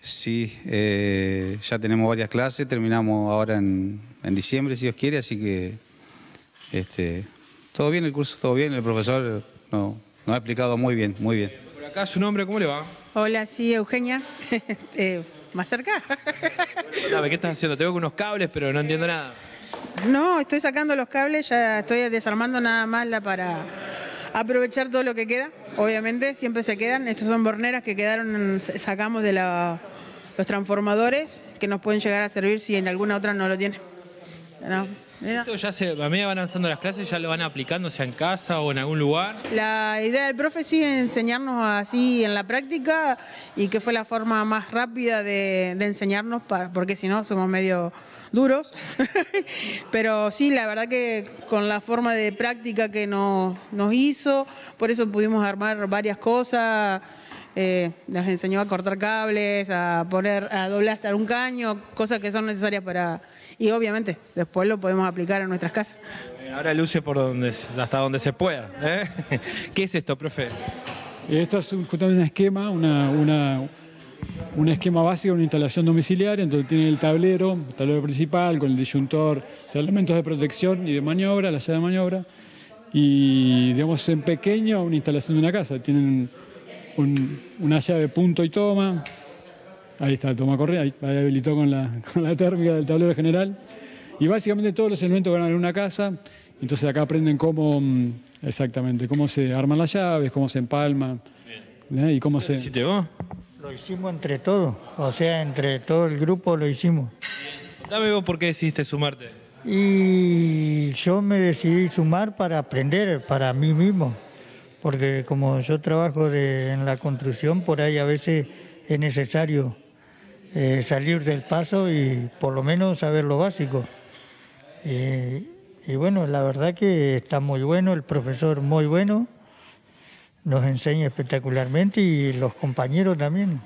Sí, eh, ya tenemos varias clases, terminamos ahora en, en diciembre, si Dios quiere, así que este, todo bien el curso, todo bien, el profesor no, nos ha explicado muy bien, muy bien. Por acá, ¿su nombre cómo le va? Hola, sí, Eugenia. Eh, ¿Más cerca? Dame, ¿qué estás haciendo? Te veo con unos cables, pero no entiendo nada. No, estoy sacando los cables, ya estoy desarmando nada más la para aprovechar todo lo que queda. Obviamente, siempre se quedan. Estas son borneras que quedaron, sacamos de la- los transformadores que nos pueden llegar a servir si en alguna otra no lo tiene. No. Esto ya se, a medida van avanzando las clases, ya lo van aplicando, sea en casa o en algún lugar. La idea del profe sí es enseñarnos así en la práctica y que fue la forma más rápida de, de enseñarnos, para, porque si no somos medio duros. Pero sí, la verdad que con la forma de práctica que nos, nos hizo, por eso pudimos armar varias cosas. Eh, nos enseñó a cortar cables, a poner, a doblar hasta un caño, cosas que son necesarias para... Y obviamente, después lo podemos aplicar en nuestras casas. Ahora luce por donde, hasta donde se pueda. ¿eh? ¿Qué es esto, profe? Esto es un- justamente un esquema, una, una- un esquema básico, una instalación domiciliaria, entonces tiene el tablero, el tablero principal con el disyuntor, o sea, elementos de protección y de maniobra, la llave de maniobra, y digamos en pequeño una instalación de una casa. Tienen un- una llave punto y toma, ahí está, toma correa, ahí, ahí habilitó con la, con la térmica del tablero general, y básicamente todos los elementos que van a ver en una casa, entonces acá aprenden cómo, mm, exactamente, cómo se arman las llaves, cómo se empalman, ¿eh? y cómo se... Lo hicimos entre todos, o sea, entre todo el grupo lo hicimos. Dame vos por qué decidiste sumarte. Y yo me decidí sumar para aprender para mí mismo, porque como yo trabajo de- en la construcción, por ahí a veces es necesario eh, salir del paso y por lo menos saber lo básico. Eh, y bueno, la verdad que está muy bueno, el profesor muy bueno, nos enseña espectacularmente y los compañeros también.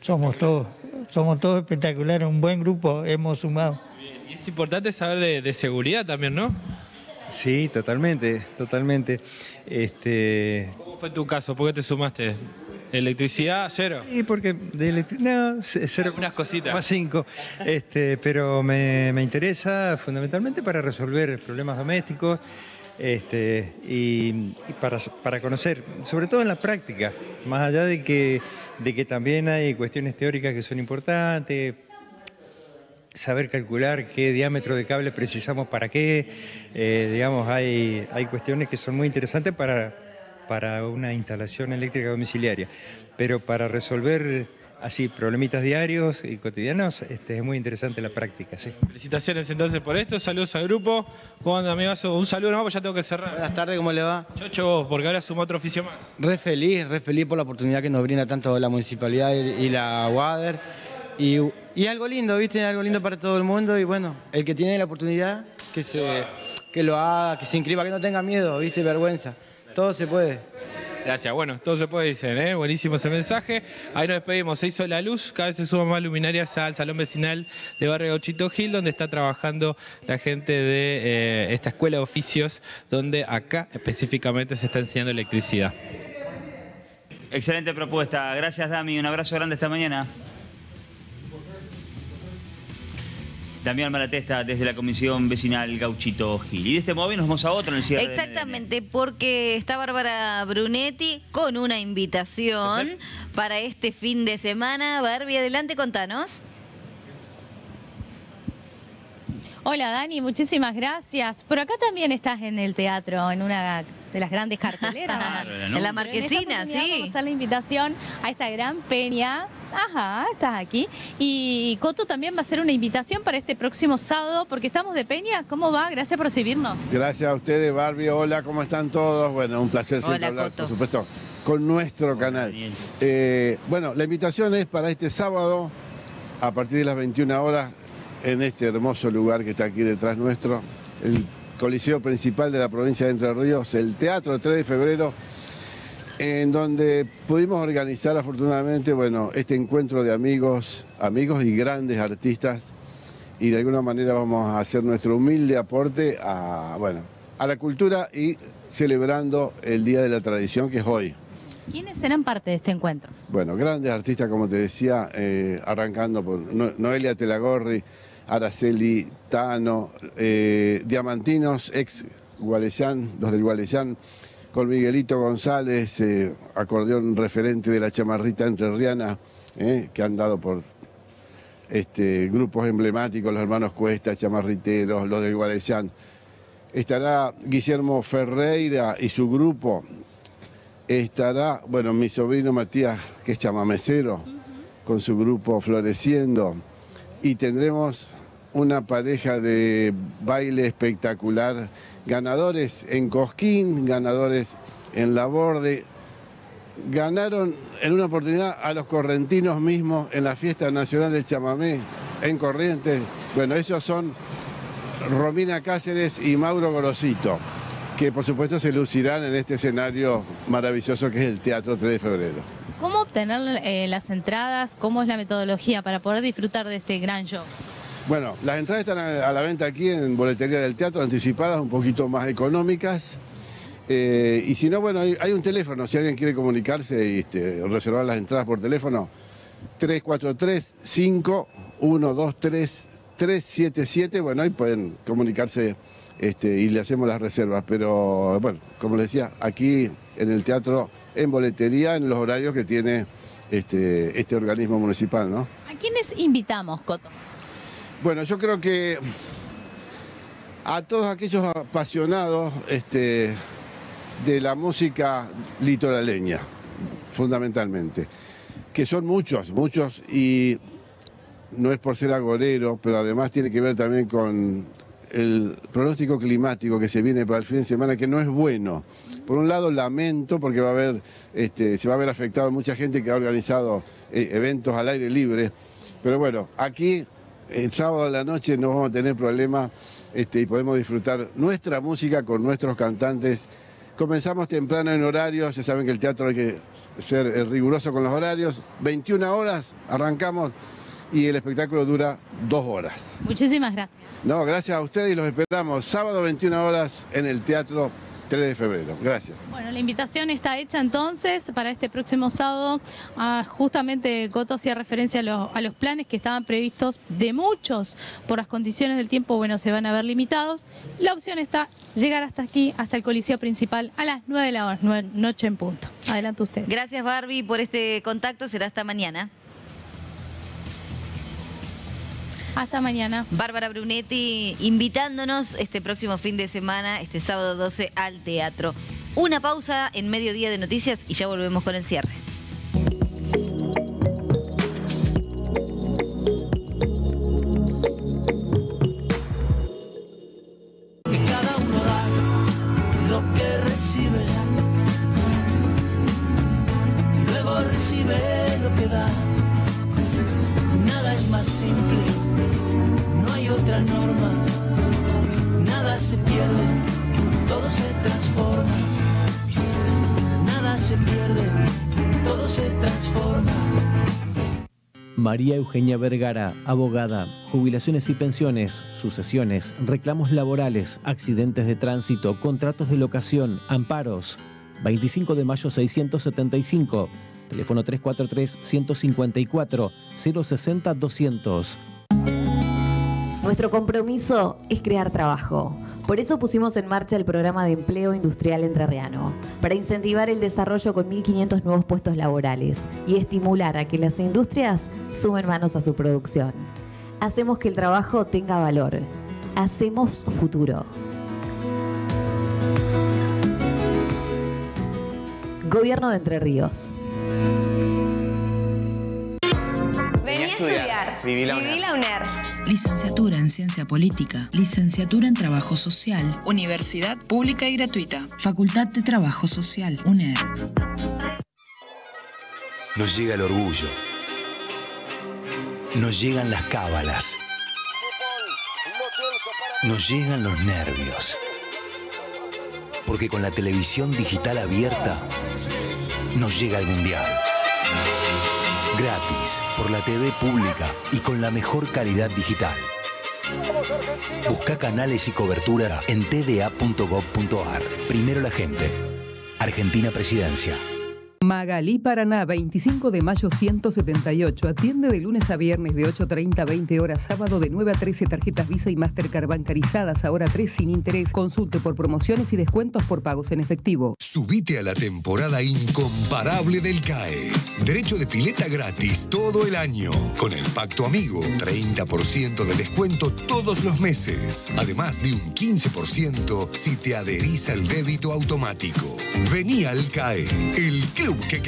Somos todos, somos todos espectaculares, un buen grupo hemos sumado. Y es importante saber de, de seguridad también, ¿no? Sí, totalmente, totalmente. Este, ¿Cómo fue tu caso? ¿Por qué te sumaste? ¿Electricidad? Cero. y porque de electri- no, cero Unas cositas. más cinco. Este, pero me, me interesa fundamentalmente para resolver problemas domésticos este, y, y para, para conocer, sobre todo en la práctica, más allá de que, de que también hay cuestiones teóricas que son importantes, saber calcular qué diámetro de cable precisamos para qué. Eh, digamos, hay, hay cuestiones que son muy interesantes para, para una instalación eléctrica domiciliaria. Pero para resolver así problemitas diarios y cotidianos, este, es muy interesante la práctica, sí. Felicitaciones entonces por esto, saludos al grupo. ¿Cómo anda, amigo? Un saludo nomás, porque ya tengo que cerrar. Buenas tardes, ¿cómo le va? Chocho vos, porque ahora suma otro oficio más. Re feliz, re feliz por la oportunidad que nos brinda tanto la municipalidad y, y la WADER. Y, y algo lindo, ¿viste? Algo lindo para todo el mundo. Y bueno, el que tiene la oportunidad, que, se, que lo haga, que se inscriba, que no tenga miedo, ¿viste? Vergüenza. Todo se puede. Gracias, bueno, todo se puede decir, ¿eh? Buenísimo ese mensaje. Ahí nos despedimos, se hizo la luz, cada vez se suman más luminarias al salón vecinal de Barrio Gauchito Gil, donde está trabajando la gente de eh, esta escuela de oficios, donde acá específicamente se está enseñando electricidad. Excelente propuesta. Gracias, Dami. Un abrazo grande esta mañana. Damián Malatesta desde la Comisión Vecinal Gauchito Gil. Y de este móvil nos vamos a otro en el cierre. de Exactamente, porque está Bárbara Brunetti con una invitación para este fin de semana. Barbie, adelante, contanos. Hola Dani, muchísimas gracias. Por acá también estás en el teatro, en una de las grandes carteleras. Claro, en la Marquesina, sí. Vamos a hacer la invitación a esta gran peña. Ajá, estás aquí. Y Coto también va a hacer una invitación para este próximo sábado, porque estamos de peña. ¿Cómo va? Gracias por recibirnos. Gracias a ustedes, Barbie. Hola, ¿cómo están todos? Bueno, un placer siempre Hola, hablar, Coto. por supuesto, con nuestro canal. Eh, bueno, la invitación es para este sábado, a partir de las 21 horas, en este hermoso lugar que está aquí detrás nuestro, el Coliseo Principal de la provincia de Entre Ríos, el Teatro 3 de Febrero, en donde pudimos organizar afortunadamente, bueno, este encuentro de amigos, amigos y grandes artistas, y de alguna manera vamos a hacer nuestro humilde aporte a, bueno, a la cultura y celebrando el Día de la Tradición que es hoy. ¿Quiénes serán parte de este encuentro? Bueno, grandes artistas, como te decía, eh, arrancando por No- Noelia Telagorri, Araceli Tano, eh, Diamantinos, ex Gualeyán, los del Gualeyán, con Miguelito González, eh, acordeón referente de la chamarrita entrerriana, eh, que han dado por este, grupos emblemáticos, los hermanos Cuesta, chamarriteros, los del Gualeyán. Estará Guillermo Ferreira y su grupo, estará, bueno, mi sobrino Matías, que es chamamecero, con su grupo Floreciendo, y tendremos una pareja de baile espectacular, ganadores en Cosquín, ganadores en La Borde, ganaron en una oportunidad a los correntinos mismos en la fiesta nacional del chamamé en Corrientes. Bueno, ellos son Romina Cáceres y Mauro Gorosito, que por supuesto se lucirán en este escenario maravilloso que es el Teatro 3 de Febrero. ¿Cómo obtener eh, las entradas? ¿Cómo es la metodología para poder disfrutar de este gran show? Bueno, las entradas están a, la venta aquí en Boletería del Teatro, anticipadas, un poquito más económicas. Eh, y si no, bueno, hay, hay un teléfono, si alguien quiere comunicarse y este, reservar las entradas por teléfono, 343-5123-377, bueno, ahí pueden comunicarse este, y le hacemos las reservas. Pero bueno, como les decía, aquí en el teatro, en boletería, en los horarios que tiene este, este organismo municipal, ¿no? ¿A quiénes invitamos, Coto? Bueno, yo creo que a todos aquellos apasionados este, de la música litoraleña, fundamentalmente, que son muchos, muchos, y no es por ser agorero, pero además tiene que ver también con el pronóstico climático que se viene para el fin de semana, que no es bueno. Por un lado, lamento porque va a haber, este, se va a ver afectado mucha gente que ha organizado eh, eventos al aire libre. Pero bueno, aquí el sábado a la noche no vamos a tener problema este, y podemos disfrutar nuestra música con nuestros cantantes. Comenzamos temprano en horarios, ya saben que el teatro hay que ser eh, riguroso con los horarios. 21 horas arrancamos y el espectáculo dura dos horas. Muchísimas gracias. No, gracias a ustedes y los esperamos sábado 21 horas en el Teatro 3 de febrero. Gracias. Bueno, la invitación está hecha entonces para este próximo sábado. Ah, justamente Coto hacía referencia a, los- a los planes que estaban previstos de muchos por las condiciones del tiempo, bueno, se van a ver limitados. La opción está llegar hasta aquí, hasta el Coliseo Principal, a las 9 de la noche en punto. Adelante usted. Gracias Barbie por este contacto, será hasta mañana. Hasta mañana. Bárbara Brunetti invitándonos este próximo fin de semana, este sábado 12, al teatro. Una pausa en mediodía de noticias y ya volvemos con el cierre. María Eugenia Vergara, abogada, jubilaciones y pensiones, sucesiones, reclamos laborales, accidentes de tránsito, contratos de locación, amparos. 25 de mayo 675, teléfono 343-154-060-200. Nuestro compromiso es crear trabajo. Por eso pusimos en marcha el programa de empleo industrial entrerriano, para incentivar el desarrollo con 1.500 nuevos puestos laborales y estimular a que las industrias sumen manos a su producción. Hacemos que el trabajo tenga valor. Hacemos futuro. Gobierno de Entre Ríos. Estudiar. Viví la Viví UNER. la UNER. Licenciatura en Ciencia Política, Licenciatura en Trabajo Social, Universidad Pública y Gratuita, Facultad de Trabajo Social, UNER. Nos llega el orgullo. Nos llegan las cábalas. Nos llegan los nervios. Porque con la televisión digital abierta nos llega el mundial. Gratis, por la TV pública y con la mejor calidad digital. Busca canales y cobertura en tda.gov.ar. Primero la gente. Argentina Presidencia. Magalí Paraná, 25 de mayo 178. Atiende de lunes a viernes de 8.30 a 20 horas, sábado de 9 a 13 tarjetas Visa y Mastercard bancarizadas, ahora 3 sin interés. Consulte por promociones y descuentos por pagos en efectivo. Subite a la temporada incomparable del CAE. Derecho de pileta gratis todo el año. Con el Pacto Amigo, 30% de descuento todos los meses. Además de un 15% si te adherís al débito automático. Vení al CAE, el club que.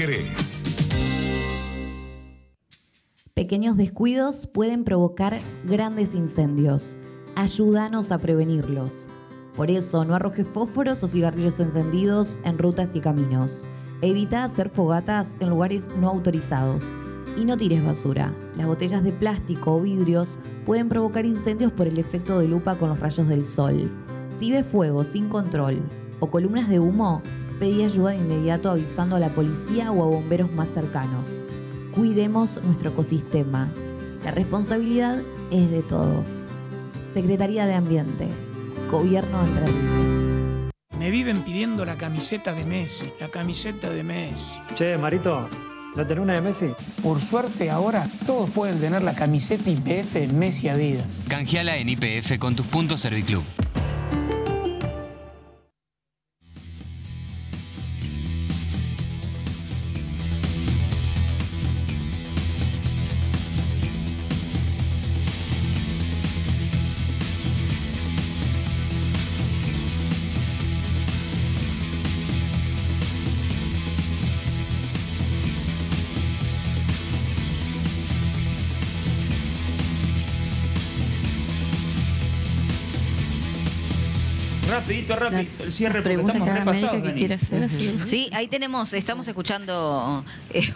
Pequeños descuidos pueden provocar grandes incendios. Ayúdanos a prevenirlos. Por eso, no arrojes fósforos o cigarrillos encendidos en rutas y caminos. Evita hacer fogatas en lugares no autorizados. Y no tires basura. Las botellas de plástico o vidrios pueden provocar incendios por el efecto de lupa con los rayos del sol. Si ves fuego sin control o columnas de humo, pedí ayuda de inmediato avisando a la policía o a bomberos más cercanos. Cuidemos nuestro ecosistema. La responsabilidad es de todos. Secretaría de Ambiente, Gobierno de Entre Ríos. Me viven pidiendo la camiseta de Messi, la camiseta de Messi. Che, Marito, ¿no tenés una de Messi? Por suerte ahora todos pueden tener la camiseta IPF Messi Adidas. Canjeala en IPF con tus puntos Serviclub. Rapidito, rápido, el cierre porque estamos repasados, Dani. Sí, ahí tenemos, estamos escuchando eh,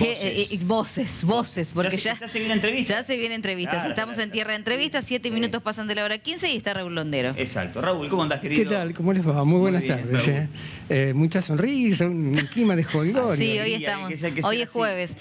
eh, eh, voces, voces, porque ya, Ya se viene entrevista. ya se vienen entrevistas. Claro, Estamos en tierra de entrevistas, siete minutos pasan de la hora 15 y está Raúl Londero. Exacto. Raúl, ¿cómo andás, querido? ¿Qué tal? ¿Cómo les va? Muy buenas bien, tardes. ¿eh? Eh, mucha sonrisa, un clima de jolgorio. Sí, hoy estamos. Hoy es jueves.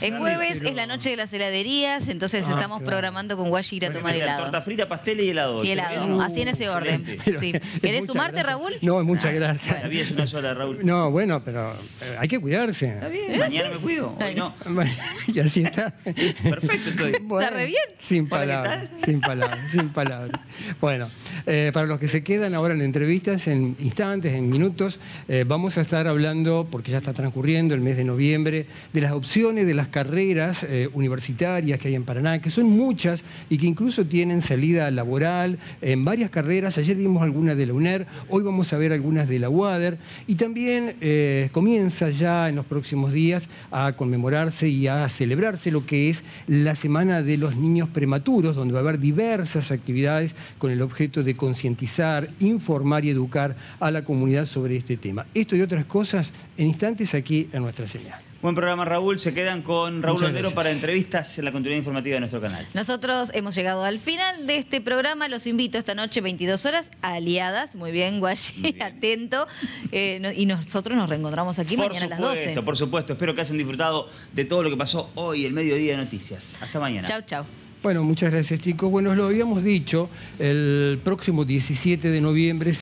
El jueves es la noche de las heladerías, entonces Ah, estamos claro. programando con Guayi ir a tomar helado. Torta frita, pastel y helado. Y helado, así en ese orden. Sí. ¿Querés muchas sumarte, gracias. Raúl? No, muchas gracias. La vida es una sola, Raúl. No, bueno, pero eh, hay que cuidarse. Está bien, mañana me cuido, hoy no. y así está. Perfecto estoy. Está re bien. Sin Hola, ¿qué palabras, sin palabras, sin palabras. Bueno, eh, para los que se quedan ahora en entrevistas, en instantes, en minutos, eh, vamos a estar hablando, porque ya está transcurriendo el mes de noviembre, de las opciones de las carreras eh, universitarias que hay en Paraná, que son muchas y que incluso tienen salida laboral en varias carreras. Ayer vimos algunas de la UNER, hoy vamos a ver algunas de la UADER y también eh, comienza ya en los próximos días a conmemorarse y a celebrarse lo que es la Semana de los Niños Prematuros, donde va a haber diversas actividades con el objeto de concientizar, informar y educar a la comunidad sobre este tema. Esto y otras cosas en instantes aquí en nuestra señal. Buen programa, Raúl. Se quedan con Raúl gracias. para entrevistas en la continuidad informativa de nuestro canal. Nosotros hemos llegado al final de este programa. Los invito esta noche, 22 horas, aliadas. Muy bien, Guayi, atento. Eh, no- y nosotros nos reencontramos aquí Por mañana a las supuesto, 12. por supuesto. Espero que hayan disfrutado de todo lo que pasó hoy, el mediodía de noticias. Hasta mañana. Chau, chau. Bueno, muchas gracias chicos. Bueno, lo habíamos dicho, el próximo 17 de noviembre